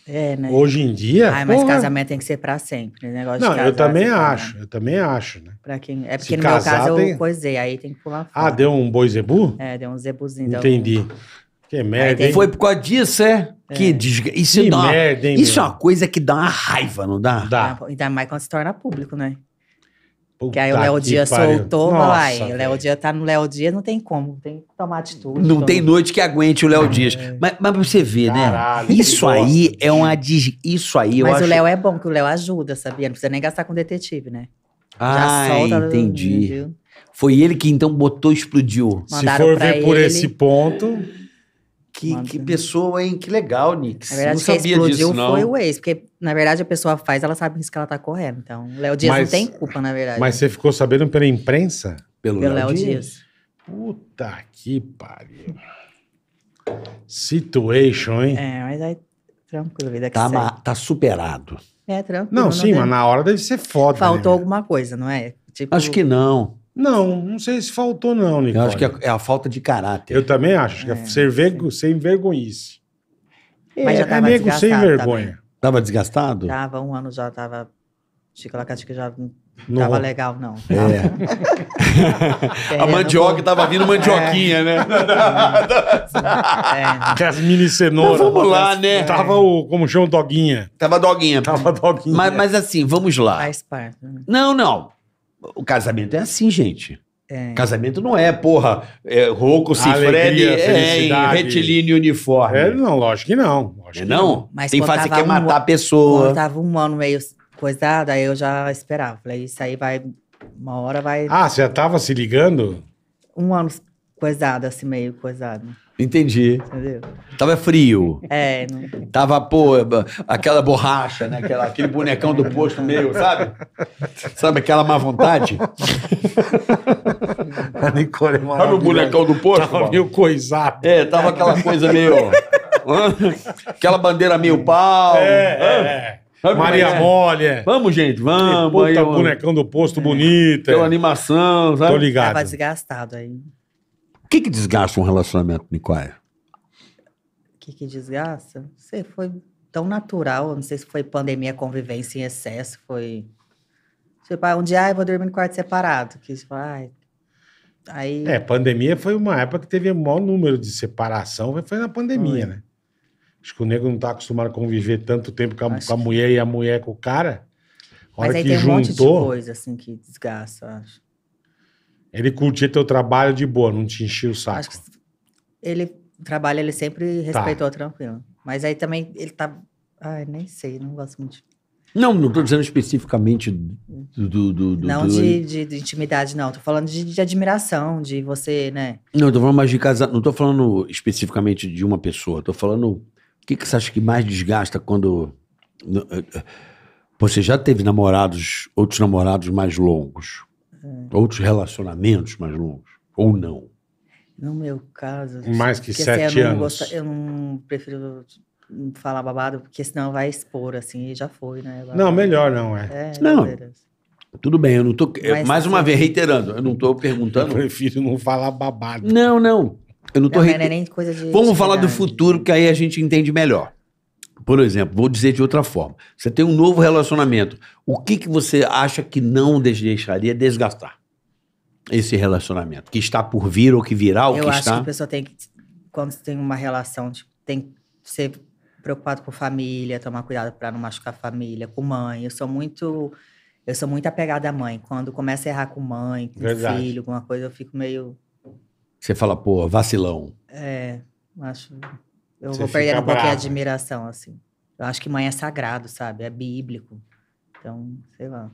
É, né? Hoje em dia. Ai, mas porra. casamento tem que ser pra sempre. né? Negócio de Não, eu também assim, pra- acho. Eu também acho, né? Pra quem... É Se porque no meu casar, caso tem- eu coisei, aí tem que pular Ah, fora. deu um boi zebu? É, deu um zebuzinho. um- Entendi. Que merda, tem- hein? Foi por causa disso, é? Que desgra... Isso, Que dá merda, hein, Isso é meu? uma coisa que dá uma raiva, não dá? Dá. Ainda mais quando se torna público, né? Puta Que aí o Léo pariu. soltou, Nossa, vai O. Léo Dias tá no Léo Dias, não tem como. Tem que tomar atitude. Não tem noite que aguente o Léo Dias. Mas, mas pra você ver, Caralho, né? Isso aí bicho. é uma des... Isso aí eu Mas acho... o Léo é bom, que o Léo ajuda, sabia? Não precisa nem gastar com detetive, né? Ah, entendi. viu? Foi ele que então botou e explodiu. Se Mandaram for pra ver por ele. esse ponto. Que, que pessoa, hein? Que legal, Nix. Na verdade, não quem sabia explodiu disso, não. foi o ex. Porque, na verdade, a pessoa faz, ela sabe o risco que ela tá correndo. Então, o Léo Dias Mas- não tem culpa, na verdade. Mas você ficou sabendo pela imprensa? Pelo, Pelo Léo Léo Dias. Dias. Puta que pariu. Situation, hein? É, mas aí, tranquilo, vida que Tá, ma- tá superado. É, tranquilo. Não, sim, deu- mas na hora deve ser foda. Faltou né? alguma coisa, não é? Tipo, Acho que não. Não, não sei se faltou, não, Nicole. Eu acho que é, é a falta de caráter. Eu também acho. Acho que é ser vergo- sem vergonhice. Mas já é tava nego sem vergonha. Tava desgastado? Tava um ano já, tava. Chiclacate que já não Não. tava legal, não. É. (laughs) A mandioca pôr- tava vindo mandioquinha, né? É, as mini cenouras. Mas vamos lá, né? Tava o. Como chama doguinha? Tava doguinha. Tava doguinha. Mas, mas assim, vamos lá. faz parte. né? Não, não. O casamento é assim, gente. É. Casamento não é, porra, é, rouco, cifrede, é, em retilíneo uniforme. É, não, lógico que não. Lógico É que não? Mas Tem fase que tava quer um matar a pessoa. tava um ano meio coisado, aí eu já esperava. Falei, isso aí vai. Uma hora vai. Ah, você já tava se ligando? Um ano coisado, assim, meio coisado. Entendi. Entendeu? Tava frio. É, não, Tava, pô, aquela borracha, né? Aquela, aquele bonecão do posto meio, sabe? Sabe aquela má vontade? (laughs) A Nicole é Sabe o bonecão do posto? Tava mano? meio coisado. É, tava aquela coisa meio. (laughs) aquela bandeira meio pau. É, hã? é. Sabe como Maria é é? Mole. é. Vamos, gente, vamos. Puta aí, bonecão do posto bonita. Aquela animação, Tô sabe? ligado. tava desgastado aí. O que, que desgasta um relacionamento, Nicole? O que, que desgasta? Não sei, foi tão natural. Não sei se foi pandemia, convivência em excesso. Foi. Tipo, ah, um dia ah, eu vou dormir no quarto separado. Que, tipo, ai, aí. É, pandemia foi uma época que teve o maior número de separação, foi- foi na pandemia, Foi. né? Acho que o nego não tá acostumado a conviver tanto tempo com a, com a que- mulher e a mulher com o cara. A Mas aí que tem um monte de juntou, coisa assim que desgasta, acho. Ele curtia teu trabalho de boa, não te enchia o saco. Acho que ele o trabalho ele sempre Tá. respeitou tranquilo. Mas aí também ele tá. Ai, nem sei, não gosto muito. Não, não tô dizendo especificamente do. do, do- do- não do- de, de, de intimidade, não. Tô falando de, de admiração, de você, né? Não, eu tô falando mais de casar. Não tô falando especificamente de uma pessoa. Tô falando. O que, que você acha que mais desgasta quando. Você já teve namorados, outros namorados mais longos? É. Outros relacionamentos mais longos? Ou não? No meu caso. Mais que porque, sete assim, eu não anos. gosto- eu não prefiro falar babado, porque senão vai expor, assim, e já foi, né? Não, melhor não, é. É, Não. Tudo bem, eu não tô. Mas mais uma sim. vez, reiterando, eu não tô Eu perguntando. prefiro não falar babado. Não, não. Eu não tô Não, reiter- não é nem coisa de. Vamos falar do futuro, que aí a gente entende melhor. Por exemplo, vou dizer de outra forma. Você tem um novo relacionamento. O que, que você acha que não deixaria desgastar esse relacionamento? Que está por vir ou que virá ou Eu que acho está. que a pessoa tem que, quando você tem uma relação, tipo, tem que ser preocupado com família, tomar cuidado para não machucar a família, com mãe. Eu sou muito, eu sou muito apegada à mãe. Quando começa a errar com mãe, com Verdade. filho, alguma coisa, eu fico meio, Você fala, pô, vacilão. é, acho, eu Você vou perdendo um pouquinho a brava. admiração, assim. Eu acho que mãe é sagrado, sabe? É bíblico. Então, sei lá.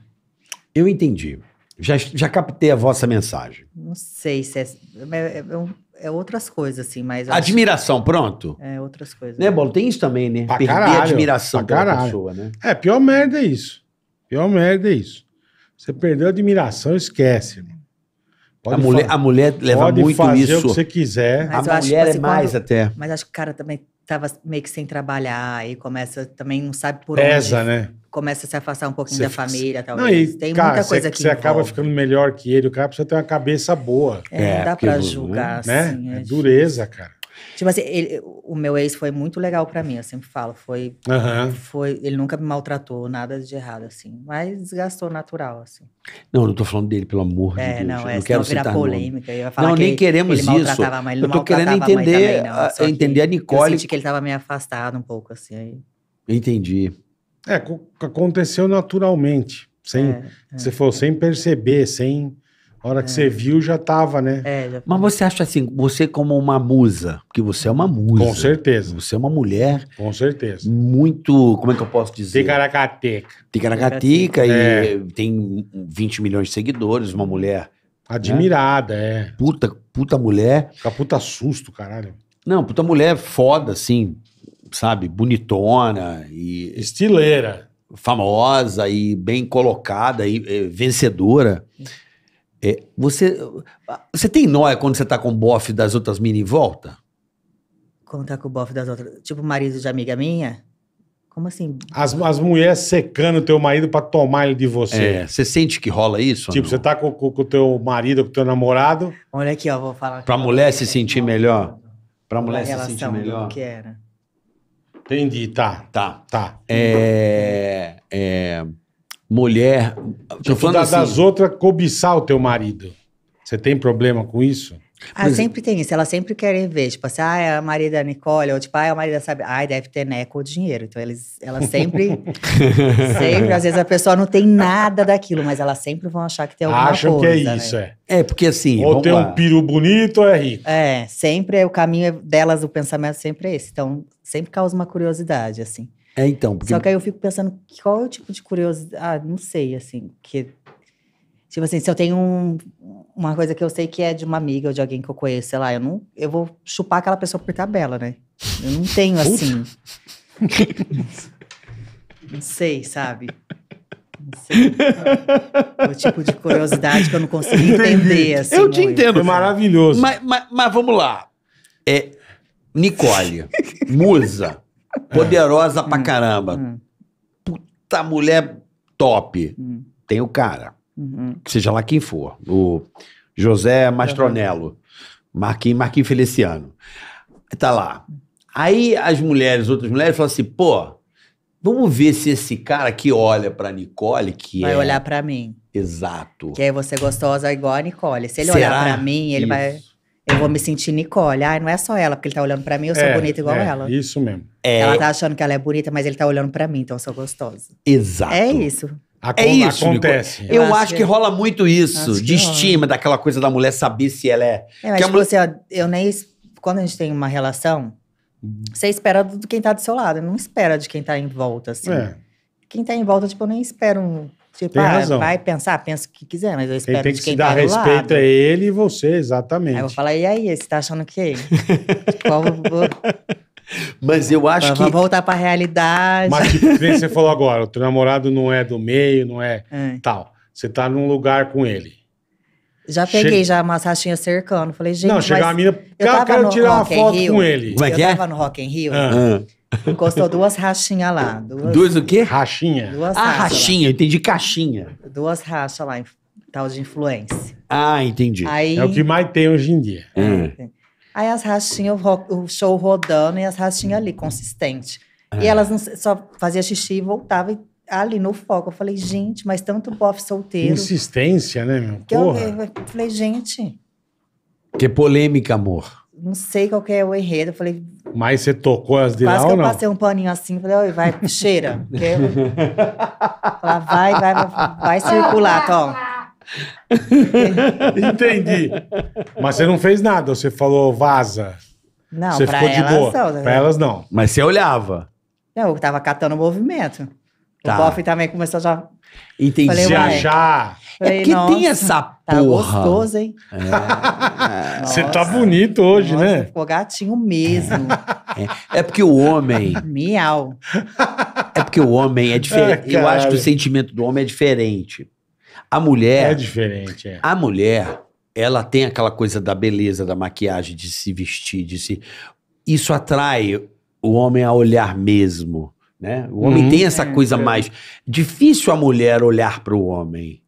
Eu entendi. Já, já captei a vossa mensagem. Não sei se é, é, é um- é outras coisas, assim, mas Admiração, pronto. é outras coisas. Né, Bolo? Tem isso também, né? Pra Perder caralho, a admiração pra pela caralho. pessoa, né? É, pior merda é isso. Pior merda é isso. Você perdeu a admiração, esquece, irmão. Pode A mulher, a mulher leva pode muito fazer isso. o que você quiser. Mas a eu acho que mulher é mais quando- até. Mas acho que o cara também tava meio que sem trabalhar e começa também não sabe por Pesa, onde. né? Começa a se afastar um pouquinho Você da fica- família, Não, talvez. e, Tem cara, muita você- coisa que Você acaba ficando melhor que ele. O cara precisa ter uma cabeça boa, É, É, não dá porque, pra né? julgar, né? assim. É difícil. dureza, cara. Tipo assim, ele- o meu ex foi muito legal pra mim, eu sempre falo. Foi, Aham. foi, ele nunca me maltratou, nada de errado, assim. Mas desgastou natural, assim. Não, não tô falando dele, pelo amor de É, Deus. não, eu é, não quero virar polêmica. Eu ia falar Não, que nem ele- queremos ele isso. mas ele Eu não tô querendo maltratava a mãe entender, também, não. a- que entender a Eu Nicole. senti que ele tava meio afastado um pouco, assim. Aí, Entendi. É, co- aconteceu naturalmente. Sem, é, Você falou, sem perceber, sem. A hora que você viu, já tava, né? é, já Mas você acha assim, você como uma musa, porque você é uma musa. Com certeza. Você é uma mulher Com certeza. muito, como é que eu posso dizer? Ticaracateca. Ticaracatica É. e tem 20 milhões de seguidores, uma mulher Admirada, é. puta, puta mulher. Fica puta susto, caralho. Não, puta mulher foda, assim, sabe? Bonitona e Estileira. famosa e bem colocada e eh, vencedora. É, você, você tem nóia quando você tá com o bofe das outras minas em volta? contar com o bofe das outras. Tipo, marido de amiga minha? Como assim? As, as mulheres secando teu marido pra tomar ele de você. É, você sente que rola isso? Tipo, você tá com com- com o teu marido, com o teu namorado. Olha aqui, ó, vou falar. Pra mulher se sentir melhor? Pra a mulher se sentir melhor? do que era. Entendi, tá. Tá. Tá. É, é, mulher. Tô Tipo, falando da- assim, das outras cobiçar o teu marido. Você tem problema com isso? Ah, Pois- sempre tem isso. Elas sempre querem ver, tipo assim, ah, é a Maria da Nicole, ou tipo, ah, é a Maria da sabe, ai, deve ter neco ou dinheiro. Então, eles, elas sempre, (laughs) sempre, às vezes a pessoa não tem nada daquilo, mas elas sempre vão achar que tem alguma Acham coisa. que é né? isso, é. É, porque assim. Ou tem lá. um peru bonito ou é rico. É, sempre é o caminho delas, o pensamento sempre é esse. Então, sempre causa uma curiosidade, assim. É, então. Porque Só que aí eu fico pensando, qual é o tipo de curiosidade? Ah, não sei, assim, que... Tipo assim, se eu tenho um- uma coisa que eu sei que é de uma amiga ou de alguém que eu conheço, sei lá, eu não... Eu vou chupar aquela pessoa por tabela, né? Eu não tenho, assim... não sei, sabe? Não sei. o tipo de curiosidade que eu não consigo entender, assim. Eu te muito. entendo. Foi maravilhoso. Mas, mas, mas vamos lá. É, Nicole, (laughs) musa, poderosa pra caramba. Hum, Puta mulher top. hum, Tem o cara, que seja lá quem for. O José Mastronello, Marquinhos, Marquinhos Feliciano. Tá lá. Aí as mulheres, outras mulheres, falam assim, pô, vamos ver se esse cara que olha pra Nicole, que Vai é olhar pra mim. exato. Que aí você é gostosa igual a Nicole. Se ele Será? olhar pra mim, ele vai... Eu vou me sentir Nicole. Ai, não é só ela, porque ele tá olhando pra mim, eu sou É, bonita igual é, ela. Isso mesmo. É, Ela tá achando que ela é bonita, mas ele tá olhando pra mim, então eu sou gostosa. exato. É isso. Acon- É isso, Acontece. Eu, Eu acho, acho que, que- rola muito isso, de rola. estima, daquela coisa da mulher saber se ela é. É, mas Que tipo mulher- assim, ó, eu nem quando a gente tem uma relação, você espera do quem tá do seu lado, não espera de quem tá em volta, assim. É. Quem tá em volta, tipo, eu nem espero um. Tipo, Tem ah, razão. vai pensar, pensa o que quiser, mas eu espero tem de que quem se dar tá respeito lado. é ele e você, exatamente. Aí eu vou falar, e aí, você tá achando que? (laughs) Qual, vou, Mas eu acho que. vamos voltar pra realidade. Mas tipo, que você falou agora, o teu namorado não é do meio, não é É. tal. Você tá num lugar com ele. Já peguei Che- já umas rachinhas cercando. Falei, gente, não, chegar uma mina, eu cara, tava quero no tirar uma Rock foto Rio. com ele. Como é eu que é? tava no Rock in Rio, Ah. Ah, encostou duas rachinhas lá. Duas, Duas o quê? Rachinha. duas Ah, lá. rachinha, eu entendi caixinha. Duas rachas lá, em tal de influência. Ah, entendi. Aí, É o que mais tem hoje em dia. Hum. aí as rachinhas, o show rodando e as rachinhas ali, consistente. Ah. E elas não, só fazia xixi e voltava e- ali no foco. Eu falei, gente, mas tanto bofe solteiro. Insistência, né, meu? Que eu, Porra. eu falei, gente, Que polêmica, amor. não sei qual que é o enredo. Eu falei, Mas você tocou as de Quase lá que ou eu não? passei um paninho assim, falei, oi, vai, cheira. Que eu- Falar, vai, vai, vai, vai circular, Tom. Entendi. Mas você não fez nada, você falou vaza. Não, você pra ficou de elas boa. não. né? Pra elas não. Mas você olhava. Não, eu tava catando o movimento. Tá. O bofe também começou já. Entendi. Falei, Se uai. achar. É Falei, porque tem essa Tá porra. gostoso, hein? (laughs) Você tá bonito hoje, Nossa, né? Ficou gatinho mesmo. É porque o homem. Miau. É porque o homem é diferente. Ai, eu acho que o sentimento do homem é diferente. A mulher. É diferente, é. A mulher, ela tem aquela coisa da beleza, da maquiagem, de se vestir, de se. Isso atrai o homem a olhar mesmo, né? O homem Uhum. tem essa É. coisa mais difícil a mulher olhar para o homem,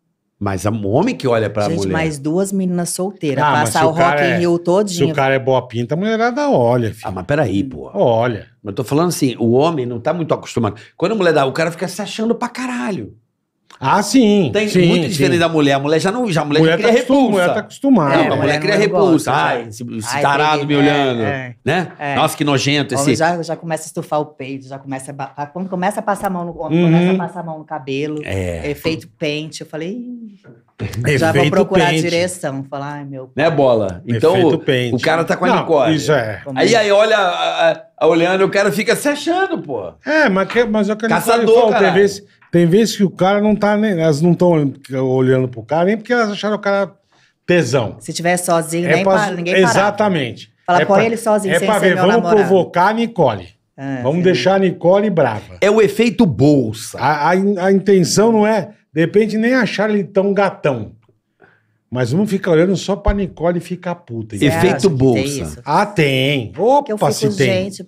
mas a- o homem que olha para a Gente, mulher. mais duas meninas solteiras. Ah, passar se o o Rock in é- Rio Se todinho. o cara é boa pinta, a mulherada olha, Ah, filho. mas peraí, pô. Olha. Eu tô falando assim, o homem não tá muito acostumado. Quando a mulher dá, o cara fica se achando pra caralho. Ah, sim. Tem sim, muito sim. diferente da mulher. A mulher já não. Já, a mulher, mulher já tá cria acostumada, repulsa. mulher tá acostumada. É, É, a mulher cria gosta, repulsa. já. Ai, esse, esse Ai, tarado me olhando. é, é. Né? É. Nossa, que nojento esse. já, já começa a estufar o peito, já começa a. Quando começa a passar a mão no homem, Uhum. começa a passar a mão no cabelo. É. Efeito pente. Eu falei, "Ih, já vou procurar pente. a direção. Falar, ai meu. Né, bola? Então, Efeito o, pente. o cara tá com a Nicole. Isso é. Aí, aí olha, a- a- a olhando, o cara fica se achando, pô. É, mas, que, mas é o que a Nicole Caçador, falou, tem caralho. vezes, tem vezes que o cara não tá nem. Elas não estão olhando pro cara, nem porque elas acharam o cara tesão. Se tiver sozinho, É nem pra- para, ninguém. Exatamente. Fala, é põe pra- ele sozinho, É sem pra ser ver, meu vamos namorado. provocar a Nicole. É, vamos sim. deixar a Nicole brava. É o efeito bolsa. A, a, a intenção não é, de repente, nem achar ele tão gatão. Mas vamos ficar olhando só pra Nicole ficar puta. Efeito tem bolsa. isso? Ah, tem. Opa, fico, se tem. gente,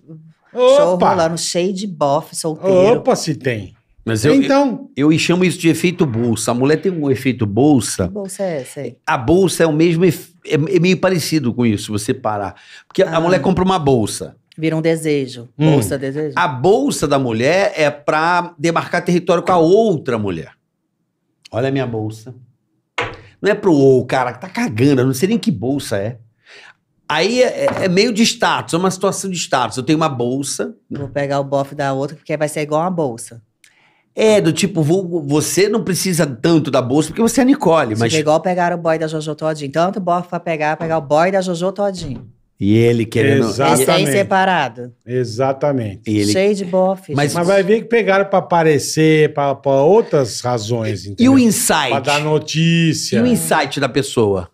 show Opa, rolando cheio de bofe solteiro. opa, se tem. Mas eu, então, eu, eu chamo isso de efeito bolsa. A mulher tem um efeito Que bolsa. bolsa é essa aí? A bolsa é o mesmo. É, é meio parecido com isso, se você parar. Porque a Ah. mulher compra uma bolsa. Vira um desejo. Hum. Bolsa, desejo. A bolsa da mulher é pra demarcar território com a outra mulher. Olha a minha bolsa. Não é pro ô, cara que tá cagando, eu não sei nem que bolsa é. Aí é, é- é meio de status, é uma situação de status. Eu tenho uma bolsa, Vou pegar o bofe da outra, porque vai ser igual uma bolsa. É do tipo, vou- você não precisa tanto da bolsa porque você é a Nicole, Mas... mas. igual pegar o boy da Jojo todinho. Tanto bofe pra pegar, pegar o boy da Jojo todinho. E ele querendo. Exato. Esse aí Exatamente. separado. exatamente. E ele... Cheio de bofe. Mas-. Mas vai ver que pegaram pra aparecer, pra, pra outras razões, E entendeu? o insight? Pra dar E notícia. o insight da pessoa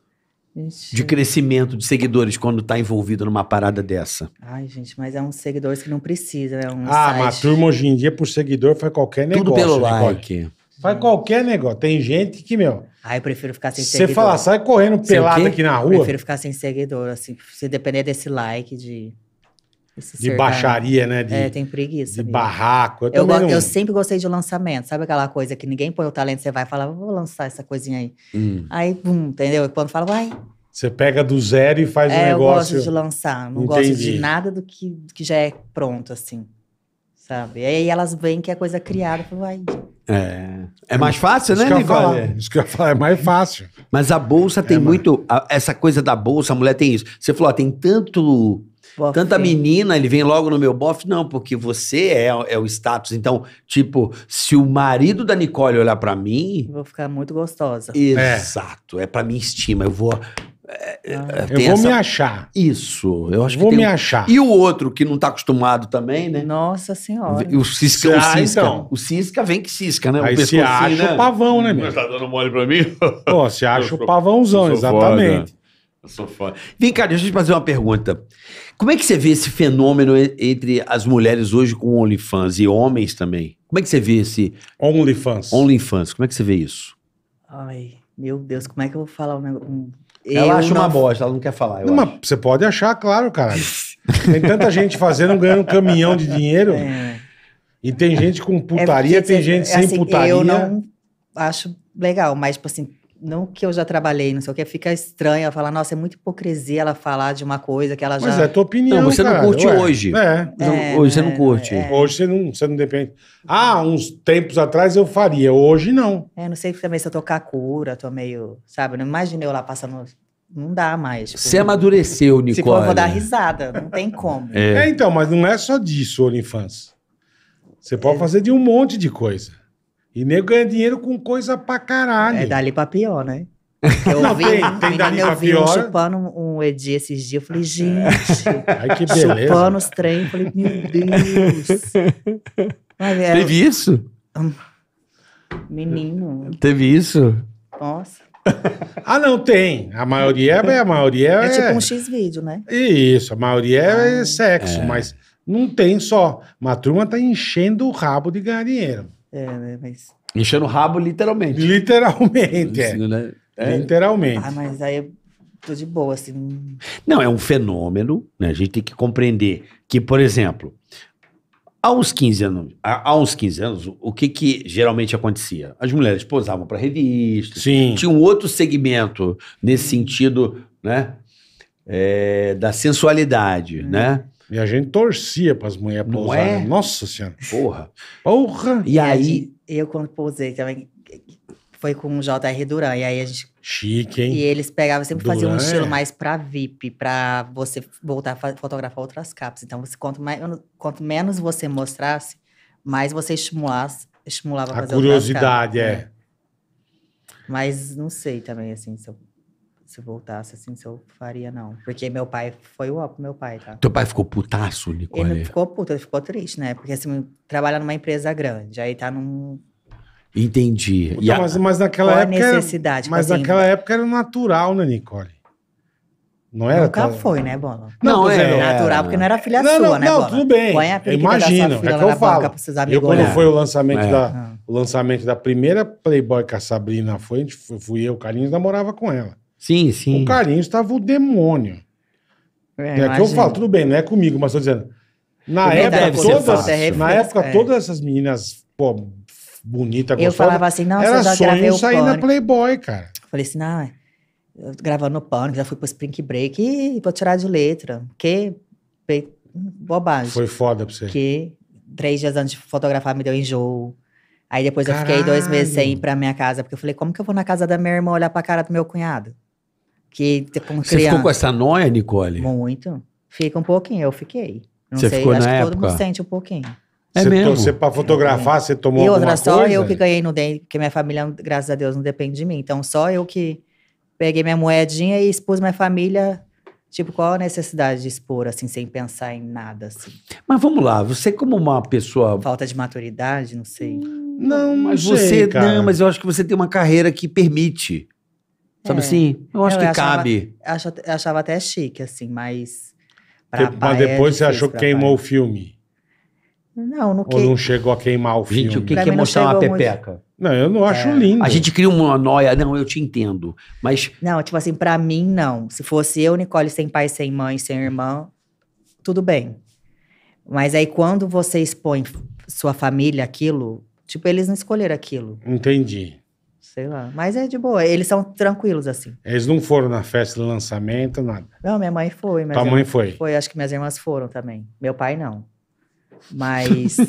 Gente. de crescimento de seguidores quando tá envolvido numa parada dessa? Ai, gente, mas é uns seguidores que não precisa, né? Um Ah, site. mas a turma hoje em dia, por seguidor, faz qualquer negócio. Tudo pelo Nicole. like. Faz qualquer negócio. Tem gente que, meu, Ai, eu prefiro ficar sem se você seguidor. falar, sai correndo pelado aqui na Eu rua, prefiro ficar sem seguidor, assim. Se depender desse like de... esse de baixaria, né? De, É, tem preguiça. de amigo. barraco. Eu, Eu, go- não- eu sempre gostei de lançamento. Sabe aquela coisa que ninguém põe o talento, você vai falar, vou lançar essa coisinha aí. Hum. Aí, bum, entendeu? E Quando fala, vai, Você pega do zero e faz o é, eu negócio. gosto de lançar. Não gosto Entendi. de nada do que, do que já é pronto, assim. Sabe? E aí elas veem que é coisa criada. Eu falo, ai, É. É mais fácil, Isso né, eu. Nicole? Isso que eu ia falar, é mais fácil. Mas a bolsa tem mas- muito. a- essa coisa da bolsa, a mulher tem isso. Você falou, ó, tem tanto. Bofe. Tanta menina, ele vem logo no meu bofe. Não, porque você é, é o status. Então, tipo, se o marido da Nicole olhar pra mim. Vou ficar muito gostosa. Exato, é pra minha estima. Eu vou. é, é, Eu tem vou essa- me achar. Isso, eu acho vou que me tem... um- achar. E o outro que não tá acostumado também, né? Nossa senhora. O Cisca, o Ah, Cisca. então. O Cisca vem que cisca, né? Aí o você acha pescocinho, o pavão, né, meu? Mas tá dando mole pra mim? Pô, você acha Eu o pavãozão, eu exatamente. Eu sou foda. Vem cá, deixa eu te fazer uma pergunta. Como é que você vê esse fenômeno entre as mulheres hoje com OnlyFans e homens também? Como é que você vê esse OnlyFans. OnlyFans? Como é que você vê isso? Ai, meu Deus, como é que eu vou falar um negócio? ela Eu acha uma não- bosta, ela não quer falar. Eu Não, mas você pode achar, claro, caralho. (laughs) Tem tanta gente fazendo, ganhando um caminhão de dinheiro. É. E tem gente com É putaria, porque, tem gente sem assim, putaria. Eu não acho legal, mas, tipo assim, não que eu já trabalhei, não sei o que, fica estranho ela falar, nossa, é muita hipocrisia ela falar de uma coisa que ela já. Mas é tua opinião. Não, você não caralho, curte ué. hoje. É. Não, É, hoje você não é, curte. é. Hoje você não, você não depende. Ah, uns tempos atrás eu faria. Hoje não. É, não sei também se eu tô com a cura, tô meio. Sabe, não imaginei eu lá passando. Não dá mais. tipo, Você amadureceu, Nicole. Se for, eu vou dar risada, não tem como. É. então, mas não é só disso, OnlyFans. Você É. pode fazer de um monte de coisa. E nego ganha dinheiro com coisa pra caralho. É dali pra pior, né? (laughs) Eu Não, vi, tem- um- tem menino, dali eu pra vi pior. um chupando um Edi esses dias. Eu falei, gente, (laughs) Ai, que beleza. chupando os trem. Eu falei, meu Deus. Mas era Teve isso? menino. Teve isso? Nossa. (laughs) Ah, não, tem. A maioria é. A maioria é. É tipo um X-vídeo, né? Isso, a maioria é Ah. sexo, mas não tem só. Uma turma tá enchendo o rabo de ganhar dinheiro. É, né, mas. Enchendo o rabo, literalmente. Literalmente, é. Né? É. Literalmente. Ah, mas aí eu tô de boa, assim. Não, é um fenômeno, né? A gente tem que compreender que, por exemplo, há uns 15 anos, há, há uns 15 anos, o que que geralmente acontecia? As mulheres posavam para revistas, Sim. tinha um outro segmento nesse sentido, né? É, da sensualidade, né? E a gente torcia pras mulheres Não pousarem. é? Nossa senhora. Porra. Porra. E aí, Eu, quando posei também, foi com o J.R. Duran. E aí a gente. Chique, E hein? eles pegavam, sempre faziam um Duran estilo é- mais pra VIP, pra você voltar a fa- fotografar outras capas. Então, você, quanto, mais, quanto menos você mostrasse, mais você estimulasse, estimulava a fazer outras curiosidade, é. né? Mas não sei também, assim, se eu, se eu voltasse, assim, se eu faria, não. Porque meu pai, foi o ó pro meu pai, tá? teu pai ficou putaço, Ele Nicole. não ficou puto, ele ficou triste, né? Porque, assim, trabalha numa empresa grande, aí tá num... Entendi. E Então, a- mas, mas naquela época. Era, necessidade? mas tipo assim, naquela época era natural, né, Nicole? Não era? Nunca tão- foi, né, Bola? Não, Não, é- dizendo, Natural, porque não era filha Não, sua, não, né, não, Bola? tudo bem. Põe a sua é que eu falo. Eu, quando foi o lançamento, É. da, Ah. o lançamento da primeira Playboy que a Sabrina foi- fui eu, o Carlinhos namorava com ela. Sim, sim. O Carlinhos tava o demônio. É, É, que eu falo, tudo bem, não é comigo, mas tô dizendo. Na época, todas, na época, É. todas essas meninas, pô, bonitas, Eu gostosas, falava assim, não, era eu já sonho o sair na. Playboy, cara. Falei assim, não, eu tô gravando o Pânico, já fui pro Spring Break, e vou tirar de letra. Que bobagem. Foi foda pra você. Que três dias antes de fotografar me deu enjoo. Aí depois eu fiquei dois meses sem ir Caralho. pra minha casa, porque eu falei, como que eu vou na casa da minha irmã olhar pra cara do meu cunhado? Que, tipo, com Você criança. ficou com essa noia, Nicole? Muito. Fica um pouquinho, eu fiquei. Não Você sei, ficou acho na que todo época? mundo sente um pouquinho. É você, mesmo? Você, pra fotografar, você tomou e alguma outra, só coisa? eu que ganhei no dente, porque minha família, graças a Deus, não depende de mim. Então, só eu que peguei minha moedinha e expus minha família. Tipo, qual a necessidade de expor, assim, sem pensar em nada, assim? Mas vamos lá, você como uma pessoa... Falta de maturidade, não sei. Não, não Mas sei, você... cara. Não, mas eu acho que você tem uma carreira que permite. Sabe É. assim? Eu acho Eu que achava- cabe. Eu achava até chique, assim, mas. pra mas é depois você difícil achou que queimou o pai. filme. Não, no Ou que. não chegou a queimar o filme? Gente, o que, Pra que é não mostrar uma chegou muito. pepeca? Não, eu não acho É. lindo. A gente cria uma noia. Não, eu te entendo. Mas Não, tipo assim, pra mim, não. Se fosse eu, Nicole, sem pai, sem mãe, sem irmã, tudo bem. Mas aí, quando você expõe sua família aquilo, tipo, eles não escolheram aquilo. Entendi. Sei lá. Mas é de boa. Eles são tranquilos, assim. Eles não foram na festa de lançamento, nada. Não, minha mãe foi. Minhas Tua mãe foi. Foi, acho que minhas irmãs foram também. Meu pai, não. Mas. (laughs)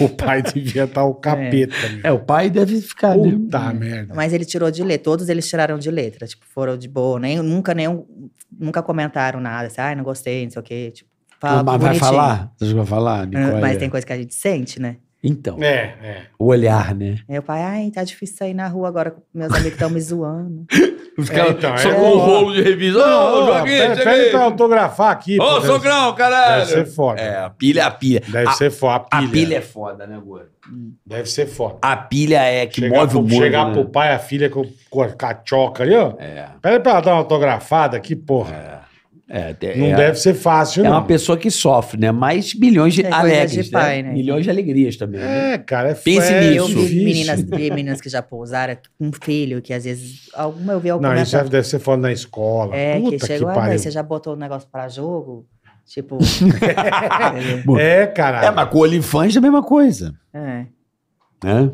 O pai devia estar o capeta. meu. é, o pai deve ficar. Puta merda. Mas ele tirou de letra. Todos eles tiraram de letra. Tipo, foram de boa. Nem, nunca, nenhum, nunca comentaram nada. Assim, ai, não gostei, não sei o quê. Tipo, fala Mas vai falar? Você vai falar, Nicole? Mas tem coisa que a gente sente, né? Então, É, é. o olhar, né? Meu pai, ai, tá difícil sair na rua agora, meus amigos estão me zoando. (laughs) Os É, caras então, só é- com o rolo de revista. Ô, Joaquim, pede- pra autografar aqui. Ô, pô, deve- sogrão, caralho. Deve ser foda. É, a pilha, a pilha. Deve a, ser foda. A a pilha. pilha é foda, né, gordo? Deve ser foda. A pilha é que chegar move pro, o mundo. chegar né? pro pai e a filha com, com a cachoca ali, ó. É, Pede pra ela dar uma autografada aqui, porra. é, é, Não é- deve ser fácil, É não. uma pessoa que sofre, né? Mas milhões de É alegres, de pai, né? né? Milhões de alegrias também, né? É, cara, é Pense é nisso. Eu vi difícil. meninas, meninas que já pousaram com um filho, que às vezes, alguma eu vi alguma Não, isso deve ser foda na escola. É, Puta que que, chegou, ah, pariu. mãe, você já botou o negócio pra jogo? Tipo, (laughs) É, cara. É, mas com o OnlyFans é a mesma coisa, é. né?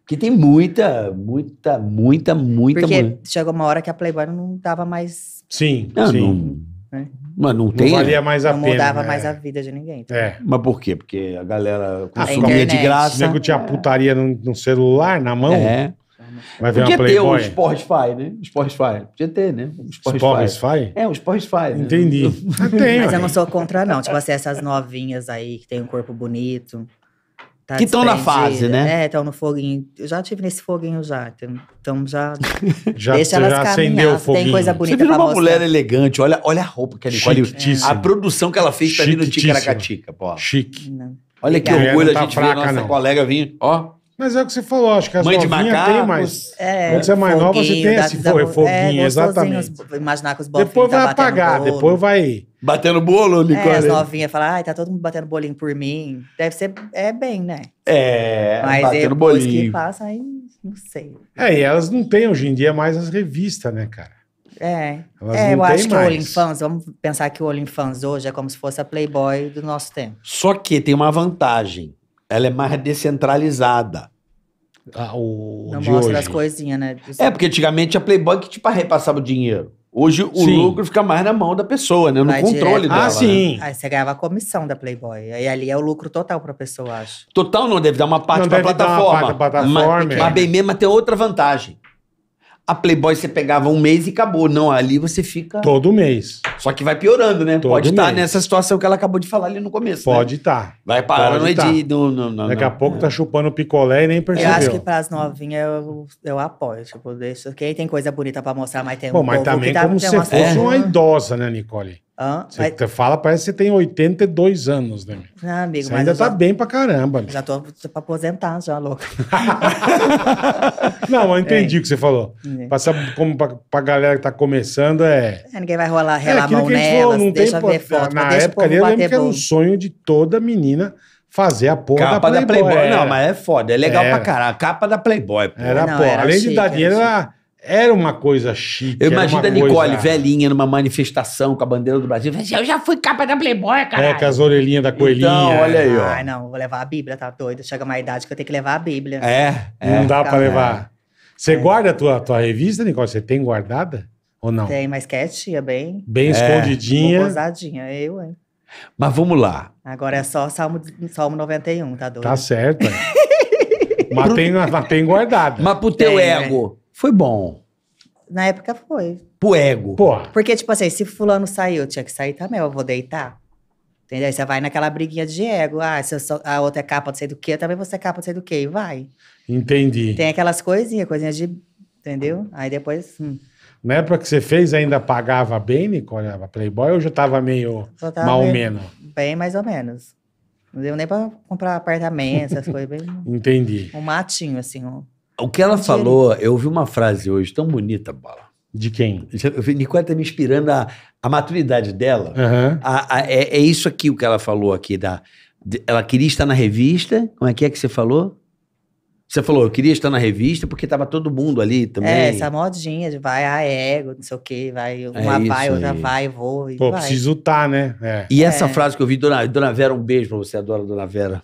Porque tem muita, muita, muita, muita... Porque mulher. chegou uma hora que a Playboy não dava mais, Sim, Não, sim. não, É. mas não Não tem... valia mais a não pena. mudava né? mais a vida de ninguém. tá? É. Mas por quê? Porque a galera Ah, consumia de internet. O graça. nego tinha putaria no, no celular, na mão. É. Vai ver Podia uma ter o Playboy. Spotify, né? O Spotify. Podia ter, né? O Spotify. Spotify? É, o Spotify. né? Entendi. (laughs) Tem, Mas eu não sou contra, não. Tipo assim, essas novinhas aí que tem um corpo bonito. Tá Que tão na fase, né? É, estão no foguinho. Eu já tive nesse foguinho já. Então, então já. (laughs) Já, deixa você elas já acendeu caminhar. o foguinho. Tem coisa Você bonita vira pra uma mostrar. mulher elegante. Olha, olha a roupa que a Nicole... Chiquitíssima. A produção que ela fez pra vir no Chiquitíssima. Ticaracatica, pô. Chique. Não. Olha que orgulho a tá gente ver fraca, nossa não. colega vir. Ó, Mas é o que você falou, acho que as Mãe de novinhas macacos. tem mais. É, Quando você é mais nova, você tem esse fo- é, foguinho, gostosinho, exatamente. os- Imaginar que os bofinhos Depois tá vai batendo apagar, bolo. depois vai. batendo bolo, Nicole. É, as novinhas falam, ai, tá todo mundo batendo bolinho por mim. Deve ser, é bem, né? É, Mas batendo depois que bolinho. passa, aí não sei. É, e elas não têm hoje em dia mais as revistas, né, cara? É, Elas é não eu têm acho que o mais. OnlyFans, vamos pensar que o OnlyFans hoje é como se fosse a Playboy do nosso tempo. Só que tem uma vantagem. Ela é mais descentralizada. Ah, o Não de mostra hoje. as coisinhas, né? É, porque antigamente a Playboy que tipo repassava o dinheiro. Hoje o Sim. lucro fica mais na mão da pessoa, né? No Vai controle direto. dela. Ah, né? sim. Aí você ganhava a comissão da Playboy. Aí ali é o lucro total pra pessoa, acho. Total não, deve dar uma parte Não, pra deve dar uma plataforma. parte pra plataforma, mas, é. mas bem mesmo, mas tem outra vantagem. A Playboy você pegava um mês e acabou. Não, ali você fica. Todo mês. Só que vai piorando, né? Todo Pode estar mês. nessa situação que ela acabou de falar ali no começo. né? Pode estar. Vai parar no tá. Edi. No, no, no, Daqui no- a pouco tá chupando picolé e nem Eu percebeu. acho que pras novinhas eu, eu apoio. Tipo, deixa. Quem tem coisa bonita pra mostrar, mas tem um Pô, mas povo também que tá, como se fosse uma idosa, né, Nicole? Hã? Você Mas- te fala, parece que você tem 82 anos, né? Não, amigo, Você mas ainda tá já, bem pra caramba. já tô, tô pra aposentar, já, louco. (laughs) Não, eu entendi o que você falou. É. Pra, saber como pra, pra galera que tá começando é. É, ninguém vai rolar, é relar a mão que a gente nelas, falou, não tem. deixa po- ver foto, Na época ali, eu lembro que era um sonho de toda menina fazer a porra Capa da Playboy. Era, Não, mas é foda. É legal Era. pra caralho. Capa da Playboy, pô. era, Não, pô. era Além de chique, dar era dinheiro, era, era uma coisa chique. Eu imagino a Nicole, coisa- velhinha, numa manifestação com a bandeira do Brasil. Eu já fui capa da Playboy, cara. É, com as orelhinhas da coelhinha. Então, olha aí, ó. Ai, não, vou levar a Bíblia, tá doido? Chega uma idade que eu tenho que levar a Bíblia. É, é. Não dá pra levar. Você guarda a tua, tua revista, Nicole? Você tem guardada? Ou não? Tem, mas quietinha, bem Bem É. escondidinha. gozadinha. Eu, hein? Mas vamos lá. Agora é só Salmo, Salmo 91, tá doido? Tá certo. é. (laughs) mas, tem, mas tem guardada. Mas pro teu Tem, ego, foi bom. Na época foi. Pro ego. Porra. Porque, tipo assim, se fulano saiu, tinha que sair também, eu vou deitar. Entendeu? Aí você vai naquela briguinha de ego. Ah, se eu sou- a outra é capa de sei do quê, eu também vou ser capa de sei do quê. E vai. Entendi. Tem aquelas coisinhas, coisinhas de. Entendeu? Aí depois. Hum, Na época que você fez, ainda pagava bem, Nicole? A Playboy ou já tava meio tava mal meio- menos? Bem mais ou menos. Não deu nem pra comprar apartamento, essas (laughs) coisas. Bem, Entendi. um matinho, assim. Um... O que ela falou, eu ouvi uma frase hoje tão bonita, Bola. De quem? Nicole tá me inspirando a, a maturidade dela. Aham. A- a- é, é isso aqui o que ela falou aqui. Da, de- ela queria estar na revista. Como é que é que você falou? Você falou, eu queria estar na revista porque tava todo mundo ali também. É, essa modinha de vai, ah, ego, não sei o quê, vai, uma isso vai, outra aí. vai, vou e Pô, vai. preciso tá, né? É. E essa É. frase que eu vi, Dona, Dona Vera, um beijo pra você, adoro a Dona Vera.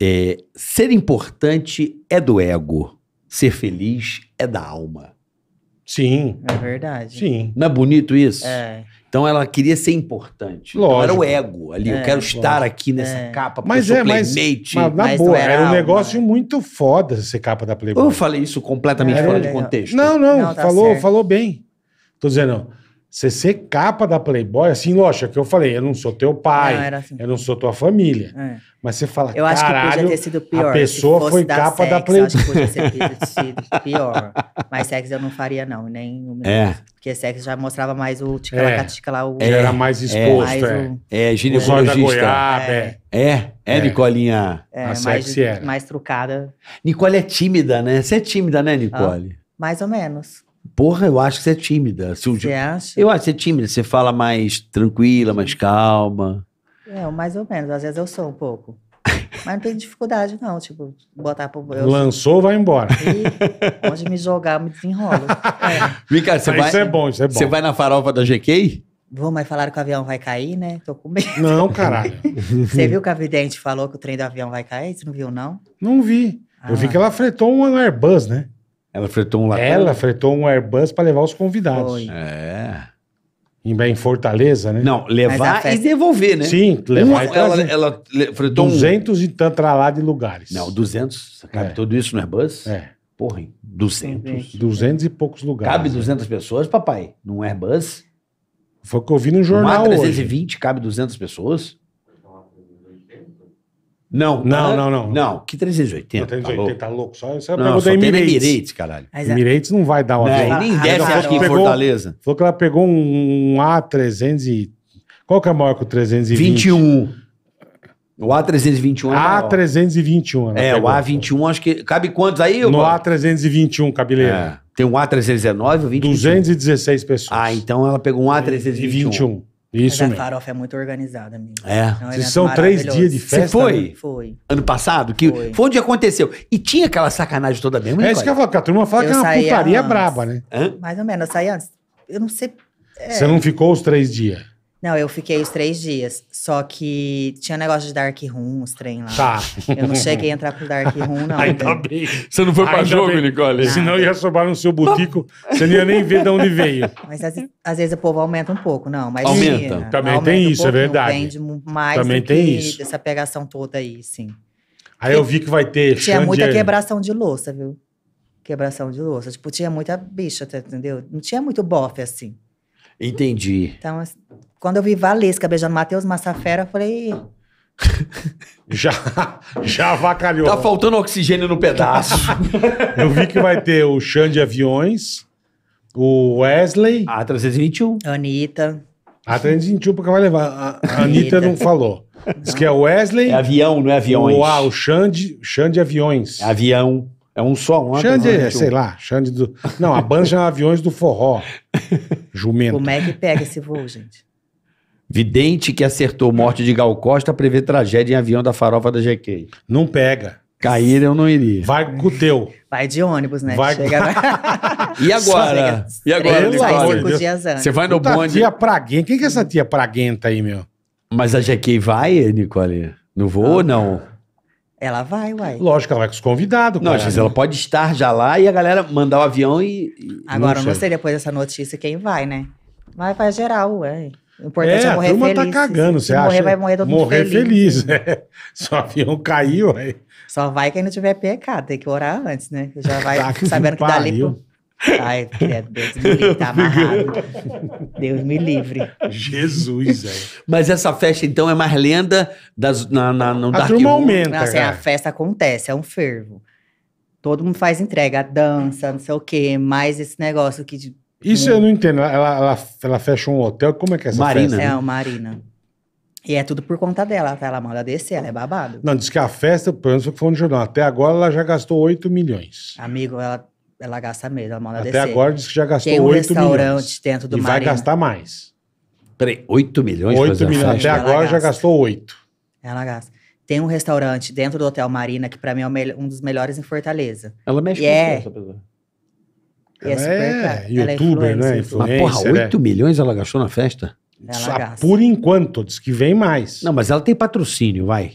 É, ser importante é do ego, ser feliz é da alma. Sim, É verdade. sim. Não é bonito isso? É. Então ela queria ser importante. Então Lógico. era o ego ali. eu É, quero estar lógico. aqui nessa É. capa, Mas eu sou é, mas, playmate. mas na Mas boa, era era um alma, negócio né? muito foda ser capa da Playboy. Ou eu falei isso completamente É, fora de contexto? Não, não, Não, tá falou, certo. falou bem. Tô dizendo, Você ser capa da Playboy, assim, lógico, é que eu falei, eu não sou teu pai, Não, era assim. eu não sou tua família. É. Mas você fala, Eu acho que caralho, podia ter sido pior. pessoa Se fosse foi capa da sexo, Playboy. Eu acho que podia ser sido pior. Mas sexo eu não faria, não. e Nem um minuto. É. Porque sexo já mostrava mais o ticalacatica lá, o. já era mais exposto, mais é. o- É, O da ginecologista. goiaba, é. É, é, É. Nicolinha. É, A mais, sexy era. mais trucada. Nicole é tímida, né? Você é tímida, né, Nicole? Mais ou menos. Porra, eu acho que você é tímida. Se Você acha? Eu acho que você é tímida. Você fala mais tranquila, mais calma. É, mais ou menos. Às vezes eu sou um pouco. (laughs) Mas não tem dificuldade, não. Tipo, botar pro. Eu, Lançou, vai embora. E onde me jogar, me desenrolo. É. Vem cá, você Ah, vai, Isso é bom, isso é bom. você vai na farofa da GK? Vou, mas falaram que o avião vai cair, né? Tô com medo. Não, caralho. (laughs) Você viu que a vidente falou que o trem do avião vai cair? Você não viu, não? Não vi. Eu vi Ah. que ela fretou um Airbus, né? Ela fretou um latão? Ela fretou um Airbus pra levar os convidados. Foi. É. Em, em Fortaleza, né? Não, levar e devolver, né? Sim, levar Uma- e ela, trazer. ela le- fretou um... 200 e tantra lá de lugares. Não, 200. Cabe É. tudo isso no Airbus? É, Porra, hein? 200. 200 e poucos lugares. Cabe 200 pessoas, papai? Num Airbus? Foi o que eu vi no Um jornal hoje. A320 cabe 200 pessoas? Não. Não, não, não. Não, que 380? Não, tem tá 280, louco? louco. Só, só Não, pegou só da Emirates. Emirates, caralho. Mas é- Emirates não vai dar um Não, avião. nem desce aqui em pegou- Fortaleza. Falou que ela pegou um, A300 e... Qual que é maior que o 320? 21. O A321 é maior. A321. ela É, o pegou. A21 acho que... Cabe quantos aí? No Bob? A321, cabeleiro. É. Tem um A319 ou 20? 216 pessoas. Ah, então ela pegou um E A321. 21. Mas Isso a mesmo. farofa é muito organizada, amigo. É. É um Vocês evento são três maravilhoso. dias de Você festa. foi? né? Foi. Ano passado? Que Foi. foi onde aconteceu. E tinha aquela sacanagem toda mesmo, É isso que eu Nicole? falo, que a turma fala Eu que é uma saía putaria antes. braba, né? Hã? Mais ou menos. Eu saí antes. Eu não sei. é. Você não ficou os três dias. Não, eu fiquei os três dias. Só que tinha negócio de Dark Room, os trem lá. Tá. Eu não cheguei a entrar pro Dark Room, não. Ainda entendeu? bem. Você não foi pra Ainda jogo, bem. Nicole? Senão ia sobrar no seu botico, você não ia nem ver de onde veio. (laughs) Mas às, às vezes o povo aumenta um pouco, não. Mas Aumenta. tinha, Também aumenta tem um isso, é pouquinho, verdade. Vende mais Também do tem que isso. dessa pegação toda aí, sim. Aí eu vi que vai ter Tinha Xande- muita quebração de louça, viu? Quebração de louça. Tipo, tinha muita bicha, tá- entendeu? Não tinha muito bofe assim. Entendi. Então, assim, quando eu vi Valesca beijando Matheus Massafera, eu falei, (laughs) Já, já avacalhou. Tá faltando oxigênio no pedaço. (laughs) Eu vi que vai ter o Xande Aviões, o Wesley, A321. Anitta. a 321 porque vai levar. A, a Anitta não falou. Diz que é o Wesley, É avião, não é aviões. o, ah, o Xande, Xande Aviões. É avião. É um só, um Xande, é, A321. sei lá, Xande do... Não, a banda chama Aviões do Forró. (laughs) Jumento. Como é que pega esse voo, gente? Vidente que acertou morte de Gal Costa prevê tragédia em avião da farofa da GQ. Não pega. Cair eu não iria. Vai com o teu. Vai de ônibus, né? Vai- Chega... (laughs) E agora? (laughs) E agora, Pelo Sai cinco dias antes. Você vai no Puta bonde. tia praguenta. Quem que é essa tia praguenta aí, meu? Mas a GQ vai, Nicole? No voo ou não? Ela vai, uai. Lógico ela vai com os convidados. Não, cara. Gisele, ela pode estar já lá e a galera mandar o avião e. e- Agora, eu não sei. sei depois dessa notícia quem vai, né? Vai, vai geral, ué. O importante É, é, a morrer turma feliz. tá cagando, Se você acha? morrer, vai morrer todo mundo Morrer feliz. feliz. é. Se o avião caiu, aí. Só vai quem não tiver pecado, tem que orar antes, né? Já vai Tá que sabendo que dali pro... Ai, credo, Deus me livre, tá (laughs) amarrado. Deus me livre. Jesus, velho. Mas essa festa, então, é mais lenda das, na, na, no A Dark turma Room. aumenta, Não, assim, cara. a festa acontece, é um fervo. Todo mundo faz entrega, dança, não sei o quê, mais esse negócio que Isso eu não entendo. Ela, ela, ela fecha um hotel. Como é que é essa Marina. festa? é uma marina. E é tudo por conta dela, tá? Ela manda descer, ela é babado. Não, diz que a festa, pelo menos foi o no jornal, até agora ela já gastou 8 milhões. Amigo, ela, ela gasta mesmo, ela manda Até descer. agora diz que já gastou Tem um 8 restaurante milhões. dentro do E vai Marina. gastar mais. Peraí, 8 milhões pra 8 fazer a milhões. Até? Ela agora já gasta. gastou 8. Ela gasta. Tem um restaurante dentro do Hotel Marina, que pra mim é o um dos melhores em Fortaleza. Ela mexe E com é. isso, essa pessoa. É Ela é. Ela é youtuber, né? influencer. Mas, porra, Influencer, é. 8 milhões ela gastou na festa? Ela gasta. Por enquanto, diz que vem mais. Não, mas ela tem patrocínio, vai.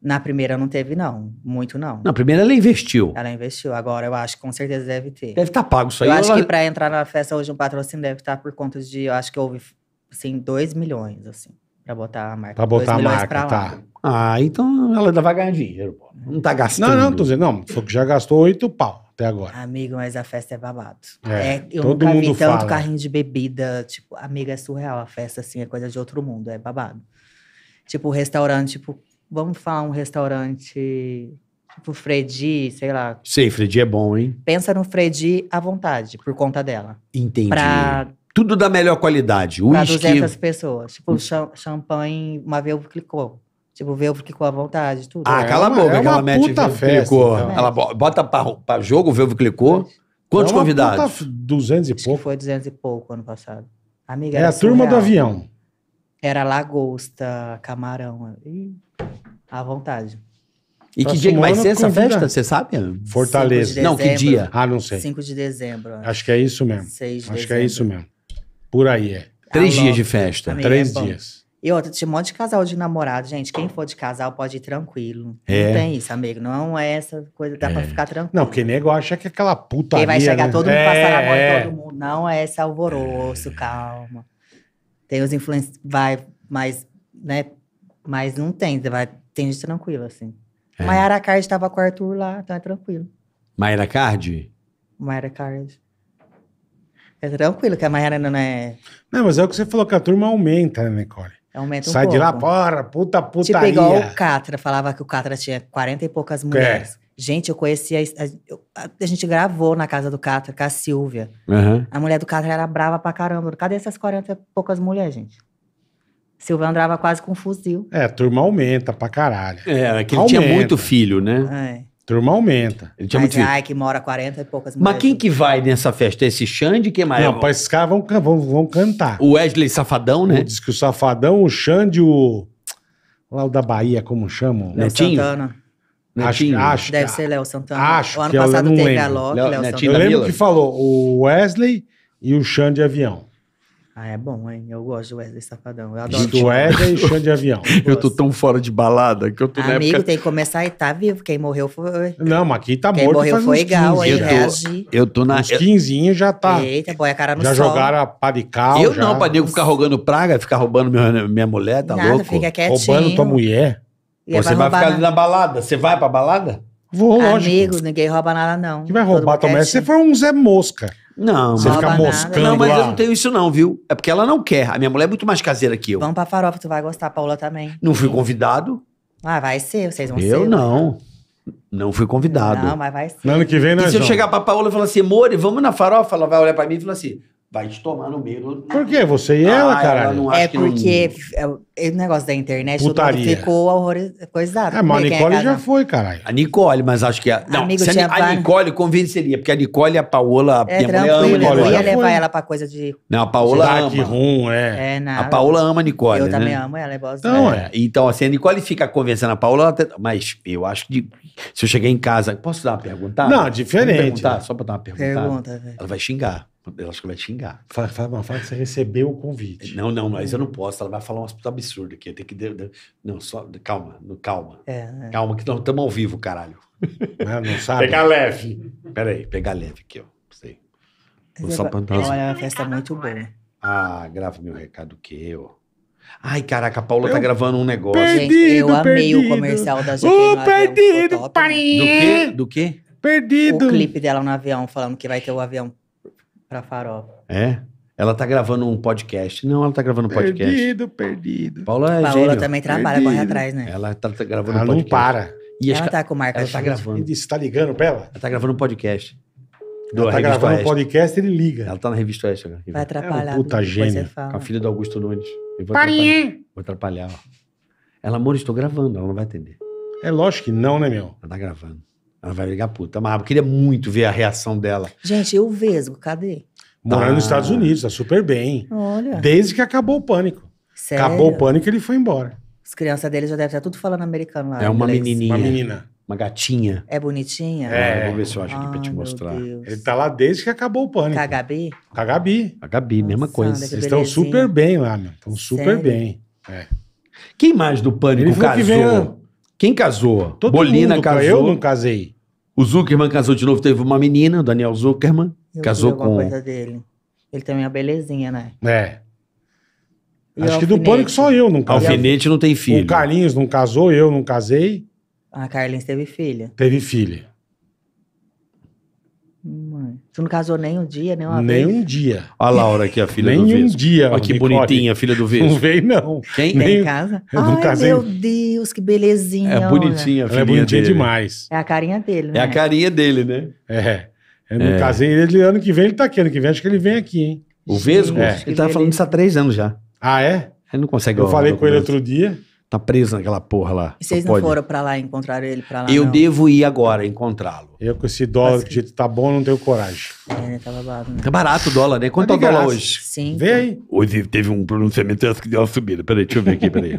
Na primeira não teve, não. Muito não. Na primeira ela investiu. Ela investiu. Agora eu acho que com certeza deve ter. Deve estar pago isso aí. eu acho ela- que pra entrar na festa hoje um patrocínio deve estar por conta de. Eu acho que houve, assim, 2 milhões, assim, pra botar a marca. Pra botar Dois a marca, pra lá. tá. Ah, então ela ainda vai ganhar dinheiro, pô. Não tá gastando. Não, não, tô dizendo, não. Falou que já gastou 8 pau. Até agora. Amigo, mas a festa é babado. É, É, eu todo nunca mundo vi tanto fala. carrinho de bebida. Tipo, amiga, é surreal. A festa, assim, é coisa de outro mundo. É babado. Tipo, restaurante, tipo, vamos falar um restaurante. Tipo, Fredi, sei lá. Sei, Fredi é bom, hein? Pensa no Fredi à vontade, por conta dela. Entendi. Pra, Tudo da melhor qualidade. pra Whisky. 200 pessoas. Tipo, cha- champanhe, uma velva clicou. Tipo, velva clicou à vontade, tudo. Ah, É cala a boca, é que ela mete puta Velvo festa, então. Ela bo- bota pra, pra jogo o Velvo clicou. Quantos É uma convidados? puta 200 e Acho que pouco. foi 200 e pouco ano passado. Amiga, É era a turma do surreal. avião. Era lagosta, camarão. Ih, à vontade. E que Próximo dia que vai ano ser essa convida- festa? Você sabe? Fortaleza. Cinco de Não, que dezembro. dia? Ah, não sei. 5 de dezembro. acho. Acho que é isso mesmo. 6 de Acho que é dezembro. isso mesmo. Por aí é. Três dias de festa. Amiga, Três é bom. dias. E outra, tinha um monte de casal de namorado. Gente, quem for de casal pode ir tranquilo. É. Não tem isso, amigo. Não é essa coisa, dá pra ficar tranquilo. Não, porque nego acha que é aquela puta. Quem vai chegar todo mundo passar a mão é. todo mundo. Não é esse alvoroço, calma. Tem os influencers, vai, mas, né, mas não tem, vai, tem gente tranquila, assim. É. Mayara Card tava com o Arthur lá, então é tranquilo. Mayra Card? Mayara Card. É tranquilo, que a Mayara não é... Não, mas é o que você falou, que a turma aumenta, né, Nicole? Aumenta um Sai de lá, porra, puta Tipo, putaria. igual o Catra, falava que o Catra tinha 40 e poucas mulheres. É. Gente, eu conhecia. A, a- a gente gravou na casa do Catra com a Silvia. Aham. A mulher do Catra era brava pra caramba. Cadê essas 40 e poucas mulheres, gente? Silvia andava quase com um fuzil. É, a turma aumenta pra caralho. É, é que ele tinha Aumenta. muito filho, né? É. Turma aumenta. Ele tinha Mas, muito filho. ai, que mora 40 e poucas mulheres. Mas quem que vai nessa festa? Esse Xande? Quem mais? Não, pra esses caras vão, can- vão, vão cantar. O Wesley Safadão, né? Diz que o Safadão, o Xande, o. Lá o da Bahia, como chamam? Léo Netinho? Santana. Acho, Netinho? acho Deve ser Léo Santana. acho o ano que eu passado não teve lembro. a Loki, Léo- Léo, Netinho Eu Santana. lembro que falou o Wesley e o Xande Avião. Ah, é bom, hein? Eu gosto do Wesley Safadão. Eu adoro. que o Wesley e (laughs) o Xande Avião. Eu tô tão fora de balada que eu tô na Amigo, época... tem que começar e tá vivo. Quem morreu foi. Não, mas aqui tá Quem morto morreu faz foi igual, 15 aí eu já. tô- reagir. Eu tô na... Uns 15 já tá. Eita, põe a cara no já sol. jogaram a pá de cal. Eu já. não, pra nego ficar rogando praga, ficar roubando minha, minha mulher, tá Nada, louco? fica quietinho. Roubando tua mulher. E Você vai roubar ficar ali na balada. Você vai pra balada? Vou, lógico. Amigo, ninguém rouba nada, não. que vai roubar mundo tua mulher? Se você for um Zé Mosca. Não, Você fica moscando Não, mas lá. eu não tenho isso não, viu? É porque ela não quer. A minha mulher é muito mais caseira que eu. Vamos pra farofa, tu vai gostar, Paula também. Não fui convidado. Ah, vai ser, vocês vão ser. Eu não. Não fui convidado. Não, mas vai ser. No ano que vem E nós se eu vamos. chegar pra Paola e falar assim, More, vamos na farofa? Ela vai olhar pra mim e falar assim, vai te tomar no meio. Por quê? Você e ela, Ah, caralho? não É que não- porque é o é o negócio da internet, Putaria. ficou horroriz- coisado. É, mas a Nicole já casado? foi, caralho. A Nicole, mas acho que a. Não, Amigo, se a, a Nicole convenceria, porque a Nicole e a Paola. É minha mulher ama a tranquilo, Nicole, eu ia já levar foi. ela pra coisa de... Não, a Paola ama. Room, é. É, nada. A Paola ama a Nicole. Eu né? também amo ela, é boa. Então, É, então, assim, a Nicole fica convencendo a Paola, até- mas eu acho que de- se eu chegar em casa. Posso dar uma perguntada? Não, diferente. Perguntar, só pra dar uma perguntada. Pergunta, velho. Ela vai xingar. Eu acho que vai xingar. Fala, fala, não, fala que você recebeu o convite. Não, não, mas eu não posso. Ela vai falar umas absurdo aqui. Eu tenho que. de- de- Não, só. Calma, calma. É, é. Calma, que nós estamos ao vivo, caralho. Né? Não sabe? leve. Pera aí, pegar leve aqui, ó. Sei. Vou só plantar é uma festa muito boa. Ah, grava meu recado que eu. Ai, caraca, a Paula Eu tá gravando um negócio. perdi. Gente, eu amei perdido. o comercial da GQ no avião. perdido, top, né? Do parinha. quê? Do quê? Perdido. O clipe dela no avião, falando que vai ter o avião pra farofa. É? Ela tá gravando um podcast. Não, ela tá gravando um podcast. Perdido, perdido. Paula é Paola gênio. também trabalha, Perdido. corre atrás, né? Ela tá, tá gravando Ela um não podcast. para. E Ela tá com marca ela tá gravando. Ele disse, tá ligando pra ela? Ela tá gravando um podcast. Do Ela tá gravando um podcast, ele liga. Ela tá na revista Oeste agora. Vai atrapalhar. É um puta você Com a filha do Augusto Nunes. Eu vou atrapalhar. Parinha. Vou atrapalhar, ó. Ela, amor, estou gravando. Ela não vai atender. É lógico que não, né, meu? Ela tá gravando. Ela vai ligar puta. Mas eu queria muito ver a reação dela. Gente, e o Vesgo, cadê? Morando Tá. nos Estados Unidos, tá super bem. Olha. Desde que acabou o pânico. Sério? Acabou o pânico, ele foi embora. As crianças dele já devem estar tudo falando americano lá. É uma inglês. menininha. Uma menina. Uma gatinha. É bonitinha? É. Eu vou ver se eu acho aqui pra te mostrar. Deus. Ele tá lá desde que acabou o pânico. Com a Gabi? Com a Gabi. A Gabi, mesma Nossa, coisa. Eles estão super bem lá, meu. Estão super Sério? bem. Quem mais do Pânico Ele casou? Quem casou? Todo Bolina mundo, casou. Eu não casei. O Zuckerman casou de novo, teve uma menina, o Daniel Zuckerman. Eu Casou com- coisa dele. Ele também é uma belezinha, né? É. E Acho que do pânico só eu não casei. Alfinete não tem filho. O Carlinhos não casou, eu não casei. A Carlinhos teve filha. Teve filha. Tu não casou nem um dia, nem uma Nem vez? um dia. Olha a Laura aqui, a filha do Nem um Vesgo. dia. Olha que Nicole. bonitinha, a filha do Não Vesgo. veio, não. Quem? Nem- em casa? eu não Ai, casei. meu Deus, que belezinha. É bonitinha a Ela é bonitinha dele. demais. É a carinha dele, né? É a carinha dele, né? É. Eu não É. casei ele ano que vem, ele tá aqui. Ano que vem, acho que ele vem aqui, hein? O Vesgo, É. ele tava falando isso há três anos já. Ah, é? Ele não consegue Eu falei com ele outro dia. Tá preso naquela porra lá. E vocês não pode. foram pra lá, encontraram ele pra lá, Eu não? devo ir agora encontrá-lo. Eu com esse dólar, Assim. que jeito tá bom, não tenho coragem. É, tá babado, né? Tá barato o dólar, né? Quanto é Tá o de dólar hoje? Sim. Vê aí. Hoje teve um pronunciamento acho que deu uma subida. Peraí, deixa eu ver aqui, peraí.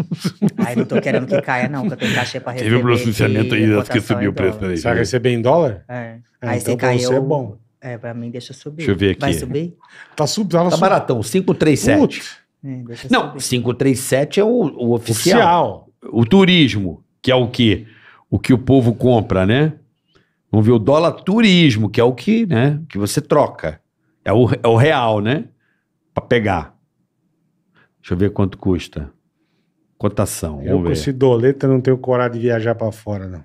(laughs) Ai, não tô querendo que caia, não, que eu tenho cachê pra receber. teve um pronunciamento aí, acho que subiu o preço. Peraí. Você vai receber em dólar? É. Ah, Aí então você caiu. você é bom. É, pra mim deixa subir. Deixa eu ver Vai aqui. subir? Tá subindo. Tava Tá sub- baratão, 537. Putz, É, Não, subir. 537 é o, o oficial. oficial. O turismo, que é o que o que o povo compra, né? Vamos ver o dólar turismo, que é o que, né, que você troca. É o, é o real, né? Pra pegar. Deixa eu ver quanto custa. Cotação, Eu com esse doleta não tenho coragem de viajar pra fora, não.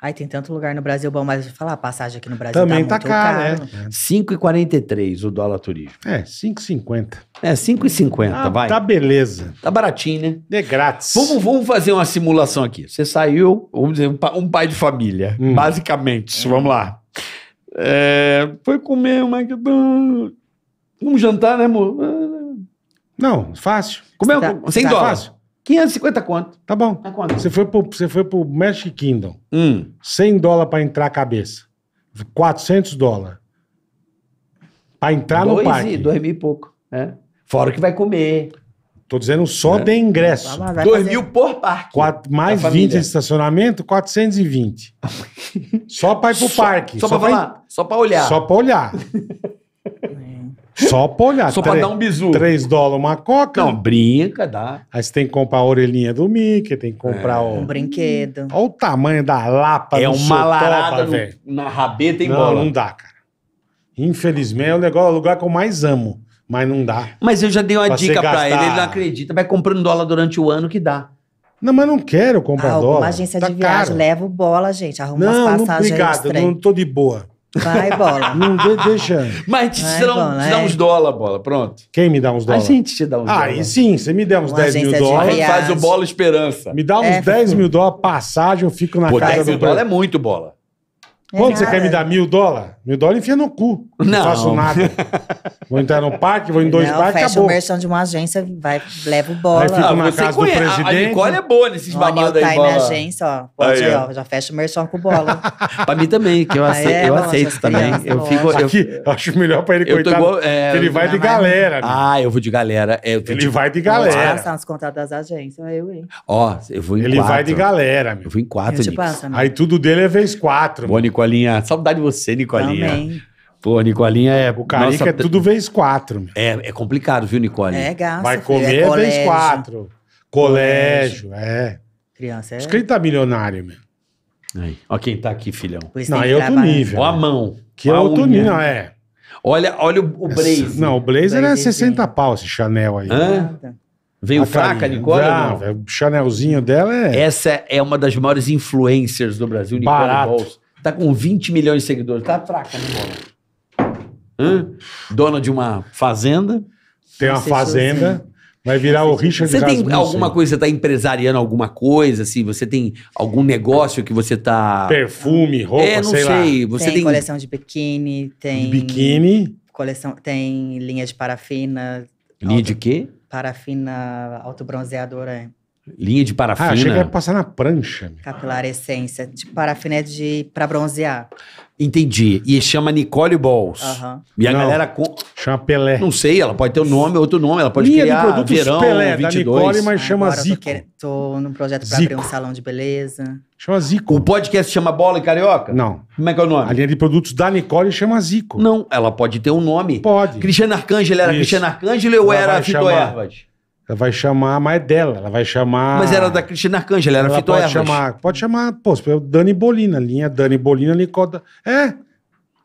Ai, tem tanto lugar no Brasil bom, mas falar, a passagem aqui no Brasil Também tá tá muito caro, caro. né? 5,43 o dólar turismo. É, 5,50. É, 5,50, Ah, vai. Tá beleza. Tá baratinho, né? De grátis. Vamos, vamos fazer uma simulação aqui. Você saiu, vamos dizer, um, pa- um pai de família, Hum. basicamente. Vamos lá. É, foi comer uma. Vamos jantar, né, amor? Não, fácil. Comeu Tá- 100 tá dólares. Fácil. 550 quanto? Tá bom. Tá quanto? Você foi pro, você foi pro Magic Kingdom. Hum. 100 dólares pra entrar a cabeça. 400 dólares. Pra entrar no dois, parque. e, dois mil e pouco. É. Fora o que vai comer. Tô dizendo só É. de ingresso. Vai, vai dois fazer- mil por parque. Quatro, mais Da 20 família. de estacionamento, 420. (laughs) só pra ir pro Só- parque. Só, pra falar. Só pra olhar. Só pra olhar. (laughs) Só pra olhar. Só pra dar um bisu. 3 dólares uma coca. Não, brinca, dá. Aí você tem que comprar a orelhinha do Mickey, tem que comprar Um o... brinquedo. Olha o tamanho da lapa é do uma larada toba, no- velho. na rabeta Não, bola. não dá, cara. Infelizmente é o negócio, é o lugar que eu mais amo. Mas não dá. Mas eu já dei uma Pra dica você pra gastar- ele, ele não acredita. Vai comprando dólar durante o ano que dá. Não, mas não quero comprar Ah, dólar. agência Tá de viagem, caro. leva o bola, gente. Arruma Não, não, passagens obrigado. extra aí. Não tô de boa. Vai, bola. Não de- deixa. Mas te, Vai, te dá, bola, te dá é. uns dólar, bola. Pronto. Quem me dá uns A dólares? gente te dá uns Ah, dólar. aí sim, você me der uns Uma 10 mil A dólares. gente faz o bola esperança. Me dá uns É, 10 mil dólares passagem, eu fico na Pô, casa 10 do mil dólar é muito bola. Quanto você quer me dar mil dólares? Mil dólares enfia no cu. Não, Não. faço nada. vou entrar no parque, vou em dois não, parques, fecha acabou. o merchan de uma agência, vai, leva o bola. Aí fica Ah, na você casa do conhece. A- presidente. A Nicole é boa nesses Ó, a Nil babados tá aí, aí na bola. agência, ó. Pode Aí, ir, ó. ó. Já fecha o merchan com bola. (laughs) Pra mim também, que eu, Ah, ace- é? eu Bom, aceito também. crianças, Eu fico. Eu, Aqui, eu acho melhor pra ele, eu tô coitado. igual. é, que ele vai de mas- galera. meu. Ah, eu vou de galera. É, eu ele de- vai de galera. passar nos contatos das agências. Eu, hein? Ó, eu vou em Ele quatro. vai de galera, meu. Eu vou em quatro, Eu te Nix. passo, amigo. Aí tudo dele é vezes quatro. Boa, Nicolinha. Saudade de você, Nicolinha. Também. Pô, Nicolinha é. O Carica nossa, é tudo vezes quatro. É, é complicado, viu, Nicole? É gasto. Vai filho, comer é é vezes colégio. quatro. Colégio, é. Criança é. Acho que ele tá milionário, meu. Aí. Ó quem tá aqui, filhão. Não, é outro nível. Ó a né? mão. Que é outro nível, não, é. Olha, olha o, o Blaze. Não, o Blazer é Blazezinho. 60 pau, esse Chanel aí. Hã? Veio A fraca. Nicole? Não, não? velho, o Chanelzinho dela é. Essa é uma das maiores influencers do Brasil, Nicole Barato. Balls. Tá com 20 milhões de seguidores. Tá fraca, né, bola? Hã? Dona de uma fazenda. Tem uma fazenda. Vai virar o Richard Você tem Rasmussen. alguma coisa, você tá empresariando alguma coisa, assim? Você tem algum negócio que você tá... Perfume, roupa, é, não sei, sei. lá. Você tem, tem... coleção de biquíni, tem. De biquíni. Coleção, tem linha de parafina. Linha auto- de quê? Parafina autobronzeadora, é. Linha de Ah, parafina. achei que ia passar na prancha. capilar essência. De parafina é de pra bronzear. Entendi. E chama Nicole Balls. Aham. E a Não. galera... com- Chama Pelé. Não sei, ela pode ter um nome, outro nome. Ela pode Linha de criar produtos verão Pelé, da 22. Nicole, mas chama Agora eu Zico. tô, tô num projeto pra Zico. abrir um salão de beleza. Chama Zico. O podcast chama Bola e Carioca? Não. Como é que é o A nome? linha de produtos da Nicole chama Zico. Não, ela pode ter um nome. Pode. Cristiano Arcângelo era Isso. Cristiano Arcângelo ou Ela era Fito chamar- Ervas? Ela vai chamar, mas é dela. Ela vai chamar. Mas era da Cristiano Arcângelo, era ela Fito pode Ervas. chamar, pode chamar, pô, se for Dani Bolina, linha Dani Bolina, Nicole. É.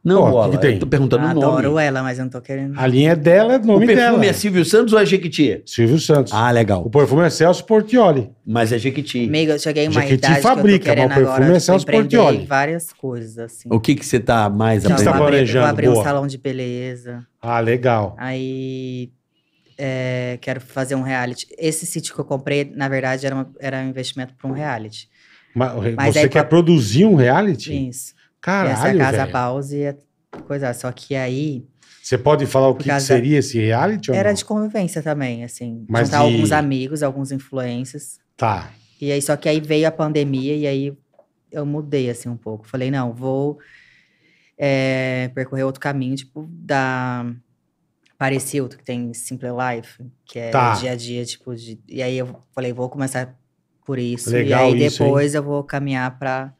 Não, Pô, o que bola. que tem? eu Tô perguntando o Adoro nome. ela, mas eu não tô querendo. A linha é dela, é o O nome perfume dela. é Silvio Santos ou é Jequiti? Silvio Santos. Ah, O legal. perfume é Celso Portioli. Mas é Jequiti. Amigo, eu cheguei em uma Jequiti idade fabrica, que eu tô mas o perfume agora é Celso Portioli. várias coisas, assim. O que que você tá mais que você tá eu vou abrir- planejando? Vou abrir um salão de beleza. Ah, legal. Aí é, quero fazer um reality. Esse sítio que eu comprei, na verdade, era, uma- era um investimento para um reality. Mas, Mas você aí quer com a- produzir um reality? Isso. Caralho, Essa é a Casa velho. Pause e coisa. Só que aí Você pode falar o que, que seria esse reality era de convivência também, assim. Mas juntar de- alguns amigos, alguns influencers. Tá. E aí, só que aí veio a pandemia e aí eu mudei, assim, um pouco. Falei, não, vou é, percorrer outro caminho, tipo, da Parecildo, que tem Simple Life, que é Tá. dia a dia, tipo, de... E aí eu falei, vou começar por isso. Legal e aí isso, hein? depois eu vou caminhar pra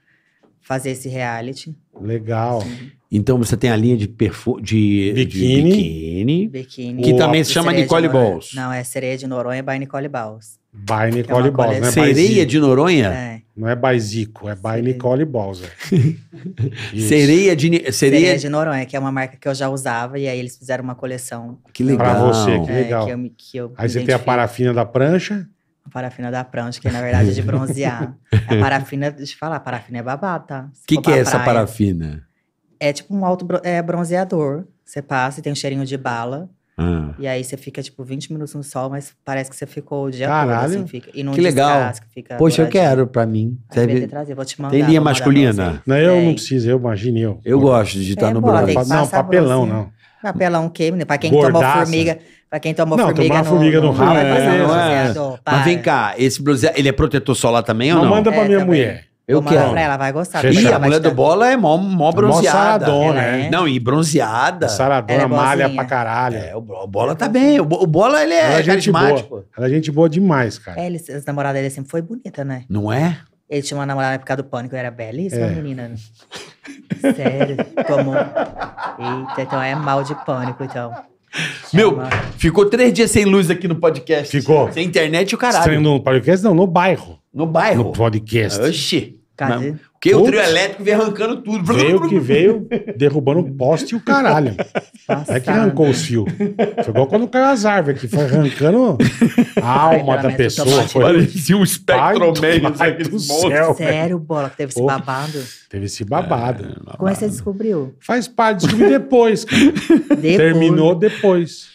fazer esse reality. Legal. Então você tem a linha de perfume de Biquíni. de biquíni. Biquíni. Que O- também se chama Nicole. Balls. Não, é Sereia de Noronha by Nicole Balls. By Nicole Balls, não é coleção. by Sereia de Noronha? É. Não é by Zico, é by Sereia. Nicole Balls. é. (laughs) Sereia de Sereia sereia de Noronha, que é uma marca que eu já usava, e aí eles fizeram uma coleção. Que legal. Pra você, que é, legal. Que eu, que eu Aí você tem a parafina da prancha. A parafina da prancha, que na verdade é de bronzear. (laughs) a parafina, deixa eu falar, a parafina é babado, tá? O que, que é pra essa praia, parafina? É tipo um auto bro- é, bronzeador. Você passa e tem um cheirinho de bala. Ah, E aí você fica, tipo, 20 minutos no sol, mas parece que você ficou o dia Caralho. todo, assim. Fica, e não Que legal. fica Poxa, eu quero pra mim. Serve- trazido, vou te mandar. Tem linha masculina? Não, eu não preciso, eu imagino eu. Eu gosto de estar É, no que Não, papelão, bronze. não. Papelão que, menino, pra quem tomou Gordaça. formiga, pra quem tomou Não, formiga tomar no, formiga no rabo, vai fazer é, não é. bronzeador, Mas vem cá, esse bronzeado, ele é protetor solar também ou Não não? manda pra É, minha também. mulher. Eu quero. pra ela, vai gostar. Ih, ela a mulher do bola é mó, mó bronzeada. saradona, Ela é. é. Não, e bronzeada. A Saradona é malha pra caralho. É, o Bo- o bola tá bem. O Bo- o bola, ele Ela é, é gente carismático. boa. Ela é gente boa demais, cara. É, ele, as namoradas dele sempre foi bonita, né? Não é? Ele tinha uma namorada na época do pânico, era belíssima, É. menina. Sério, tomou. Eita, então é mal de pânico, então. Meu, Chama- ficou três dias sem luz aqui no podcast. Ficou. Sem internet e o caralho. Estranho no podcast, não, no bairro. No bairro. No podcast. Oxi. Cadê? Mas- Porque o trio elétrico veio arrancando tudo. Veio que veio derrubando o (laughs) poste e o caralho. É que arrancou os fios. Foi igual quando caiu as árvores, que foi arrancando a (laughs) alma da pessoa. Foi. Parecia um Pai do- céu. Sério, bola, que teve esse babado? Teve esse babado. Como é que você descobriu? Faz parte, descobri depois, cara. Depois. Terminou depois.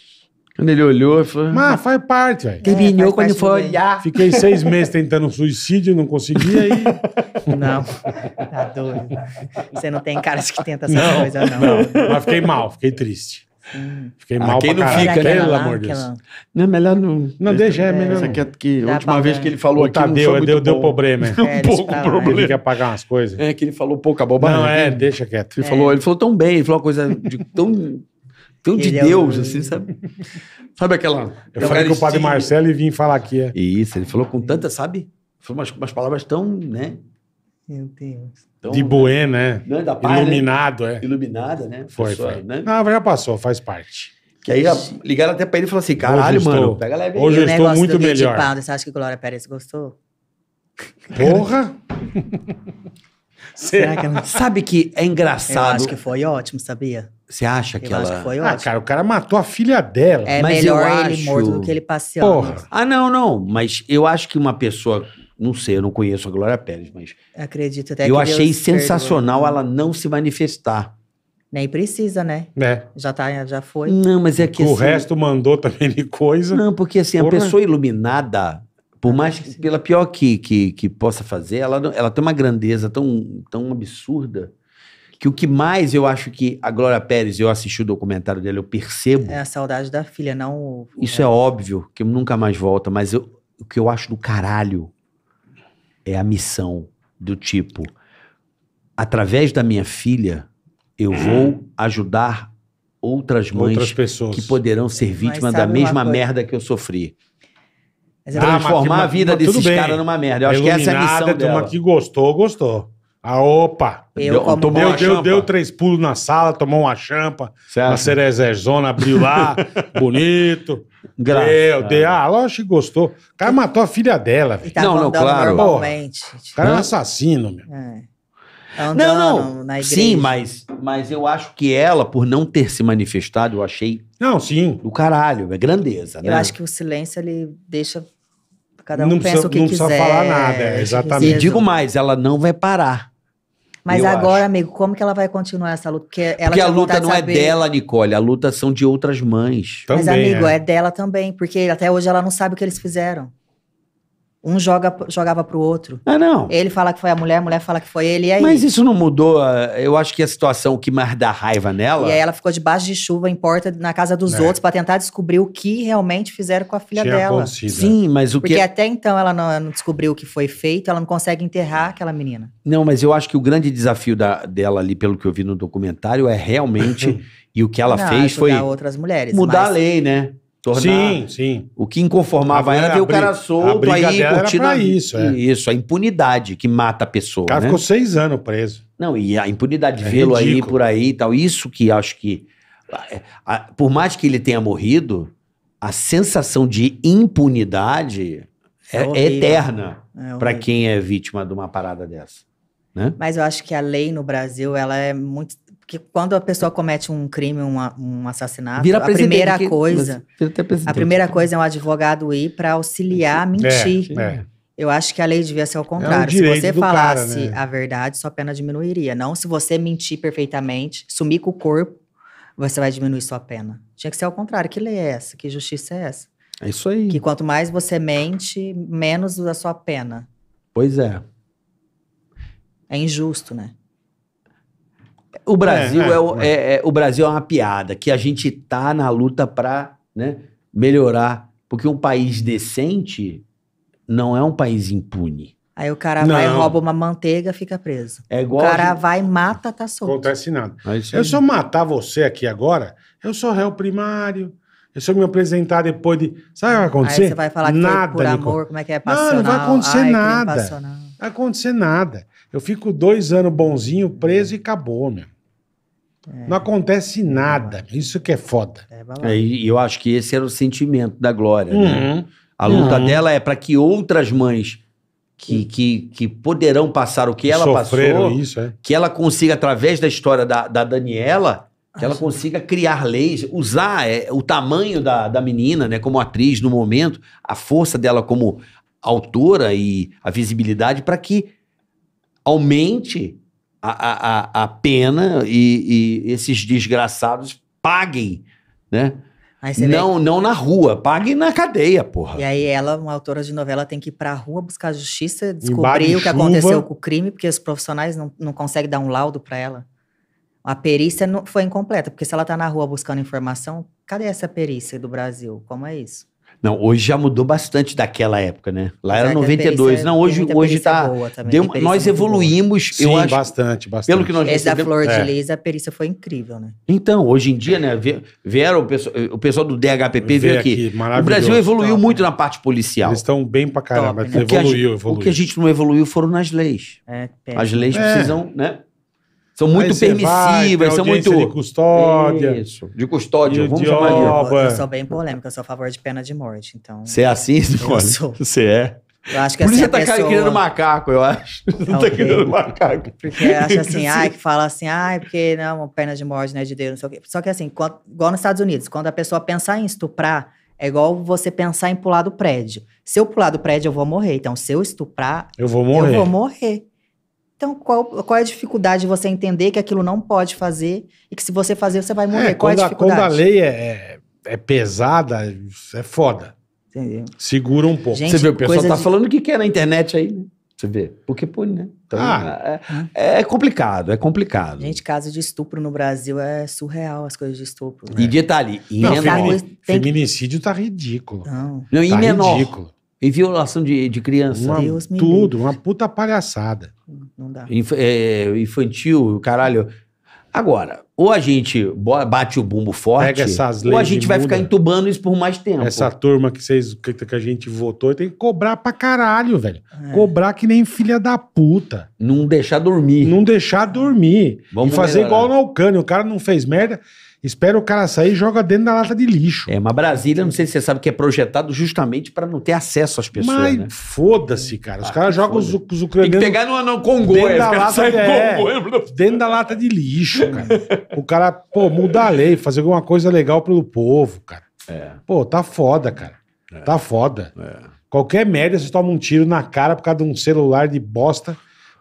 Quando ele olhou, ele falou... Mas faz parte, velho. Terminou É, quando foi olhar. Fiquei seis meses tentando suicídio, não conseguia e. (laughs) Não, tá doido. Você não tem cara de que tenta essas Não, coisas, não. não. Mas fiquei mal, fiquei triste. Hum. Fiquei Ah, mal quem pra não caralho. fica, né? Pelo amor de Deus. Não, melhor não... Não, deixa, é melhor. Essa não. aqui, é que a Dá última vez ver. que ele falou aqui não Tadeu, foi muito deu, deu problema. É, deixa pouco problema. Teve que apagar umas coisas. É que ele falou pouco, acabou Não, é, deixa quieto. Ele, falou, ele falou tão bem, ele falou uma coisa de tão, tão de Ele é Deus, assim, sabe? Sabe aquela... Eu falei com o padre Marcelo e vim falar aqui. É. Isso, ele falou com tanta, sabe? Falou umas, umas palavras tão, né? Meu Deus. Tão, De bué, né? Né, da paz, né? Iluminado, é. Iluminada, né? Foi, Pessoa, foi. Né? Não, já passou, faz parte. Que aí ligaram até pra ele e falaram assim, caralho, Hoje eu mano, estou- pega leve hoje eu o estou negócio muito melhor. Powder, você acha que Glória Pérez gostou? Porra! Será que ela... Sabe que é Eu engraçado. acho que foi ótimo, sabia? Você acha que Eu acho ela... que foi Ah, cara, o cara matou a filha dela. É Mas melhor eu ele acho- morto do que ele passeando. Porra. Ah, não, não. Mas eu acho que uma pessoa... Não sei, eu não conheço a Glória Pérez, mas... Acredito até eu que achei Deus sensacional ela não se manifestar. Nem precisa, né? né? Já, tá, já foi. Não, mas é que o assim, resto mandou também de coisa. Não, porque assim, a Porra. pessoa iluminada, por mais que, pela pior que, que, que possa fazer, ela, ela tem uma grandeza tão, tão absurda que o que mais eu acho que a Glória Pérez, eu assisti o documentário dela, eu percebo, É a saudade da filha, não o... isso é óbvio, que nunca mais volta, mas eu- o que eu acho do caralho é a missão do tipo, através da minha filha, eu vou ajudar outras mães Outras pessoas. que poderão ser vítimas da uma mesma coisa? merda que eu sofri. É Ah, mas transformar a vida mas tudo desses caras numa merda. Eu acho que essa é a missão turma dela. que gostou, gostou. Ah, opa! Eu, Deu- como tomou Deu, deu, deu três pulos na sala, tomou uma champa, uma acha? cerezezona, abriu lá, (laughs) bonito. Engraçado. Deu, deu. Ah, lógico que gostou. O cara matou a filha dela, velho. tá Não, não, claro. normalmente. O cara é um assassino, meu. É. andando Não, na igreja. sim, mas, mas eu acho que ela, por não ter se manifestado, eu achei Não, sim. do caralho, é grandeza, né? Eu acho que o silêncio, ele deixa... Cada um Não pensa precisa- o que não quiser. precisa falar nada, é, exatamente. E digo mais, ela não vai parar. Mas eu agora, acho. amigo, como que ela vai continuar essa luta? Porque, ela Porque a luta de não é saber- dela, Nicole, a luta são de outras mães. Também, Mas, amigo, é. é. dela também, porque até hoje ela não sabe o que eles fizeram. Um joga, jogava pro outro. Ah, não. Ele fala que foi a mulher, a mulher fala que foi ele, e aí? Mas isso não mudou. ah, Eu acho que a situação, o que mais dá raiva nela. E aí ela ficou debaixo de chuva em porta na casa dos É. outros pra tentar descobrir o que realmente fizeram com a filha Tinha dela. acontecido. Sim, mas o Porque que. até então ela não, não descobriu o que foi feito, ela não consegue enterrar aquela menina. Não, mas eu acho que o grande desafio da- dela ali, pelo que eu vi no documentário, é realmente. (laughs) e o que ela Não, fez foi ajudar outras mulheres. mudar mas- a lei, né? Tornar. Sim, sim. O que inconformava ela é ver o cara solto aí era curtindo. pra a- isso, é. Isso, a impunidade que mata a pessoa. O cara né? ficou seis anos preso. Não, e a impunidade de É vê-lo aí por aí e tal. Isso que acho que. por mais que ele tenha morrido, a sensação de impunidade É é, é eterna É horrível. quem é vítima de uma parada dessa. Né? Mas eu acho que a lei no Brasil, ela é muito. Porque quando a pessoa comete um crime, um, um assassinato, Vira a primeira que- coisa. A primeira coisa é um advogado ir para auxiliar a mentir. É, é. Eu acho que a lei devia ser ao contrário. se direito você do cara, falasse né? a verdade, sua pena diminuiria. Não se você mentir perfeitamente, sumir com o corpo, você vai diminuir sua pena. Tinha que ser ao contrário. Que lei é essa? Que justiça é essa? É isso aí. Que quanto mais você mente, menos a sua pena. Pois é. É injusto, né? O Brasil É, é, é, o- é- é- o Brasil é uma piada que a gente tá na luta pra né, melhorar, porque um país decente não é um país impune. Aí o cara vai, Não. rouba uma manteiga, fica preso. É O igual a cara gente- vai, mata, tá Não solto. acontece nada. É Eu se eu matar você aqui agora, eu sou réu primário. Eu se eu me apresentar depois de. Sabe o que vai acontecer? Aí você vai falar que nada, foi por Nicole. amor, como é que é Não, não passional. vai acontecer Ai, nada. passional. Não vai acontecer nada. Eu fico dois anos bonzinho, preso e acabou, meu. Não acontece nada. Isso que é foda. É. É, e eu acho que esse era o sentimento da Glória. né? Uhum. A luta Uhum. dela é para que outras mães que, que, que poderão passar o que ela Sofreram passou, isso, é. que ela consiga, através da história da, da Daniela, que ela consiga criar leis, usar é, o tamanho da, da menina, né, como atriz no momento, a força dela como autora e a visibilidade para que aumente a, a, a, pena e, e esses desgraçados paguem, né? Você vê Não, não na rua, paguem na cadeia, porra. E aí ela, uma autora de novela, tem que ir pra rua buscar justiça, descobrir de o que chuva. aconteceu com o crime, porque os profissionais não, não conseguem dar um laudo pra ela. A perícia não foi incompleta, porque se ela tá na rua buscando informação, cadê essa perícia do Brasil? Como é isso? Não, hoje já mudou bastante daquela época, né? Lá era Apesar que a 92. perícia- não, hoje, hoje tá. boa também, deu- nós evoluímos, Sim, eu acho. bastante, bastante. Pelo que nós Esse da Flor de É. Lis, a perícia foi incrível, né? Então, hoje em dia, né? vie- Vieram o pessoal, o pessoal do DHPP veio Veio aqui. aqui, O. Brasil evoluiu muito né? na parte policial. Eles estão bem pra caramba. Top, né? Evoluiu, evoluiu. O que a gente não evoluiu foram nas leis. É. As leis É. precisam, né? São muito vai, permissivas, tem são muito. de custódia. Isso, de custódia, E o vamos de chamar de. ó- eu, eu é. sou bem polêmica, eu sou a favor de pena de morte, então... Você é assim, sou. Você é. Eu acho que Por assim, isso você tá pessoa... querendo macaco, eu acho. Você tá Ok. querendo macaco. Porque acha assim, (laughs) ai, que fala assim, ai, porque não, pena de morte não é de Deus, não sei o quê. Só que assim, quando- igual nos Estados Unidos, quando a pessoa pensar em estuprar, é igual você pensar em pular do prédio. Se eu pular do prédio, eu vou morrer. Então, se eu estuprar, Eu vou morrer. eu vou morrer. Então, qual, qual é a dificuldade de você entender que aquilo não pode fazer e que se você fazer, você vai morrer? É, qual é quando, a a, quando dificuldade? a lei é, é, é pesada, é foda. Entendeu? Segura um pouco. Gente, Você vê, o pessoal tá de- falando o que quer na internet aí, né? Você vê. Porque pune, né? Então, Ah. é, é complicado, é complicado. Gente, caso de estupro no Brasil é surreal as coisas de estupro. e detalhe, em Não, menor. feminicídio tá ridículo. Não, Não, em Tá menor. ridículo. E violação de, de criança. Uma- Deus me tudo, uma puta palhaçada. não dá. Inf- é, infantil, caralho. Agora, ou a gente bate o bumbo forte, Pega essas ou a leis gente vai muda. ficar entubando isso por mais tempo. Essa turma que, vocês, que, que a gente votou tem que cobrar pra caralho, velho. É. Cobrar que nem filha da puta. Não deixar dormir. Não deixar dormir. Vamos e fazer melhorar. igual no Alcântara. O cara não fez merda. Espera o cara sair e joga dentro da lata de lixo. É, mas Brasília, não sei se você sabe que é projetado justamente para não ter acesso às pessoas, Mas né? foda-se, cara. Os Ah, caras jogam os, os Tem que ucranianos pegar no, no Congo, dentro é, da lata de- é. Congo, dentro da lata de lixo, cara. O cara, pô, mudar a lei, fazer alguma coisa legal pelo povo, cara. É. Pô, tá foda, cara. Tá foda. Qualquer merda, você toma um tiro na cara por causa de um celular de bosta.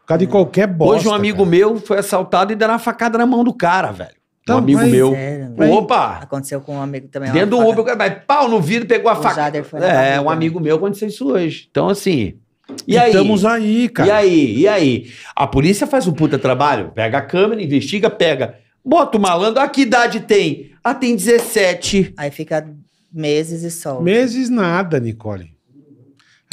Por causa de qualquer bosta. Hoje um amigo cara. meu foi assaltado e deram uma facada na mão do cara, velho. Então, um amigo mas- meu. Sério? Opa! Aconteceu com um amigo também. Dentro do Uber, o cara vai pau no vidro, pegou a O faca. Jader foi É, um amigo meu aconteceu isso hoje. Então, assim. E aí? Estamos aí, cara. E aí? E aí? A polícia faz um puta trabalho. Pega a câmera, investiga, pega. Bota o malandro. Ah, que idade tem? Ah, tem 17. Aí fica meses e solta. Meses nada, Nicole.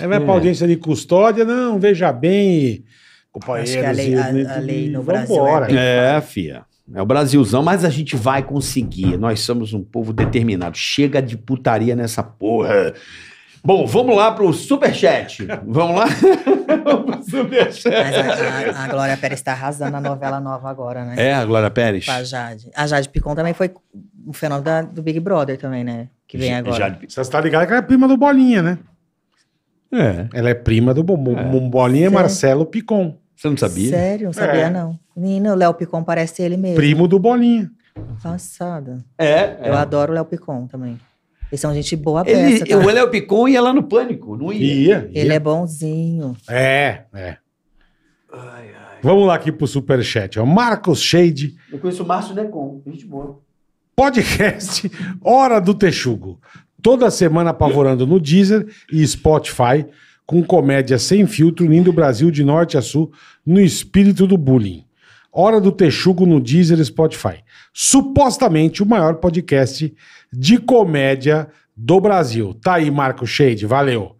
Aí vai É. pra audiência de custódia, não, veja bem, companheiros. Acho que a lei- e- a- a lei no e Brasil vambora. é bem- É, fia. É o Brasilzão, mas a gente vai conseguir. Nós somos um povo determinado. Chega de putaria nessa porra. Bom, vamos lá pro superchat. Vamos lá? (laughs) vamos pro superchat. Mas a, a- a Glória Pérez está arrasando na novela nova agora, né? É, a Glória Pérez. Com a Jade. A Jade Picon também foi o fenômeno da- do Big Brother também, né? Que vem agora. Já- Você tá ligado que ela é prima do Bolinha, né? É. Ela é prima do Bo- Bo- Bolinha é Sério? Marcelo Picon. Você não sabia? Sério? Não sabia, É. não. Menino, o Léo Picon parece ele mesmo. Primo do Bolinha. Passada. É. Eu adoro o Léo Picon também. Eles são gente boa Ele, peça, tá? o Léo Picon ia lá no Pânico, não ia? Ia. Ele ia. é bonzinho. É, é. Vamos lá aqui pro superchat. ó. Marcos Shade, Eu conheço o Márcio Necon, gente boa. podcast (laughs) Hora do Texugo. Toda semana apavorando no Deezer e Spotify, com comédia sem filtro, unindo o Brasil de norte a sul no espírito do bullying. Hora do Texugo no Deezer e Spotify. Supostamente o maior podcast de comédia do Brasil. Tá aí, Marco Shade, valeu.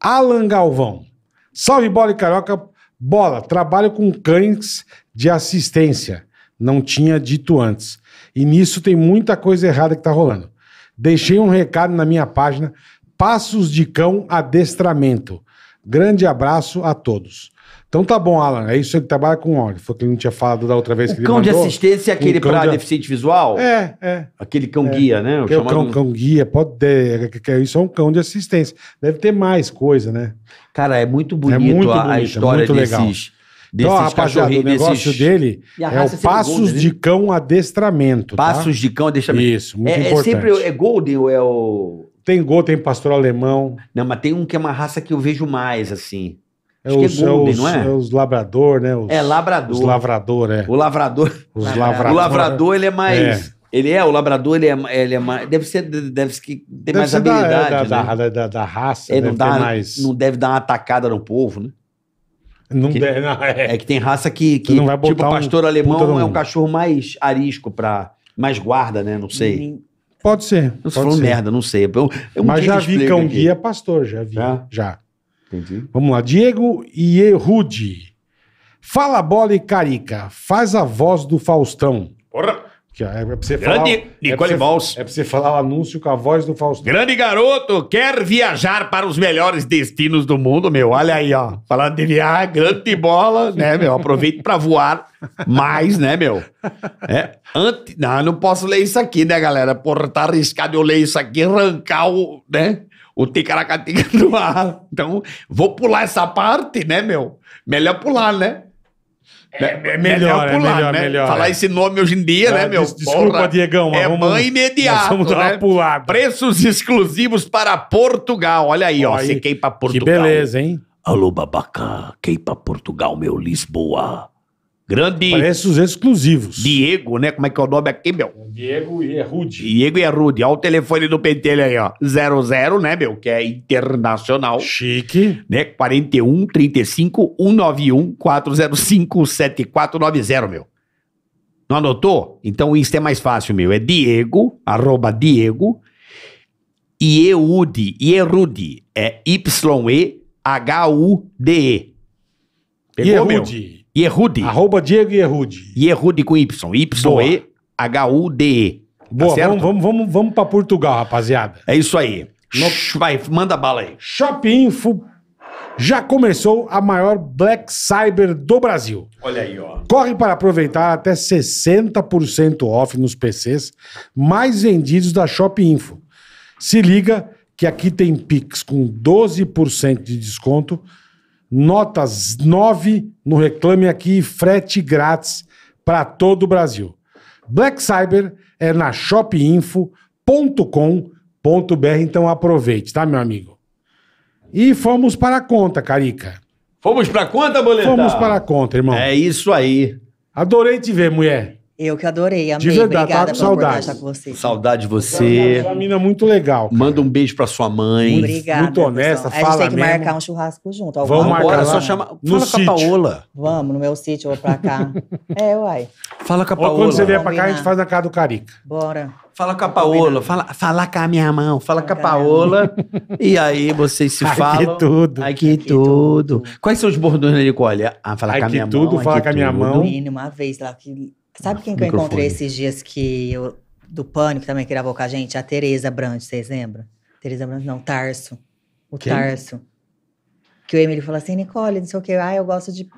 Alan Galvão. Salve bola e carioca. Bola, trabalho com cães de assistência. Não tinha dito antes. E nisso tem muita coisa errada que tá rolando. Deixei um recado na minha página Passos de Cão Adestramento. Grande abraço a todos. Então tá bom, Alan. É isso, ele trabalha com óleo. Foi que ele não tinha falado da outra vez que O ele cão de mandou. assistência é aquele Um pra de- deficiente visual? É, é. Aquele cão guia, né? O Que é chamado- cão, cão guia, pode ter. que- que- Isso é um cão de assistência. Deve ter mais coisa, né? Cara, é muito bonito, muito a, a bonito, é história muito legal. desses, Então, desses ó, rapaziada, o negócio desses dele a é o é Passos golden, né? de Cão Adestramento. tá? passos de cão, ver. Isso, muito É, é importante. sempre é Golden ou é o. Tem gol, tem pastor alemão. Não, mas tem um que é uma raça que eu vejo mais, assim. É Acho que é os, Golden, os, não é? os labrador, né? Os, É labrador. Os lavrador, é. O lavrador. Os lavrador. O lavrador, ele é mais. É. Ele é, o labrador, ele é, ele é mais. Deve ser. Deve tem Deve mais ser da- habilidade. da, né? da, da, da, da raça, É, não, ter dá, mais... não deve dar uma atacada no povo, né? Não que- deve, não, é. É que tem raça que, que não vai tipo, botar um pastor puta alemão um- é um cachorro mais arisco pra. Mais guarda, né? Não sei. Pode ser. Não falando ser. merda, não sei. Eu, eu Mas já vi cão aqui. guia pastor, já vi. Já? Já. Entendi. Vamos lá. Diego Ierudi. Fala bola e carica. Faz a voz do Faustão. Porra! Que é pra você Grande falar, é Nicole você- Valls. É pra você falar o anúncio com a voz do Faustão. Grande garoto, quer viajar para os melhores destinos do mundo, meu? Olha aí, ó. Falando de viagem, grande bola, né, meu? Aproveite para voar mais, né, meu? É, antes... Não, eu não posso ler isso aqui, né, galera? Porra, tá arriscado eu ler isso aqui arrancar o, né? O ticaracatica do (laughs) ar. Então, vou pular essa parte, né, meu? Melhor pular, né? É, melhor, é melhor, melhor, Falar é. esse nome hoje em dia, né, Ah, meu? des- desculpa, Porra, Diegão, mas É vamos- mãe Nós imediato, vamos dar né? uma pulada. Preços exclusivos para Portugal. Olha aí, ó. Ó, aí. Você para Que Portugal. beleza, hein? Alô, babaca. Quer ir para Portugal, meu? Lisboa. Grande Preços exclusivos. Diego, né? Como é que é o nome aqui, meu? Diego Ierudi. Diego e a Rude. Olha o telefone do pentelho aí, ó. 00, né, meu? Que é internacional. Chique. Né? 41 35 191 405 7490, meu. Não anotou? Então isso é mais fácil, meu. É Diego, arroba Diego, Ieude, Ierudi. É Y-E-H-U-D-E. Pegou, meu? Ierudi. Arroba Diego Ierudi. Ierudi com Y. Y-E-H-U-D-E. Boa, Tá vamos, vamos, vamos, vamos pra Portugal, rapaziada. É isso aí. Vai, manda bala aí. Shopinfo. Já começou a maior Black Cyber do Brasil. Olha aí, ó. Corre para aproveitar até 60% off nos PCs mais vendidos da Shop Info. Se liga que aqui tem Pix com 12% de desconto, notas 9 no Reclame Aqui e frete grátis para todo o Brasil. Black Cyber é na shopinfo.com.br, então aproveite, tá, meu amigo? E fomos para a conta, Carica. Fomos pra conta, boleta? Fomos para a conta, irmão. É isso aí. Adorei te ver, mulher. Eu que adorei, amei. De verdade, Obrigada saudades. já com você. Saudade de Você é uma mina muito legal. cara. Manda um beijo pra sua mãe. Obrigada. muito honesta, pessoal. A fala gente tem que mesmo. marcar um churrasco junto. Vamos marcar lá só chama. no Fala com a. Paola. Vamos no meu sítio, eu vou pra cá. (laughs) é, uai. Fala com a Ou quando Paola. você vier pra cá, a gente faz na casa do Carica. Bora. Fala com a Paola. Fala, fala com a minha mão. Fala com a Paola. e aí vocês se Ai, falam. que tudo. Ai, que tudo. Quais são os bordões da Nicole? Ah, fala Ai, com a que minha tudo, mão. ai, fala que com a minha tudo. mão. Menino, uma vez lá que. Sabe quem que eu Microfone. encontrei esses dias que eu. Do Pânico também que gravou com a gente? A Tereza Brandt, vocês lembram? Tereza Brandt, não, Tarso. O Quem? Tarso. Que o Emílio falou assim, Nicole, não sei o quê. Ah, eu gosto de.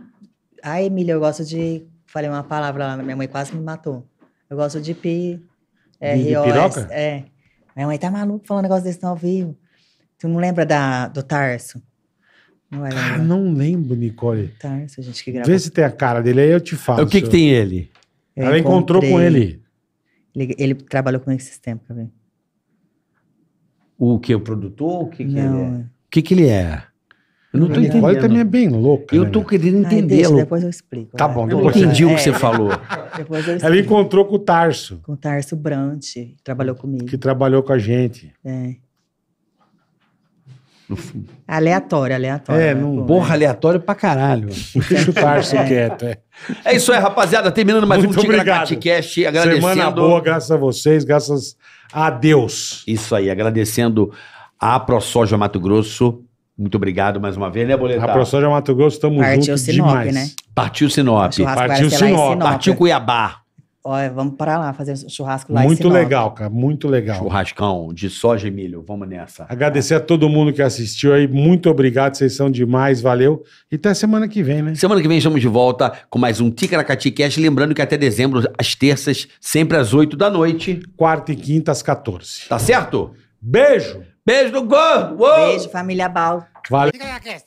Ah, Emília, eu gosto de. Falei uma palavra lá, minha mãe quase me matou. Eu gosto de pi. É, De- piroca? É. Minha mãe tá maluca falando um negócio desse no ao vivo. Tu não lembra da, do Tarso? Não vai Ah, não lembro, Nicole. Tarso, a gente que gravou. Vê se tem a cara dele, aí eu te falo. O que, que tem ele? Eu Ela encontrou com ele. Ele, ele trabalhou comigo esses tempos, tá vendo? O que? O produtor? O que, que ele é? Não. O que, que ele é? Eu não tô Nicole entendendo. também é bem louca. Eu né, tô querendo entendê-lo. depois eu explico. Tá bom, Eu depois entendi É, o que você falou. (laughs) Depois eu Ela encontrou com o Tarso, Com o Tarso Brant, trabalhou comigo. que trabalhou com a gente. É. Aleatório, aleatório. É, né, não- pô? Porra, aleatório pra caralho. Deixa o Tarso É. quieto, é. É isso aí, rapaziada. Terminando mais Muito um. Catcast. Agradecendo. Semana boa, graças a vocês, graças a Deus. Isso aí, agradecendo a ProSoja Mato Grosso. Muito obrigado mais uma vez, né, Boletar? A professora Mato Grosso, estamos Partiu juntos Sinop, demais. né? Partiu Sinop. Partiu Sinop, Sinop. Partiu Cuiabá. Olha, vamos para lá fazer um churrasco lá em Muito legal, cara, muito legal. Churrascão de soja e milho. Vamos nessa. Agradecer a todo mundo que assistiu aí, muito obrigado, vocês são demais, valeu. E até semana que vem, né? Semana que vem estamos de volta com mais um Ticaracati Cast. Lembrando que até dezembro, às terças, sempre às 8 da noite. Quarta e quinta às 14. Tá certo? Beijo! Beijo do gordo! Uou! Beijo, família Bal. Valeu! Ticaracati,